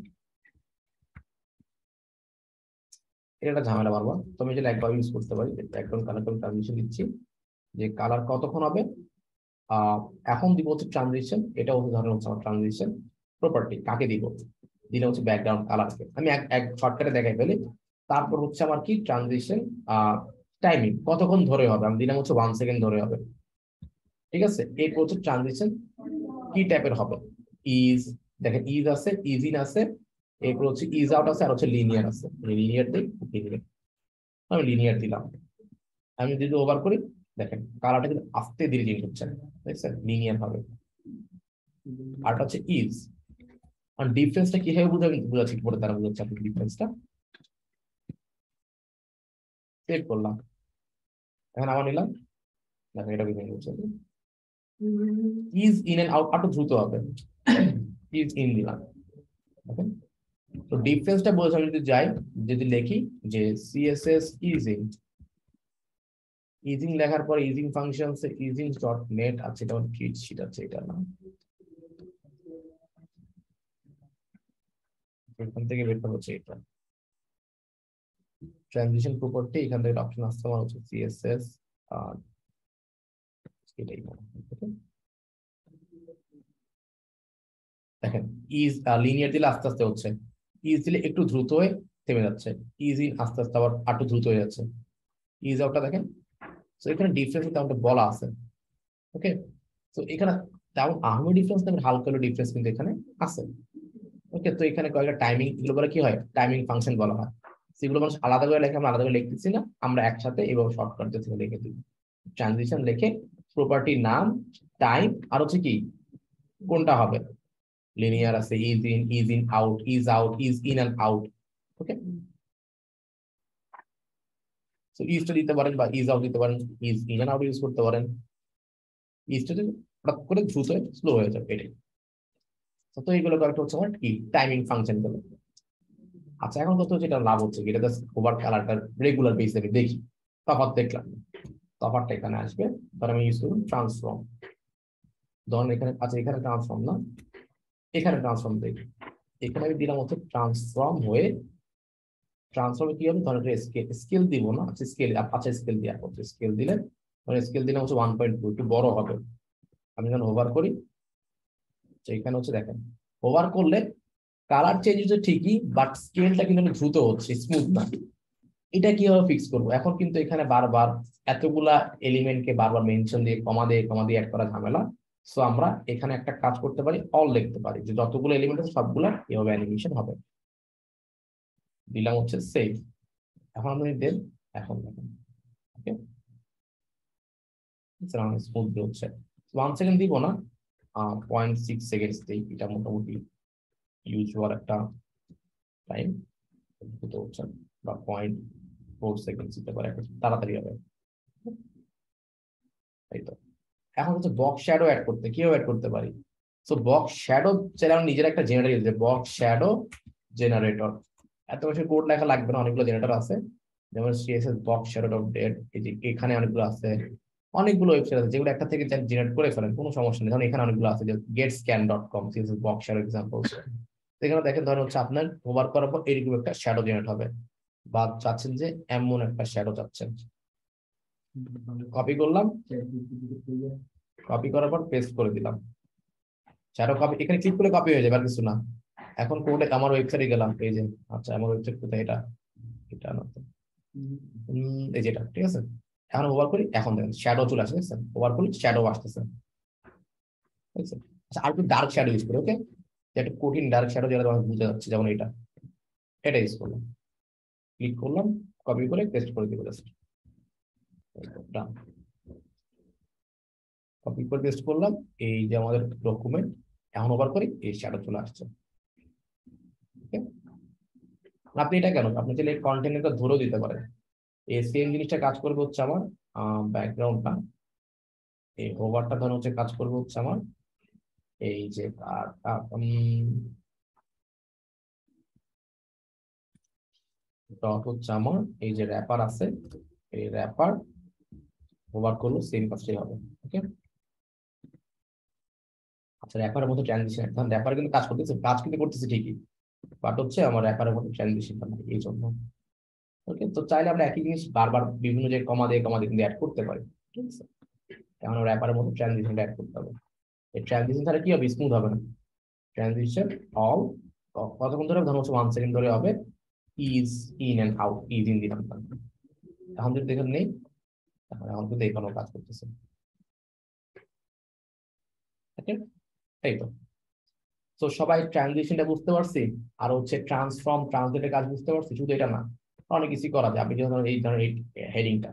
এটা একটা ঝামেলা পারব তুমি যেটা একবার ইউজ করতে পারি ব্যাকগ্রাউন্ড কালারকে আমি ট্রানজিশন দিচ্ছি, যে কালার কতক্ষণ হবে? এখন দিব হচ্ছে ট্রানজিশন এটা হচ্ছে ধরেন হচ্ছে আমার ট্রানজিশন প্রপার্টি কাকে দিব? দিলে হচ্ছে ব্যাকগ্রাউন্ড কালারকে আমি এক শর্টকাটে দেখাই ফেলি। তারপর হচ্ছে আমার কি? ট্রানজিশন টাইমিং কতক্ষণ ধরে হবে? আমি দিলাম হচ্ছে ওয়ান সেকেন্ড ধরে হবে। ঠিক আছে? এরপর হচ্ছে ট্রানজিশন কি টাইপের হবে? ইজ দেখেন ইজ আছে ইজ ইন আছে, এরপর হচ্ছে ইজ আউট আছে, আর হচ্ছে লিনিয়ার আছে। লিনিয়ার দিই লিনিয়ার আমি লিনিয়ার দিলাম। আমি যদি ওভার করি, দেখেন কালারটা কিন্তু আস্তে ধীরে চেঞ্জ হচ্ছে। দেখছেন? লিনিয়ার হবে। আরটা হচ্ছে ইজ আর ডিফারেন্সটা কীভাবে বুঝাবেন বুঝাচ্ছি পরে তারা বুঝাচ্ছে আপনি ডিফারেন্সটা। সেভ করলাম। এখন আবার নিলাম। দেখেন এটা বুঝে গেছে। ইজ ইন এন্ড আউট আরও দ্রুত হবে। ইজ ইন দিলাম ওকে তো ডিফারেন্সটা বোঝা যদি যাই, যদি লিখি যে সিএসএস ইজিং ইজিং লেখার পর easing function easing dot net আছে, এটা কিট শিট আছে এটা না এখান থেকে বের করা হচ্ছে এটা ট্রানজিশন প্রপার্টি এখান থেকে অপশন আমার হচ্ছে সিএসএস আর এটাই? দেখেন ইজ লিনিয়ার দিলে আস্তে আস্তে হচ্ছে। ইজ দিলে একটু দ্রুত হয়ে থেমে যাচ্ছে। ইজ আস্তে আস্তে আবার আরটু দ্রুত হয়ে যাচ্ছে। ইজ আউটটা দেখেন। তো এখানে ডিফারেন্স তেমন বলা আছে ওকে তো এখানে তেমন আহমে ডিফারেন্স তেমন হালকা ডিফারেন্স কিন্তু এখানে আছে। ওকে তো এখানে কয়েকটা টাইমিং এগুলো বলে কি হয়? টাইমিং ফাংশন বলা হয়। সেগুলো মানুষ আলাদা করে লেখে, আমরা আলাদা করে লিখতেছি না। আমরা একসাথে এভাবে শর্টকাট থেকে লিখে দিই। ট্রানজিশন লিখে প্রপার্টি নাম টাইম আর হচ্ছে কি? কোনটা হবে? লিনিয়ার আছে ease in ease in out ease out ease in and out okay so ইজটা দিতে পারেন বা ইজ আউট দিতে পারেন ease in and out use করতে পারেন। ইজটা হঠাৎ করে দ্রুত স্লো হয়ে যাবে, এটাই। তো এইগুলো কয়েকটা হচ্ছে আমার কি? টাইমিং ফাংশনগুলো। আচ্ছা এখন কত যেটা লাভ হচ্ছে এটা জাস্ট ওভার কালারটা রেগুলার বেসে আমি দেখি। তফাৎ দেখলাম। তফাৎটা এখানে আসবে। তার আমি ইউজ করব ট্রান্সফর্ম ধরুন এখানে আচ্ছা এখানে ট্রান্সফর্ম না। এখানে ট্রান্সফর্ম দেখি। এখানে আমি দিলাম হচ্ছে ট্রান্সফর্ম হয়ে ট্রান্সফর্মে কি হবে? ধরেন স্কেল স্কেল দিব না? আচ্ছা স্কেল আচ্ছা স্কেল দেওয়া হচ্ছে স্কেল দিলে মানে স্কেল দিলে হচ্ছে ওয়ান পয়েন্ট টু একটু বড় হবে। আমি যখন ওভার করি। এখানে হচ্ছে দেখেন ওভার করলে কালার চেঞ্জ হচ্ছে ঠিকই বাট স্কেলটা কিন্তু দ্রুত হচ্ছে স্মুথ না। এটা কীভাবে ফিক্স করব? এখন কিন্তু এখানে বারবার এতগুলা এলিমেন্টকে বারবার মেনশন দিয়ে কমা দিয়ে কমা দিয়ে অ্যাড করা ঝামেলা। সো আমরা এখানে একটা কাজ করতে পারি অল লিখতে পারি যে যতগুলো এলিমেন্ট আছে সবগুলা এভাবে অ্যানিমেশন হবে। দিলাম হচ্ছে সেভ এখন আপনি দেন এখন দেখেন ওকে স্মুথ হচ্ছে। ওয়ান সেকেন্ড দিব না। পয়েন্ট সিক্স সেকেন্ডস দিই এটা মোটামুটি ইউজ হওয়ার একটা টাইম হচ্ছে বা পয়েন্ট ফোর সেকেন্ড দিতে পারে তাড়াতাড়ি হবে। এই তো। এখন হচ্ছে বক্স শ্যাডো অ্যাড করতে, কীভাবে অ্যাড করতে পারি? সো বক্স শ্যাডো যেটা নিজের একটা জেনারেটর বক্স শ্যাডো জেনারেটর এত বেশি কোড লেখা লাগবে না, অনেকগুলো জেনারেটর আছে। যেমন CSS box shadow dot date এখানে অনেকগুলো আছে। অনেকগুলো ওয়েবসাইট আছে যেগুলো একটা থেকে জেনারেট করে ফেলেন, কোনো সমস্যা নেই। ধরুন এখানে অনেকগুলো আছে get scan dot com CSS box shadow example এখানে দেখেন ধরেন হচ্ছে আপনার ওভার করার পর এরকম একটা শ্যাডো জেনারেট হবে। বা চাচ্ছেন যে এমন একটা শ্যাডো চাচ্ছেন। কপি করলাম। কপি করার পর পেস্ট করে দিলাম। শ্যাডো কপি এখানে ক্লিক করলে কপি হয়ে যাবে, আর কিছু না। এখন কোডে আমার ওয়েবসাইটে গেলাম, এই আচ্ছা আমার ওয়েবসাইট কোথায়? এটা এটা না এই যে এটা, ঠিক আছে? এখন ওভার করি, এখন দেখেন শ্যাডো চলে আসে, দেখছেন? ওভার করি শ্যাডো আসতেছে। আচ্ছা আর একটু ডার্ক শ্যাডো ইউজ করি ওকে একটা কঠিন ডার্ক শ্যাডো যেটা তোমাকে বুঝে যাচ্ছে, যেমন এটা। এটা ইউজ করলাম। ক্লিক করলাম কপি করে পেস্ট করে দিব জাস্ট কপি করে পেস্ট করলাম, এই যে আমাদের ডকুমেন্ট এখন ওভার করি, এই শ্যাডো চলে আসছে। আপনি এটা কেন? আপনি চাইলে কন্টেন্টটা ধরেও দিতে পারেন। এই সেম জিনিসটা কাজ করবে হচ্ছে আমার ব্যাকগ্রাউন্ডটা এই ওভারটা ধরুন হচ্ছে কাজ করবে হচ্ছে আমার। এই যে ডট হচ্ছে আমার, এই যে র্যাপার আছে, এই র্যাপার ওভার করল সেম কাজটাই হবে ওকে আচ্ছা র্যাপারের মধ্যে ট্রানজিশন র্যাপার কিন্তু কাজ করতেছে, কাজ কিন্তু করতেছে ঠিকই বাট হচ্ছে আমার র্যাপারের মধ্যে ট্রানজিশনটা নাই, এই জন্য। ওকে তো চাইলে আমরা একই জিনিস বারবার বিভিন্ন যে কমা দিয়ে কমা দিয়ে কিন্তু অ্যাড করতে পারি, ঠিক আছে? এখন র্যাপারের মধ্যে ট্রানজিশনটা অ্যাড করতে হবে। এই ট্রানজিশন ছাড়া কি হবে? স্মুথ হবে না। ট্রানজিশন অল কতক্ষণ ধরে? হচ্ছে ওয়ান সেকেন্ড ধরে হবে। Ease in and out ease in দিলাম এখন যদি দেখেন নেই, তাহলে এখন কিন্তু এখানেও কাজ করতেছে। এই তো। তো সবাই ট্রানজিশনটা বুঝতে পারছি? আর হচ্ছে ট্রান্সফর্ম ট্রান্সলেটের কাজ বুঝতে পারছি? শুধু এটা না। অনেক কিছু করা যায়। আপনি যখন এই ধরনের এই হেডিংটা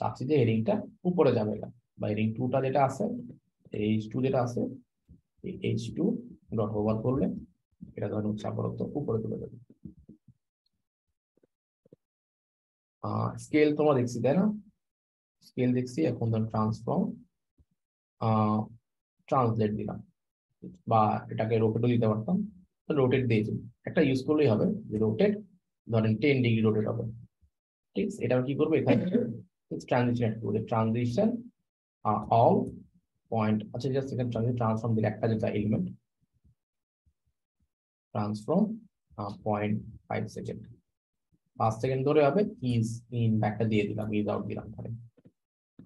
চাচ্ছি যে হেডিংটা উপরে যাবে এটা বা হেডিং টুটা যেটা আছে এইচ টু যেটা আছে এইচ টু ডট ওভার করলে এটা ধরুন আপাতত উপরে তুলে দেবে স্কেল তোমরা দেখছি, তাই না? স্কেল দেখছি, এখন ধরুন ট্রান্সফর্ম ট্রান্সলেট দিলাম। বা এটাকে রোটেটও দিতে পারতাম। রোটেট দিয়েছি। একটা ইউজ করলেই হবে যে রোটেট ধরেন টেন ডিগ্রি রোটেট হবে ঠিক আছে? এটা কি করব? এখানে ট্রানজিশন করব ট্রানজিশন অল পয়েন্ট আচ্ছা জাস্ট এখানে ট্রান্সফর্ম দিলে একটা যেটা element transform point five second পাঁচ সেকেন্ড ধরে হবে ইজ ইন ব্যাকটা দিয়ে দিলাম ইজ আউট দিলাম ধরে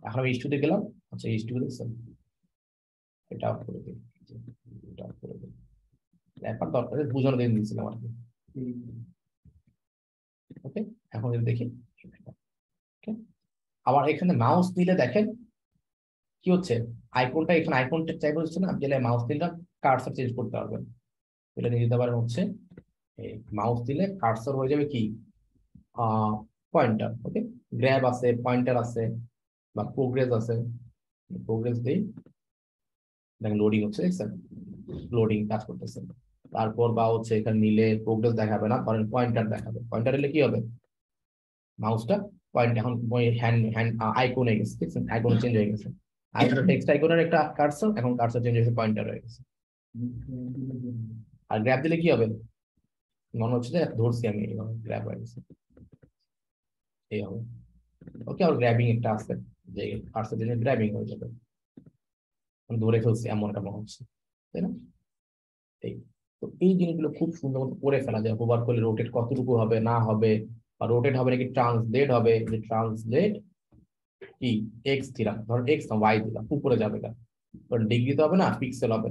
এখন আমি ইস্টুতে গেলাম আচ্ছা ইস্টু দেখছেন এটা অফ করে দিই এটা অফ করে দিই ব্যাপার দরকার নেই, বোঝানোর দিন দিয়েছিলাম আর কি। ওকে এখন যদি দেখি, Okay? আবার এখানে মাউস দিলে দেখেন, কি হচ্ছে? আইকনটা এখানে আইকনটা চাইবে হচ্ছে না? আপনি মাউস দিলে কার্সার চেঞ্জ করতে পারবেন। এটা নিয়ে দিতে পারেন হচ্ছে মাউস দিলে কার্সার হয়ে যাবে কি? পয়েন্টার ওকে গ্র্যাব আছে পয়েন্টার আছে, বা প্রোগ্রেস আছে। প্রোগ্রেস দিই দেখেন লোডিং হচ্ছে, দেখছেন? লোডিং কাজ করতেছে। তারপর বা হচ্ছে এখানে নিলে প্রোগ্রেস দেখাবে না, ধরেন পয়েন্টার দেখাবে। পয়েন্টার এলে কি হবে? মাউসটা পয়েন্ট এখন হ্যান্ড হ্যান্ড আইকনে গেছে, ঠিক আছে? আইকন চেঞ্জ হয়ে গেছে। আইকন টেক্সট আইকনের একটা কার্সর এখন কার্সর চেঞ্জ হয়েছে পয়েন্টার হয়ে গেছে। আর গ্র্যাব দিলে কি হবে? মনে হচ্ছে যে ধরছি আমি গ্র্যাব হয়ে গেছে। এই হবে। ওকে আর গ্র্যাবিং একটা আছে, যে কার্সর চেঞ্জ গ্র্যাবিং হয়ে যাবে। ধরে ফেলছি এমন একটা মনে হচ্ছে, তাই না? এই। তো এই জিনিসগুলো খুব সুন্দর মতো করে ফেলা যায়। হোভার করলে রোটেট কতটুকু হবে, না হবে, বা রোটেট হবে নাকি ট্রান্সলেট হবে, যে ট্রান্সলেট কি? এক্স দিলাম ধর এক্স না ওয়াই দিলাম উপরে যাবে না কারণ ডিগ্রি তো হবে না পিক্সেল হবে।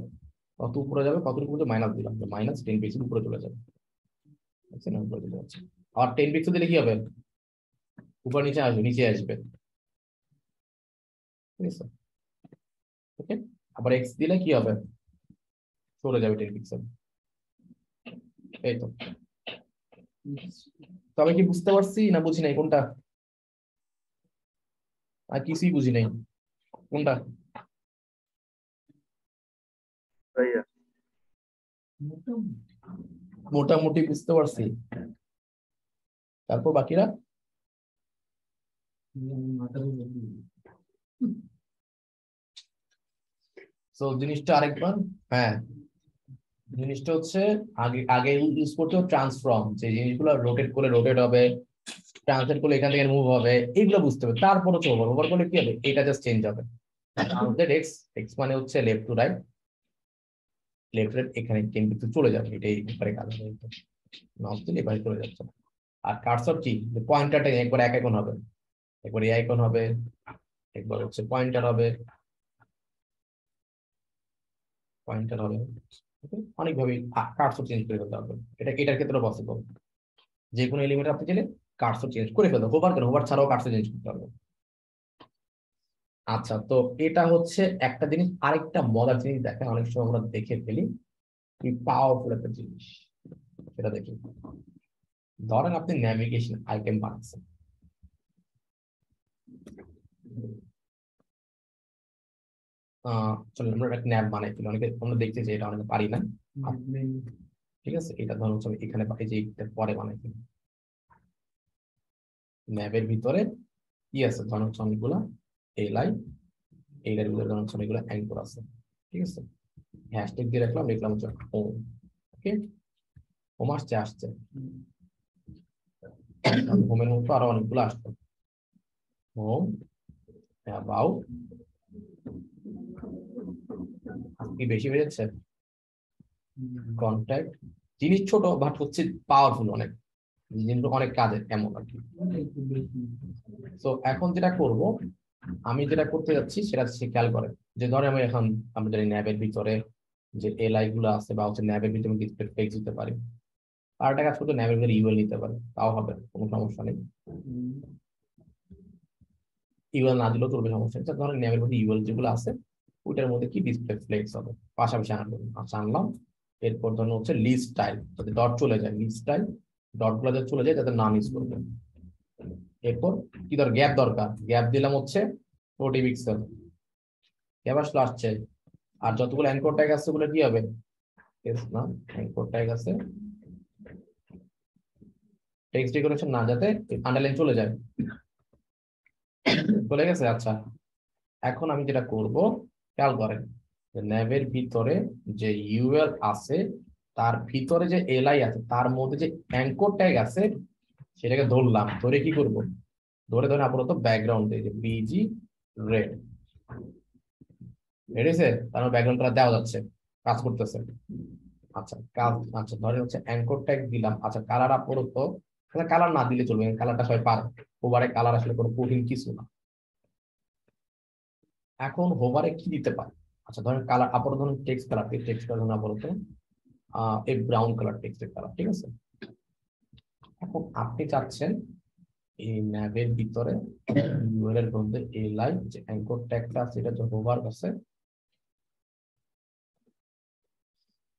কত উপরে যাবে, কতটুকু মাইনাস দিলাম মাইনাস টেন পিক্সেল উপরে চলে যাবে। উপরে চলে যাচ্ছে। আর টেন পিক্সেল দিলে কি হবে? উপর নিচে আসবে নিচে আসবে। ওকে আবার এক্স দিলে কি হবে? চলে যাবে টেন পিক্সেল এই তবে কি বুঝতে পারছি না বুঝি নাই কোনটা? আর কিছুই বুঝি নাই। কোনটা? মোটামুটি বুঝতে পারছি। তারপর বাকিরা? জিনিসটা আরেকবার হ্যাঁ। জিনিসটা হচ্ছে আগে আগে ইউজ করতে ট্রান্সফর্ম যে জিনিসগুলো রোটেট করে রোটেট হবে ট্রান্সলেট করলে এখান থেকে মুভ হবে, এগুলো বুঝতে হবে। তারপর হচ্ছে ওভার ওভার করলে কি হবে? এটা জাস্ট চেঞ্জ হবে। ট্রান্সলেট এক্স এক্স মানে হচ্ছে left to right left right এখানে কিন্তু চলে যাবে, এটাই একবারে কাজ হবে। মাউস দিলে এবারে চলে যাচ্ছে। আর কার্সর কি? পয়েন্টারটা একবার এক আইকন হবে, একবার এই আইকন হবে, একবার হচ্ছে পয়েন্টার হবে। পয়েন্টার হবে? অনেকভাবে কার্সর চেঞ্জ করে ফেলতে হবে। এটা এটার ক্ষেত্রে পসিবল যে কোনো এলিমেন্ট আপনি চাইলে কার্সর চেঞ্জ করে ফেলতে হোভার কেন? হোভার ছাড়াও কার্সর চেঞ্জ করতে হবে। আচ্ছা তো এটা হচ্ছে একটা জিনিস। আরেকটা মজার জিনিস দেখেন, অনেক সময় আমরা দেখে ফেলি। পাওয়ারফুল একটা জিনিস। সেটা দেখি। ধরেন আপনি ন্যাভিগেশন আইটেম বানাচ্ছেন। চলুন আমরা একটা ন্যাপ বানাই ফেলি। অনেকে আমরা দেখতে যে এটা অনেকে পারি না। ঠিক আছে? এটা ধরুন আমি এখানে এই যে এটার পরে বানাই ফেলি। ম্যাপের ভিতরে কি আছে? ধরুন হচ্ছে অনেকগুলা এই লাইন এইটার ভিতরে ধরুন হচ্ছে অনেকগুলো অ্যাঙ্কর আছে। ঠিক আছে? হ্যাশট্যাগ দিয়ে রাখলাম লিখলাম হচ্ছে হোম ওকে হোম আসছে আসছে। হোমের মতো আরও অনেকগুলো আসতো হোম অ্যাবাউট কি বেশি যাচ্ছে কন্ট্যাক্ট জিনিস ছোট বাট হচ্ছে পাওয়ারফুল অনেক। জিনিসগুলো অনেক কাজের এমন আর কি। তো এখন যেটা করব আমি যেটা করতে যাচ্ছি সেটা হচ্ছে খেয়াল করে যে ধরে আমি এখন আমি জানি ন্যাবের ভিতরে যে এলআই গুলো আছে বা হচ্ছে ন্যাবের ভিতরে আমি ডিসপ্লে ফেক্স দিতে পারি। আর একটা কাজ করতে ন্যাবের ভিতরে ইউএল নিতে পারে। তাও হবে কোনো সমস্যা নেই। ইউএল না দিলেও চলবে সমস্যা নেই। ধরেন ন্যাবের মধ্যে ইউএল যেগুলো আছে ওইটার মধ্যে কি ডিসপ্লে ফ্লেক্স হবে? পাশাপাশি আনব আচ্ছা আনলাম। এরপর ধরুন হচ্ছে লিস্ট স্টাইল যাতে ডট চলে যায় লিস্ট স্টাইল ডটগুলো যাতে চলে যায়, যাতে নাম ইউজ করবে এরপর কি ধর গ্যাপ দরকার। গ্যাপ দিলাম হচ্ছে ফোর্টি পিক্সেল গ্যাপ আসলে, আসছে। আর যতগুলো অ্যাঙ্কর ট্যাগ আছে, ওগুলো কি হবে? না অ্যাঙ্কর ট্যাগ আছে। টেক্সট ডেকোরেশন না, যাতে আন্ডারলাইন চলে যায়। চলে গেছে আচ্ছা। এখন আমি যেটা করব খেয়াল করেন ন্যাবের ভিতরে যে ইউএল আছে, তার ভিতরে যে এলআই আছে, তার মধ্যে যে অ্যাঙ্কর ট্যাগ আছে, সেটাকে ধরলাম। ধরে কি করব? ধরে ধরে আপাতত ব্যাকগ্রাউন্ড যে বিজি রেড রেডেছে তার ব্যাকগ্রাউন্ডটা দেওয়া যাচ্ছে, কাজ করতেছে। আচ্ছা কাজ আচ্ছা ধরে হচ্ছে অ্যাঙ্কর ট্যাগ দিলাম। আচ্ছা কালার আপাতত কালার না দিলে চলবে কালারটা সবাই পারে। ওভারে কালার আসলে কোনো কঠিন কিছু না। এখন হোভারে কি দিতে পারে? আচ্ছা ধরেন কালার আপাতত ধরুন টেক্সট কালার টেক্সট কালার ধরুন আপাতত এই ব্রাউন কালার টেক্সটের কালার ঠিক আছে? এখন আপনি চাচ্ছেন এই ন্যাবের ভিতরে ইউআরএল মধ্যে এই লাইন যে অ্যাঙ্কর ট্যাগটা আছে, এটা যে হোভার আছে।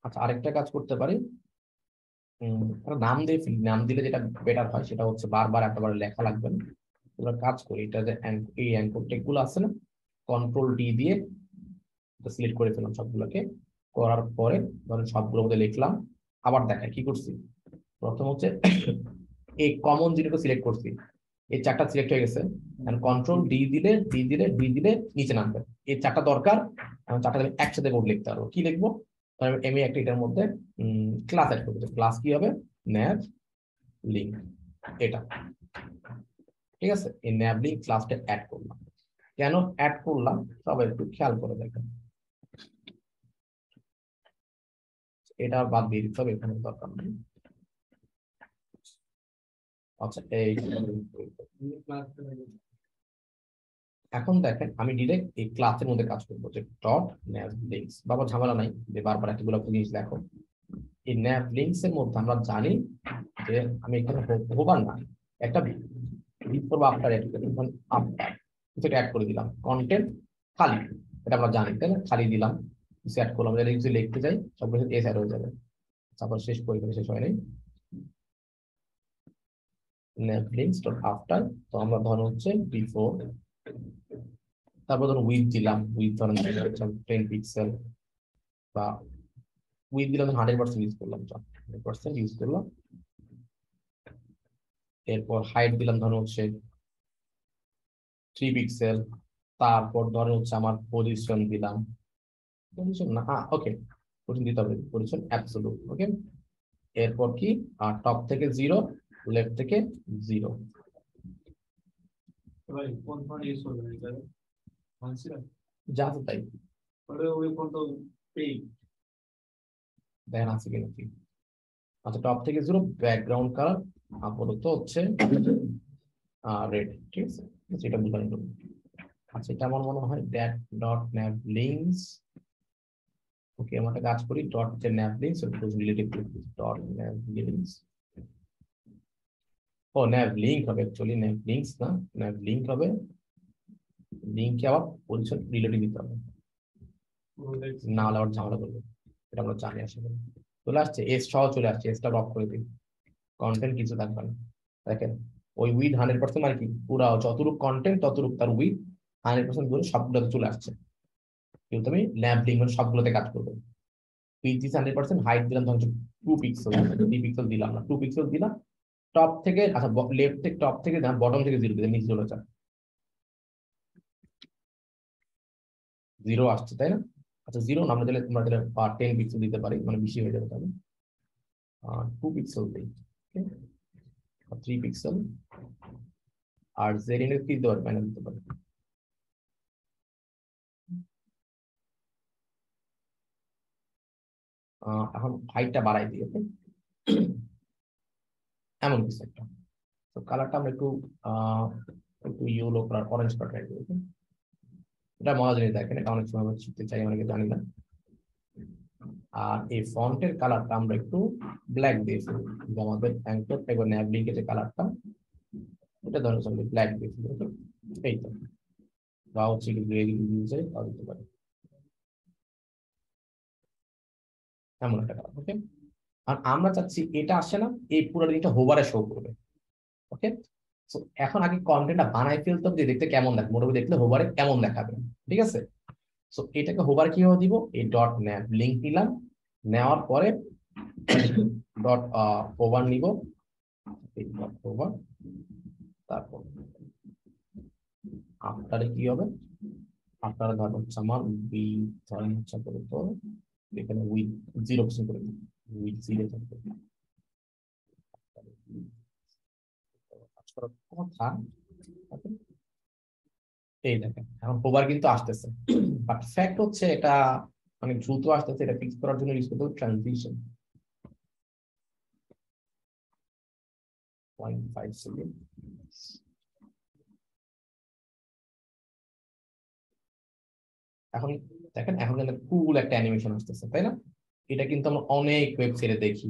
আচ্ছা আরেকটা কাজ করতে পারি। নাম দিয়ে নাম দিলে যেটা বেটার হয়, সেটা হচ্ছে বারবার একেবারে লেখা লাগবে না। কাজ করি, এটা যে এই অ্যাঙ্কর ট্যাগগুলো আছে না কন্ট্রোল ডি দিয়ে সিলেক্ট করে ফেললাম সবগুলোকে। করার পরে ধরেন সবগুলোর মধ্যে লিখলাম। আবার দেখায় কি করছি? প্রথম হচ্ছে এই কমন যেটা সিলেক্ট করছি, এই চারটা সিলেক্ট হয়ে গেছে। কন্ট্রোল ডি দিলে ডি দিলে ডি দিলে নিচে নামবে। এই চারটা দরকার চারটা একসাথে বোর্ড লিখতে পারব। কি লিখব? আমি একটা এটার মধ্যে ক্লাস অ্যাড করব। ক্লাস কি হবে? ন্যাভ লিঙ্ক এটা। ঠিক আছে? এই ন্যাভ লিঙ্ক ক্লাসটা অ্যাড করলাম। কেন অ্যাড করলাম সবাই একটু খেয়াল করে দেখেন। এটা বাদ দিয়ে দিতে হবে, এখানে দরকার নেই। আচ্ছা এখন দেখেন, আমি ডিরেক্ট এই ক্লাসের মধ্যে কাজ করব, যে ডট ন্যাভ লিঙ্কস বাবা, ঝামেলা নাই, যে বারবার এতগুলো জিনিস দেখো। এই ন্যাভ লিঙ্কস এর মধ্যে আমরা জানি যে আমি এখানে হোবার না একটা বিফোর বা আফটার আফটার কিছু অ্যাড করে দিলাম। কন্টেন্ট খালি। এটা আমরা জানি, তাই না? খালি দিলাম। কিছু অ্যাড করলাম যদি কিছু লিখতে যাই সবগুলো এস অ্যাড হয়ে যাবে। তারপর শেষ পরীক্ষা শেষ হয় nav links dot after, তো আমরা ধরো হচ্ছে বিফোর তারপর ধরুন উইথ দিলাম। উইথ ধরেন টেন পিক্সেল বা উইথ দিলাম হান্ড্রেড পার্সেন্ট ইউজ করলাম। হান্ড্রেড পার্সেন্ট ইউজ করলাম। এরপর হাইট দিলাম ধরুন হচ্ছে থ্রি পিক্সেল তারপর ধরুন হচ্ছে আমার পজিশন দিলাম। পজিশন না হ্যাঁ ওকে পজিশন দিতে হবে পজিশন অ্যাবসলুট ওকে এরপর কি? আর টপ থেকে জিরো লেফট থেকে জিরো যা তাই। দেখেন আছে কিনা কি? আচ্ছা টপ থেকে জিরো ব্যাকগ্রাউন্ড কালার আপাতত হচ্ছে রেড ঠিক আছে? এটা বুঝলাম। আচ্ছা এটা আমার মনে হয় that dot nav links okay আমরা কাজ করি ডট যে nav links relative dot nav links ও ন্যাভ লিঙ্ক হবে অ্যাকচুয়ালি ন্যাভ লিঙ্কস না ন্যাভ লিঙ্ক হবে। লিঙ্কে আবার পজিশন রিলেটিভ দিতে হবে। না হলে আবার ঝামেলা করবে, এটা আমরা জানি আসলে। চলে আসছে এস সহ চলে আসছে এসটা অফ করে দিন কন্টেন্ট কিছু থাকবে না। দেখেন ওই উইথ হান্ড্রেড পার্সেন্ট আর কি? পুরো যতটুক কন্টেন্ট ততটুকু তার উইথ হান্ড্রেড পার্সেন্ট ধরে সবগুলোতে চলে আসছে। কিন্তু আমি ল্যাব মানে সবগুলোতে কাজ করব। Width this hundred percent height দিলাম ধরুন টু পিক্সেল থ্রি পিক্সেল দিলাম না টু পিক্সেল দিলাম। টপ থেকে আচ্ছা লেফট থেকে টপ থেকে বটম থেকে জিরো দিলাম, নিচে চলে যায় জিরো আসছে, তাই না? আচ্ছা জিরো আমরা দিলে তোমরা দিলে টেন পিক্সেল দিতে পারি মানে বেশি হয়ে যাবে তাহলে। টু পিক্সেল দিই থ্রি পিক্সেল আর জেড ইন্ডেক্স কি দিতে পারি প্যানেল দিতে পারি এখন হাইটটা বাড়াই দিই ওকে এমন কিছু একটা। তো কালারটা আমরা একটু একটু ইয়েলো কালার অরেঞ্জ কালার? এটা মজা জিনিস দেখেন, এটা অনেক সময় আমরা শিখতে চাই অনেকে জানি না। আর এই ফন্টের কালারটা আমরা একটু ব্ল্যাক দিয়েছি। যে আমাদের অ্যাঙ্কর এবং ন্যাভলিংকের যে কালারটা, এটা ধরো সঙ্গে ব্ল্যাক দিয়ে ফেলি okay? এই তো। বা হচ্ছে কি গ্রে ইউজ হয় তাও দিতে পারি। এমন একটা কালার ওকে আর আমরা চাচ্ছি এটা আসে না, এই পুরো জিনিসটা হোভারে শো করবে ওকে তো এখন আগে কন্টেন্টটা বানাই ফেলতে হবে যে দেখতে কেমন দেখাবে মোটামুটি দেখলে হোভারে কেমন দেখাবে, ঠিক আছে? সো এটাকে হোভার কীভাবে দিব? এই ডট ন্যাপ লিঙ্ক নিলাম। নেওয়ার পরে ডট ওভার নিব। ডট ওভার তারপর আফটারে কি হবে? আফটারে ধর হচ্ছে আমার বি ধরেন হচ্ছে আপাতত এখানে উইথ জিরো পার্সেন্ট করে দিই উইথ জিরো থাকবে কথা, এই দেখেন, এখন হোভার কিন্তু আসতেছে। বাট ফ্যাক্ট হচ্ছে এটা মানে দ্রুত আসতেছে, এটা ফিক্স করার জন্য ইউজ করতে ট্রানজিশন পয়েন্ট ফাইভ এখন দেখেন, এখন কিন্তু কুল একটা অ্যানিমেশন আসতেছে, তাই না? এটা কিন্তু আমরা অনেক ওয়েবসাইটে দেখি।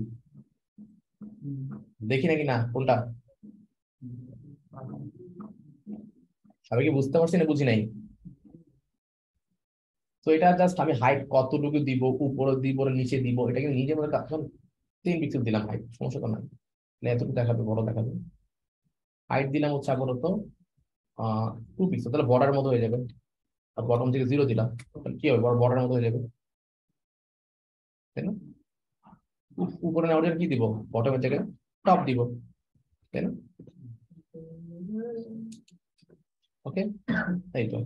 দেখি নাকি না? কোনটা? সবাই কি বুঝতে পারছি না, বুঝি নাই? তো এটা জাস্ট আমি হাইট কতটুকু দিব উপরে দিব নিচে দিব এটা কিন্তু নিজে মনে এখন তিন পিক্সেল দিলাম হাইট সমস্যা তো নাই। এতটুকু দেখাবে, বড় দেখাবে। হাইট দিলাম হচ্ছে আপাতত টু পিক্সেল তাহলে বর্ডার মতো হয়ে যাবে। আর বটম থেকে জিরো দিলাম কি হবে? বর্ডার মতো হয়ে যাবে। তাই না? উপ- উপরে নেওয়ার জন্য কি দিব? বটমের জায়গায় টপ দিব। তাই না? ওকে এই তো।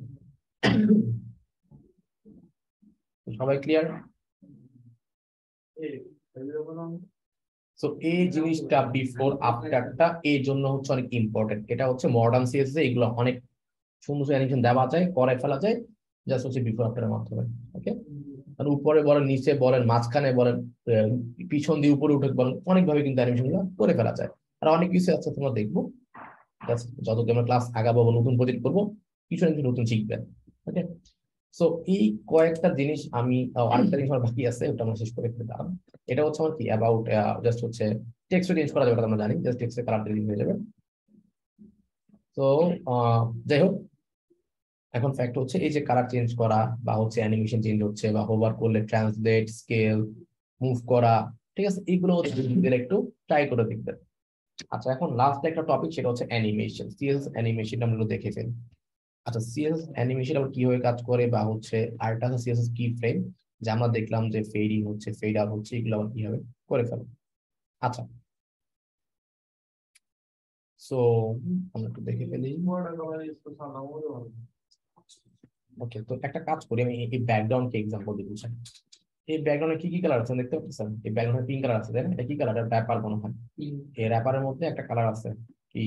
সবাই ক্লিয়ার সো এই জিনিসটা বিফোর আফটারটা এই জন্য হচ্ছে অনেক ইম্পর্টেন্ট এটা হচ্ছে মডার্ন সিএস এগুলো অনেক সুন্দর অ্যানিমেশন দেওয়া যায় করে ফেলা যায় জাস্ট হচ্ছে বিফোর আফটারের মাধ্যমে ওকে মানে উপরে বলেন, নিচে বলেন, মাঝখানে বলেন পিছন দিয়ে উপরে উঠে বলেন, অনেকভাবে কিন্তু অ্যানিমেশনগুলো করে ফেলা যায়। আর অনেক কিছু আছে, তোমরা দেখব। যত আমরা ক্লাস আগাবো নতুন প্রজেক্ট করব, কিছু না কিছু নতুন শিখবেন ওকে সো এই কয়েকটা জিনিস আমি আরেকটা জিনিস আমার বাকি আছে ওটা আমরা শেষ করে ফেলতে দাঁড়ান এটা হচ্ছে আমার কি? অ্যাবাউট জাস্ট হচ্ছে টেক্সট চেঞ্জ করা যাবে আমরা জানি। জাস্ট টেক্সটের কালার চেঞ্জ হয়ে যাবে। তো যাই হোক। এখন ফ্যাক্ট হচ্ছে এই যে কালার চেঞ্জ করা বা হচ্ছে অ্যানিমেশন চেঞ্জ হচ্ছে বা হোভার করলে ট্রান্সলেট স্কেল মুভ করা ঠিক আছে? হচ্ছে নিজেদের একটু ট্রাই করে দেখবেন। আচ্ছা এখন লাস্ট একটা টপিক সেটা হচ্ছে অ্যানিমেশন সিএস অ্যানিমেশন আমরা একটু দেখে ফেলি। আচ্ছা সিএস অ্যানিমেশন আবার কীভাবে কাজ করে বা হচ্ছে আরেকটা আছে সিএসএস কি ফ্রেম যে আমরা দেখলাম যে ফেডিং হচ্ছে ফেড আপ হচ্ছে এগুলো আবার কীভাবে করে ফেলো আচ্ছা। সো আমরা একটু দেখে ফেলি। ওকে তো একটা কাজ করি আমি এই ব্যাকগ্রাউন্ড কে এক্সাম্পল দিয়ে বুঝাই এই ব্যাকগ্রাউন্ডে কি কি কালার আছে দেখতে পাচ্ছেন? এই ব্যাকগ্রাউন্ডে পিঙ্ক কালার আছে তাই না? এটা কি কালার এটা র্যাপার মনে হয়। এই র্যাপারের মধ্যে একটা কালার আছে কি?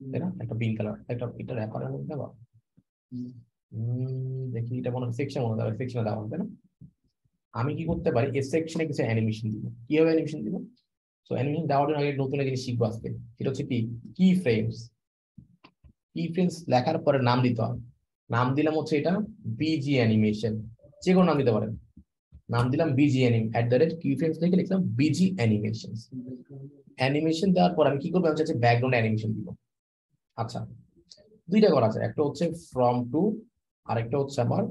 তাই না? একটা পিঙ্ক কালার একটা এটা র্যাপারের মধ্যে উম, দেখি এটা হয় সেকশন মনে হয় সেকশনে দেওয়া হবে না? আমি কি করতে পারি? এই সেকশনে কিছু অ্যানিমেশন দিব। কীভাবে অ্যানিমেশন দিব? সো অ্যানিমেশন দেওয়ার জন্য আগে নতুন জিনিস শিখব আজকে। সেটা হচ্ছে কি? কি ফ্রেমস কি ফ্রেমস লেখার পরে নাম দিতে হবে। নাম দিলাম হচ্ছে এটা বিজি অ্যানিমেশন যে কোনো নাম দিতে পারেন। নাম দিলাম BG anim at the rate key frames লিখে লিখলাম বিজি অ্যানিমেশন অ্যানিমেশন দেওয়ার পর আমি কি করব? আমি হচ্ছে ব্যাকগ্রাউন্ড অ্যানিমেশন দিব। আচ্ছা দুইটা করা আছে একটা হচ্ছে ফ্রম টু আর একটা হচ্ছে আমার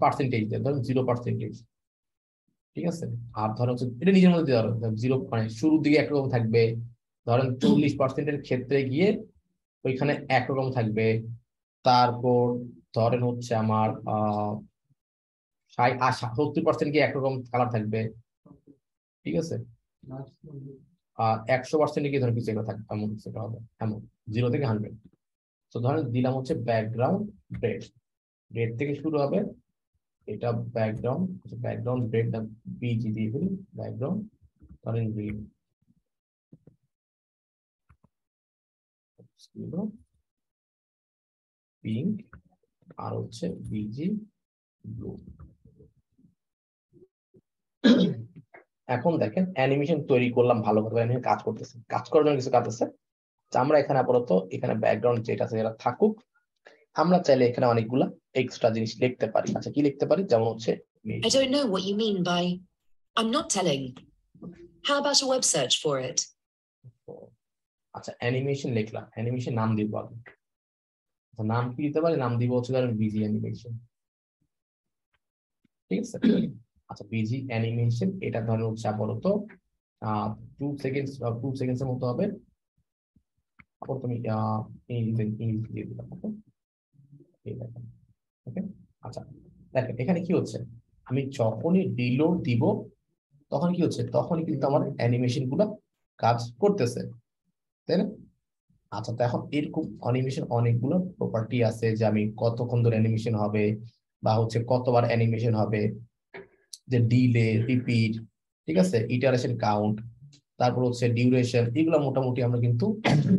পার্সেন্টেজ ধরুন জিরো পার্সেন্টেজ ঠিক আছে? আর ধরো হচ্ছে এটা নিজের মধ্যে ধরো জিরো মানে শুরুর দিকে একরকম থাকবে ধরেন চল্লিশ পার্সেন্টের ক্ষেত্রে গিয়ে ওইখানে একরকম থাকবে তারপর ধরেন হচ্ছে আমার আহ সত্তর পার্সেন্ট গিয়ে একরকম কালার থাকবে ঠিক আছে? আর একশো পার্সেন্ট গিয়ে ধরেন কিছু একটা থাকবে এমন কিছু একটা হবে এমন। জিরো থেকে হান্ড্রেড তো ধরেন দিলাম হচ্ছে ব্যাকগ্রাউন্ড ব্রেড ব্রেড থেকে শুরু হবে এটা ব্যাকগ্রাউন্ড ব্যাকগ্রাউন্ড ব্রেড বিজি দিয়ে ফেলি ব্যাকগ্রাউন্ড ধরেন গ্রিন পিঙ্ক আর হচ্ছে বিজি ব্লু এখন দেখেন অ্যানিমেশন তৈরি করলাম ভালো করে কাজ করতেছে। কাজ করার জন্য কিছু কাজ আছে? আমরা এখানে আপাতত এখানে ব্যাকগ্রাউন্ড যেটা আছে সেটা থাকুক। আমরা চাইলে এখানে অনেকগুলা এক্সট্রা জিনিস লিখতে পারি। আচ্ছা কি লিখতে পারি? যেমন হচ্ছে I don't know what you mean by I'm not telling. How about a web search for it? আচ্ছা অ্যানিমেশন লিখলাম। অ্যানিমেশন নাম দিব আগে। আচ্ছা, নাম কি দিতে পারি? নাম দিব হচ্ছে ধরেন বিজি অ্যানিমেশন ঠিক আছে? আচ্ছা বিজি অ্যানিমেশন এটা ধরেন হচ্ছে আপাতত টু সেকেন্ডস টু সেকেন্ডস এর মতো হবে। তারপর তুমি দিয়ে দিলাম ওকে এই ওকে আচ্ছা দেখেন এখানে কি হচ্ছে আমি যখনই ডিলোড দিব তখন কি হচ্ছে তখনই কিন্তু আমার অ্যানিমেশনগুলো কাজ করতেছে তাই না আচ্ছা তো এখন এরকম অ্যানিমেশন অনেকগুলো প্রপার্টি আছে যে আমি কতক্ষণ ধরে অ্যানিমেশন হবে বা হচ্ছে কতবার অ্যানিমেশন হবে যে ডিলে রিপিট ঠিক আছে ইটারেশন কাউন্ট তারপর হচ্ছে ডিউরেশন এগুলো মোটামুটি আমরা কিন্তু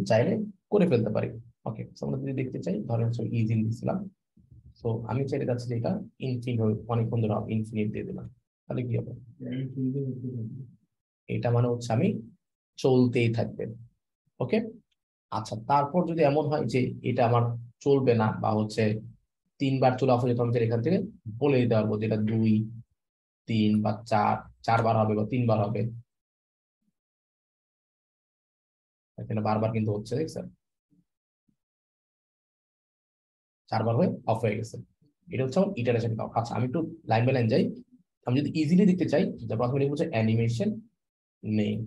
চাইলে করে ফেলতে পারি। ওকে আমরা যদি দেখতে চাই, ধরেন হচ্ছে ইজি দিছিলাম তো আমি চাইলে যাচ্ছি যে এটা ইনফিনিট অনেকক্ষণ ধরে ইনফিনিট দিয়ে দিলাম। তাহলে কি হবে? এটা মানে হচ্ছে আমি চলতেই থাকবে। ওকে আচ্ছা তারপর যদি এমন হয় যে এটা আমার চলবে না বা হচ্ছে তিনবার চলে আসলে তো আমি এখান থেকে বলে দিতে পারব যে এটা দুই, তিন বা চার, চারবার হবে বা তিনবার হবে। এখানে বারবার কিন্তু হচ্ছে, দেখছেন? চারবার হয়ে অফ হয়ে গেছে। এটা হচ্ছে আমার ইটারেশন কাউন্ট আচ্ছা আমি একটু লাইন বাই লাইন যাই। আমি যদি ইজিলি দেখতে চাই প্রথমে লিখব হচ্ছে অ্যানিমেশন নেম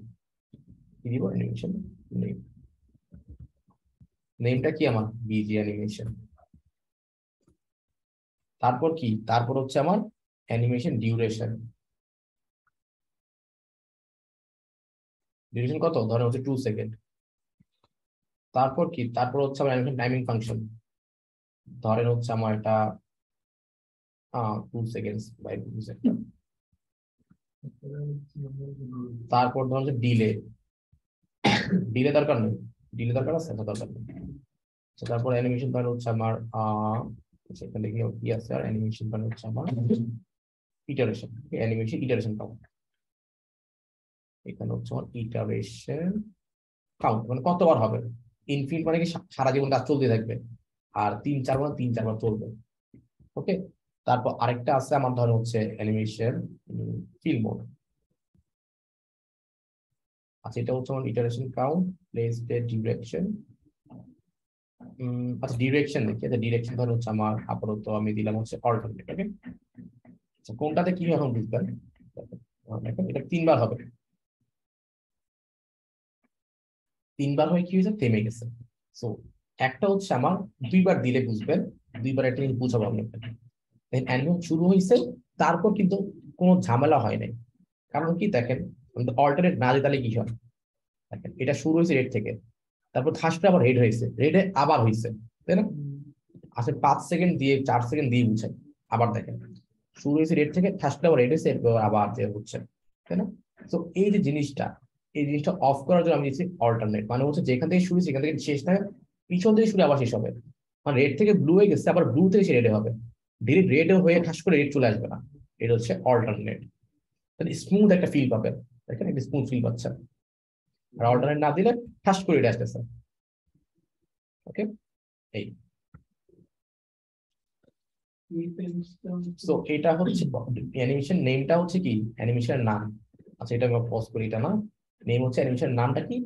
কি দিব? অ্যানিমেশন নেম নেমটা কি আমার? বিজি অ্যানিমেশন তারপর কি? তারপর হচ্ছে আমার অ্যানিমেশন ডিউরেশন ডিউরেশন কত? ধরে হচ্ছে টু সেকেন্ড তারপর কি? তারপর হচ্ছে আমার অ্যানিমেশন টাইমিং ফাংশন ধরেন হচ্ছে আমার এটা two seconds by two second তারপর ধরুন ডিলে ডিলে দরকার নেই। ডিলে দরকার আছে? না দরকার নেই। আচ্ছা, তারপর অ্যানিমেশন ধরেন হচ্ছে আমার সেখানে কি কি আছে? আর অ্যানিমেশন ধরেন হচ্ছে আমার ইটারেশন অ্যানিমেশন ইটারেশন কাউন্ট এখানে হচ্ছে আমার ইটারেশন কাউন্ট মানে কতবার হবে? ইনফিনিট মানে কি সারা জীবন কাজ চলতে থাকবে। আর তিন চার মানে তিন চারবার চলবে। ওকে তারপর আরেকটা আছে আমার ধরো হচ্ছে অ্যানিমেশন ফিল মোড আচ্ছা এটা হচ্ছে আমার iteration count play state direction আচ্ছা ডিরেকশন দেখি। আচ্ছা ডিরেকশন ধরো হচ্ছে আমার আপাতত আমি দিলাম হচ্ছে অল্টারনেট ওকে আচ্ছা কোনটাতে কি এখন বুঝবেন? এটা তিনবার হবে। তিনবার হয়ে কি হয়েছে? থেমে গেছে। সো একটা হচ্ছে আমার, দুইবার দিলে বুঝবেন, দুইবার একটা জিনিস বুঝাবো আপনাকে। অ্যানিমেশন শুরু হয়েছে, তারপর কিন্তু কোনো ঝামেলা হয় নাই। কারণ কি দেখেন অল্টারনেট না দিতে কি হয়? দেখেন, এটা শুরু হয়েছে রেড থেকে, তারপর থাসটা আবার রেড হয়েছে। রেডে আবার হয়েছে, তাই না? আসলে পাঁচ সেকেন্ড দিয়ে, চার সেকেন্ড দিয়ে বুঝাই, আবার দেখেন। শুরু হয়েছে রেড থেকে থাসটা আবার রেড হয়েছে, এরপর আবার যে হচ্ছে, তাই না? তো এই যে জিনিসটা এই জিনিসটা অফ করার জন্য আমি দিচ্ছি অল্টারনেট মানে হচ্ছে যেখান থেকে শুরু, সেখান থেকে শেষ থাকে পিছন থেকে শুরু আবার শেষ হবে। মানে রেড থেকে ব্লু হয়ে গেছে, আবার ব্লু থেকে সে রেডে হবে। ডিরেক্ট রেড হয়ে ঠাস করে রেড চলে আসবে না। এটা হচ্ছে অল্টারনেট তাহলে স্মুথ একটা ফিল পাবেন দেখেন একটা স্মুথ ফিল পাচ্ছেন আর অল্টারনেট না দিলে ঠাস করে রেড আসতেছে। ওকে এই। সো এটা হচ্ছে অ্যানিমেশন নেমটা হচ্ছে কি? অ্যানিমেশনের নাম। আচ্ছা এটা আমি পজ করি, এটা না? নেম হচ্ছে অ্যানিমেশন নামটা কি?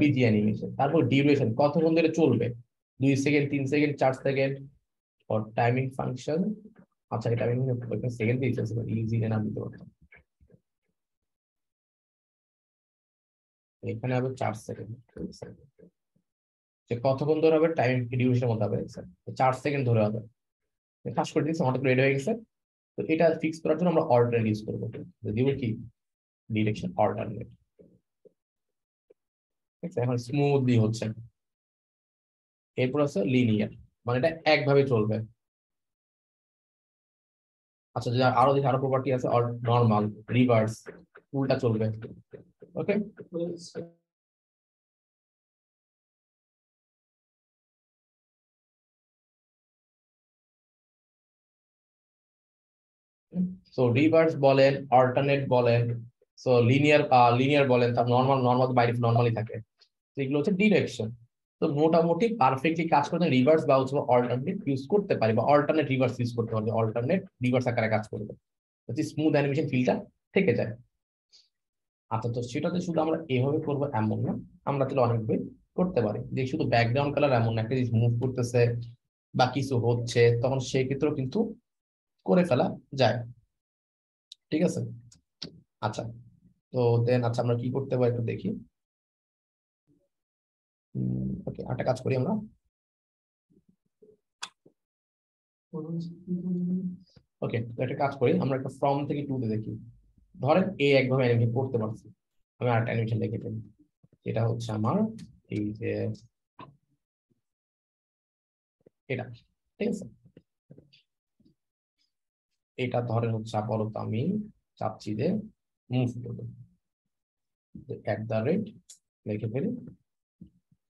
বিজি অ্যানিমেশন তারপর ডিউরেশন কতক্ষণ ধরে চলবে? দুই সেকেন্ড তিন সেকেন্ড চার সেকেন্ড ফর টাইমিং ফাংশন আচ্ছা এটা আমি সেকেন্ড দিয়েছি ইজি নাম দিতে পারতাম এখানে হবে চার সেকেন্ড যে কতক্ষণ ধরে হবে? টাইম ডিউরেশনের মধ্যে হবে চার সেকেন্ড ধরে হবে। কাজ করে দিচ্ছি হঠাৎ রেডি হয়ে গেছে। তো এটা ফিক্স করার জন্য আমরা অল্টারনেট ইউজ করব। দিব কি? ডিরেকশন অল্টারনেট ঠিক আছে এখন স্মুথলি হচ্ছে। এরপর আছে লিনিয়ার মানে এটা একভাবে চলবে। আচ্ছা যদি আরও দেখি, আরও প্রপার্টি আছে নর্মাল রিভার্স উল্টা চলবে। ওকে সো রিভার্স বলেন অল্টারনেট বলেন সো লিনিয়ার লিনিয়ার বলেন, তার নর্মাল নর্মাল বাইরে নর্মালি থাকে। এগুলো হচ্ছে ডিরেকশন। তো মোটামুটি পারফেক্টলি কাজ করতে রিভার্স বা হচ্ছে অল্টারনেট ইউজ করতে পারি বা অল্টারনেট রিভার্স ইউজ করতে পারবে অল্টারনেট রিভার্স আকারে কাজ করবে। যাতে স্মুথ অ্যানিমেশন ফিলটা থেকে যায়। আচ্ছা তো সেটাতে শুধু আমরা এভাবে করব এমন না, আমরা তাহলে অনেকভাবে করতে পারি। যে শুধু ব্যাকগ্রাউন্ড কালার এমন একটা জিনিস মুভ করতেছে বা কিছু হচ্ছে, তখন সেই ক্ষেত্রেও কিন্তু করে ফেলা যায়। ঠিক আছে? আচ্ছা তো দেন আচ্ছা আমরা কি করতে পারি একটু দেখি। ওকে একটা কাজ করি আমরা। ওকে একটা কাজ করি, আমরা একটা ফর্ম থেকে টু তে দেখি। ধরেন এ একভাবে অ্যানিমেশন করতে পারছি, আমি আরেকটা অ্যানিমেশন লিখে ফেলি। এটা হচ্ছে আমার, এই যে এটা, ঠিক আছে? এটা ধরেন হচ্ছে আপাতত আমি চাচ্ছি যে মুভ করব। অ্যাট দ্য রেট লিখে ফেলি।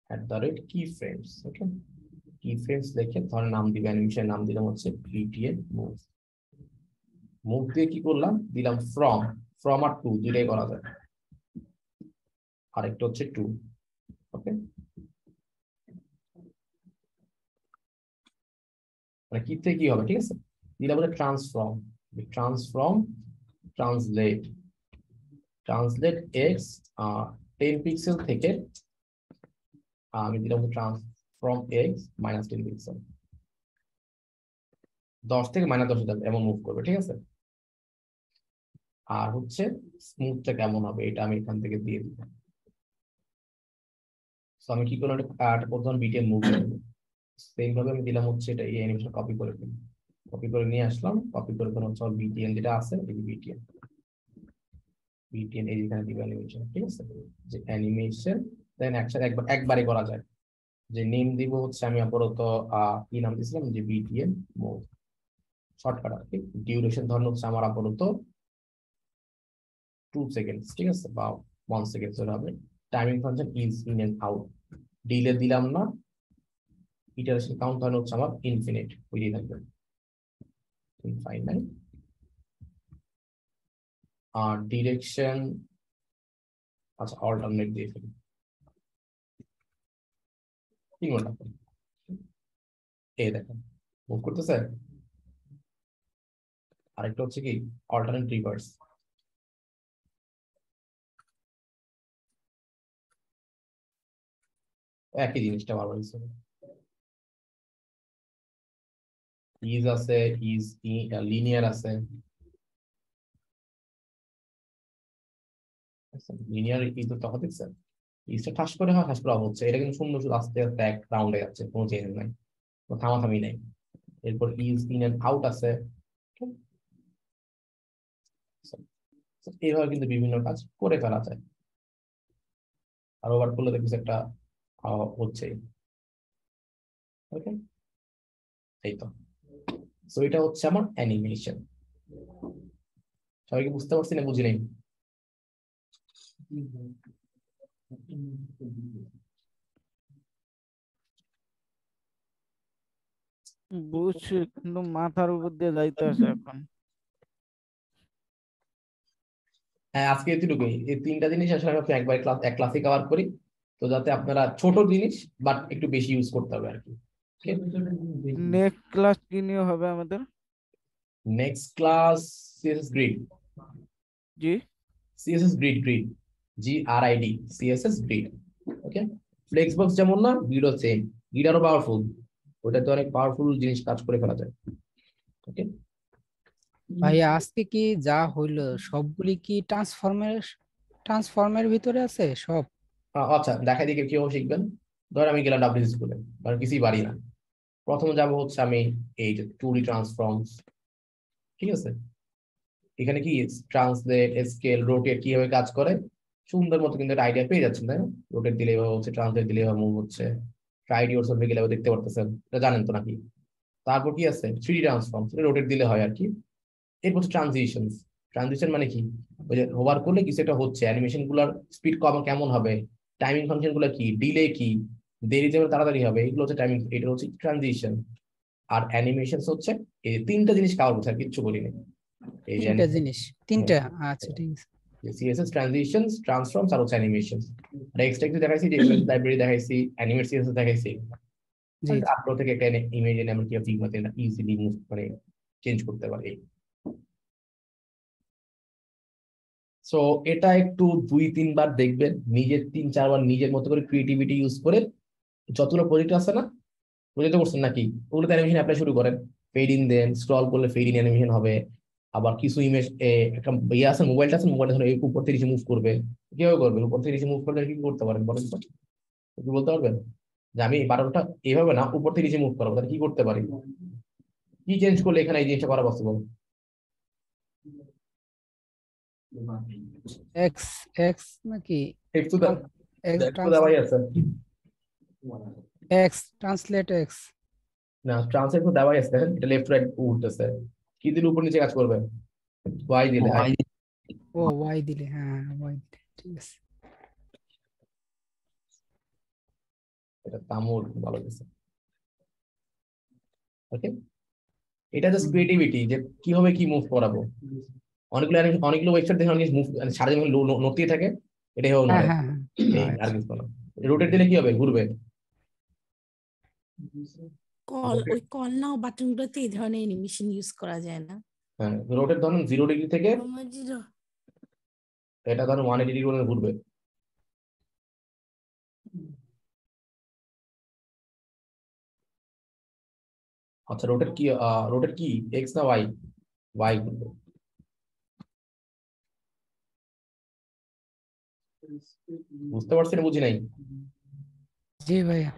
At the rate key frames okay key frames লিখে ধরেন নাম দিবে অ্যানিমেশন নাম দিলাম হচ্ছে পিটিএন মুভ মুভ দিয়ে কি করলাম? দিলাম ফ্রম ফ্রম আর টু দুটাই করা যায়। আরেকটা হচ্ছে টু ওকে মানে কি থেকে কি হবে, ঠিক আছে? দিলাম হচ্ছে transform transform translate translate X ten pixel থেকে আমি দিলাম transform X minus ten pixel দশ থেকে মাইনাস দশে যাবে এমন মুভ করবে, ঠিক আছে? আর হচ্ছে স্মুথটা কেমন হবে, এটা আমি এখান থেকে দিয়ে দিব। তো আমি কি করলাম একটা প্রথম বিটিএম মুভ সেম ভাবে আমি দিলাম হচ্ছে এটা, এই অ্যানিমেশন কপি করে দিলাম। কপি করে নিয়ে আসলাম কপি করে করে হচ্ছে বিটিএন যেটা আছে, এই বিটিএন বিটিএন এই যেখানে দিবে অ্যানিমেশন ঠিক আছে? যে অ্যানিমেশন দেন একসাথে একবার করা যায়। যে নেম দিব হচ্ছে আমি আপাতত কি নাম দিয়েছিলাম? যে বিটিএন মুভ শর্টকাট আর কি। ডিউরেশন ধরুন হচ্ছে আমার আপাতত টু সেকেন্ডস ঠিক আছে? বা ওয়ান সেকেন্ড ধরে হবে। Timing function ease in and out delay দিলাম না। ইটারেশন কাউন্ট ধরুন হচ্ছে আমার ইনফিনিট বুঝিয়ে থাকবে ইনফাইনাইট আর ডিরেকশন আচ্ছা অল্টারনেট দিয়ে ফেলি। ঘণ্টা পর। এই দেখেন মুভ করতেছে? আরেকটা হচ্ছে কি অল্টারনেট রিভার্স একই জিনিসটা বারবার হিসেবে ইজ আছে ইজ লিনিয়ার আছে। লিনিয়ার ইজ তখন দেখছেন ইজটা ঠাস করে হয় ঠাস করে off হচ্ছে। এটা কিন্তু সুন্দর শুধু আস্তে আস্তে এক রাউন্ডে যাচ্ছে, কোনো চেঞ্জ নাই। কোনো থামাথামি নাই। এরপর ইজ ইন এন্ড আউট আছে। এইভাবে কিন্তু বিভিন্ন কাজ করে ফেলা যায়। আর ওভার করলে দেখছি একটা হচ্ছে এই তো। সো এটা হচ্ছে আমার অ্যানিমেশন সবাইকে বুঝতে পারছি না, বুঝি নাই? বুঝছি কিন্তু মাথার উপর দিয়ে যাইতেছে এখন। হ্যাঁ আজকে এতটুকুই। এই তিনটা জিনিস আসলে আমি একবার ক্লাস এক ক্লাসে কভার করি। তো যাতে আপনারা ছোট জিনিস বাট একটু বেশি ইউজ করতে হবে আর কি। নেক্সট ক্লাস কি নিয়ে হবে আমাদের? Next class CSS grid G. CSS grid grid I D CSS okay flexbox যেমন না গ্রিডও সেম গ্রিড আরও পাওয়ারফুল ওটাতে অনেক পাওয়ারফুল জিনিস কাজ করে ফেলা যায়। ওকে ভাই আজকে কি যা হইল সবগুলি কি ট্রান্সফর্মের ট্রান্সফর্মের ভিতরে আছে? সব? আচ্ছা দেখাই দিকে কীভাবে শিখবেন। ধর আমি গেলাম ডাব্লিউ স্কুলে কারণ কিছুই পারি না। প্রথম যাব হচ্ছে আমি এই যে টু ট্রান্সফর্মস ঠিক আছে? এখানে কি ট্রান্সলেট স্কেল রোটেট কীভাবে কাজ করে? সুন্দর মতো কিন্তু একটা আইডিয়া পেয়ে যাচ্ছেন তাই না? রোটেট দিলে এভাবে হচ্ছে ট্রান্সলেট দিলে এভাবে মুভ হচ্ছে। ট্রাইড ইউর সলভে গেলে দেখতে পারতেছেন। এটা জানেন তো নাকি? তারপর কি আছে? থ্রি ট্রান্সফর্ম রোটেট দিলে হয় আর কি এরপর হচ্ছে ট্রানজিশন ট্রানজিশন মানে কি? ওই যে হোভার করলে কিছু একটা হচ্ছে অ্যানিমেশনগুলার স্পিড কম কেমন হবে? টাইমিং ফাংশনগুলো কি? ডিলে কি? দেরি যেমন তাড়াতাড়ি হবে এগুলো হচ্ছে টাইমিং এটা হচ্ছে ট্রানজিশন আর অ্যানিমেশন হচ্ছে এই তিনটা জিনিস কাভার করছে আর কিচ্ছু করিনি এই যে তিনটা জিনিস তিনটা? আচ্ছা ঠিক আছে। সিএসএস ট্রানজিশনস ট্রান্সফর্মস আর হচ্ছে অ্যানিমেশন আর এক্সট্রা কিছু দেখাইছি যে লাইব্রেরি দেখাইছি অ্যানিমেট সিএসএস দেখাইছি আপলোড থেকে একটা ইমেজ এনে আমরা কীভাবে ফিগমাতে ইজিলি মুভ মানে চেঞ্জ করতে পারি। সো এটা একটু দুই তিনবার দেখবেন। নিজের তিন চারবার নিজের মতো করে ক্রিয়েটিভিটি ইউজ করে যতগুলো প্রজেক্ট আছে না প্রজেক্ট করছেন নাকি ওগুলোতে অ্যানিমেশন অ্যাপ্লাই শুরু করেন। ফেড ইন দেন স্ক্রল করলে ফেড ইন অ্যানিমেশন হবে। আবার কিছু ইমেজ একটা ইয়ে আছে মোবাইলটা আছে মোবাইলটা উপর থেকে মুভ করবে। কীভাবে করবেন উপর থেকে মুভ করলে কি করতে পারেন বলেন তো? কি বলতে পারবেন? যে আমি বারোটা এভাবে না উপর থেকে নিচে মুভ করব তাহলে কি করতে পারি? কি চেঞ্জ করলে এখানে এই জিনিসটা করা পসিবল এক্স এক্স নাকি? দা- এক্স আছে। এক্স ট্রান্সলেট এক্স না ট্রান্সলেট তো দেওয়াই আছে দেখেন এটা লেফট রাইট উঠতেছে কি দিলে উপর নিচে কাজ করবে ওয়াই দিলে ও ওয়াই দিলে হ্যাঁ ওয়াই দিলে ঠিক আছে। এটা তামুল ভালো গেছে ওকে এটা জাস্ট ক্রিয়েটিভিটি যে কীভাবে কি মুভ করাবো। অনেকগুলো অনেকগুলো ওয়েবসাইট দেখে অনেক মুভ সারাদিন নড়তেই থাকে এটাই হ্যাঁ হ্যাঁ হ্যাঁ। এই আর কিছু না রোটেট দিলে কি হবে? ঘুরবে? কল ওই কল নাও বাটনগুলোতে এই ধরনের অ্যানিমেশন ইউজ করা যায় না। হ্যাঁ রোটেট ধরুন জিরো ডিগ্রি থেকে এটা ধরুন ওয়ান এইটি ডিগ্রি ঘুরবে। আচ্ছা রোটেট কি রোটেট কি এক্স না ওয়াই ওয়াই ঘুরবে। বুঝতে পারছেন বুঝি নাই? জি ভাইয়া।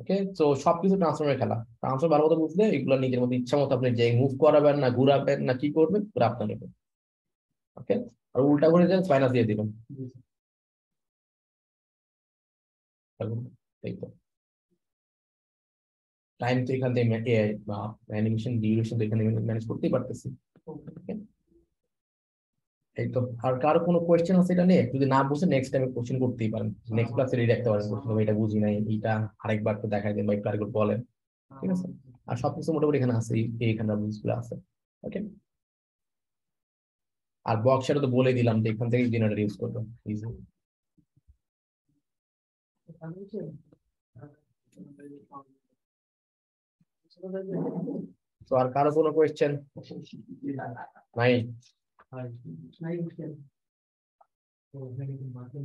ওকে তো সবকিছু ট্রান্সফর্মের খেলা। ট্রান্সফার ভালো মতো বুঝলে এগুলো নিজের মধ্যে ইচ্ছা মতো আপনি যে মুভ করাবেন না ঘুরাবেন না কি করবেন, পুরো আপনার নেবেন ওকে আর উল্টা করে দেন মাইনাস দিয়ে দিবেন। টাইম তো। এখান থেকে অ্যানিমেশন ডিউরেশন তো এখানে ম্যানেজ করতেই পারতেছি। Okay? এই তো আর কারও কোনো কোয়েশ্চেন আছে এটা নিয়ে? যদি না বুঝে নেক্সট টাইমে কোশ্চেন করতেই পারেন। নেক্সট ক্লাসে রেডি রাখতে পারেন কোশ্চেন এটা বুঝি নাই এইটা আরেকবার তো দেখাই দেন বা একটু আরেকবার বলেন। ঠিক আছে? আর সবকিছু মোটামুটি এখানে আছে এই- এইখানে রুলসগুলো আছে। ওকে আর বক্সটা তো বলে দিলাম যে এখান থেকে জেনারেটর ইউজ করবেন। ইজি তো আর কারও কোনো কোয়েশ্চেন নাই। हाँ नहीं मुश्किल तो मैंने बातें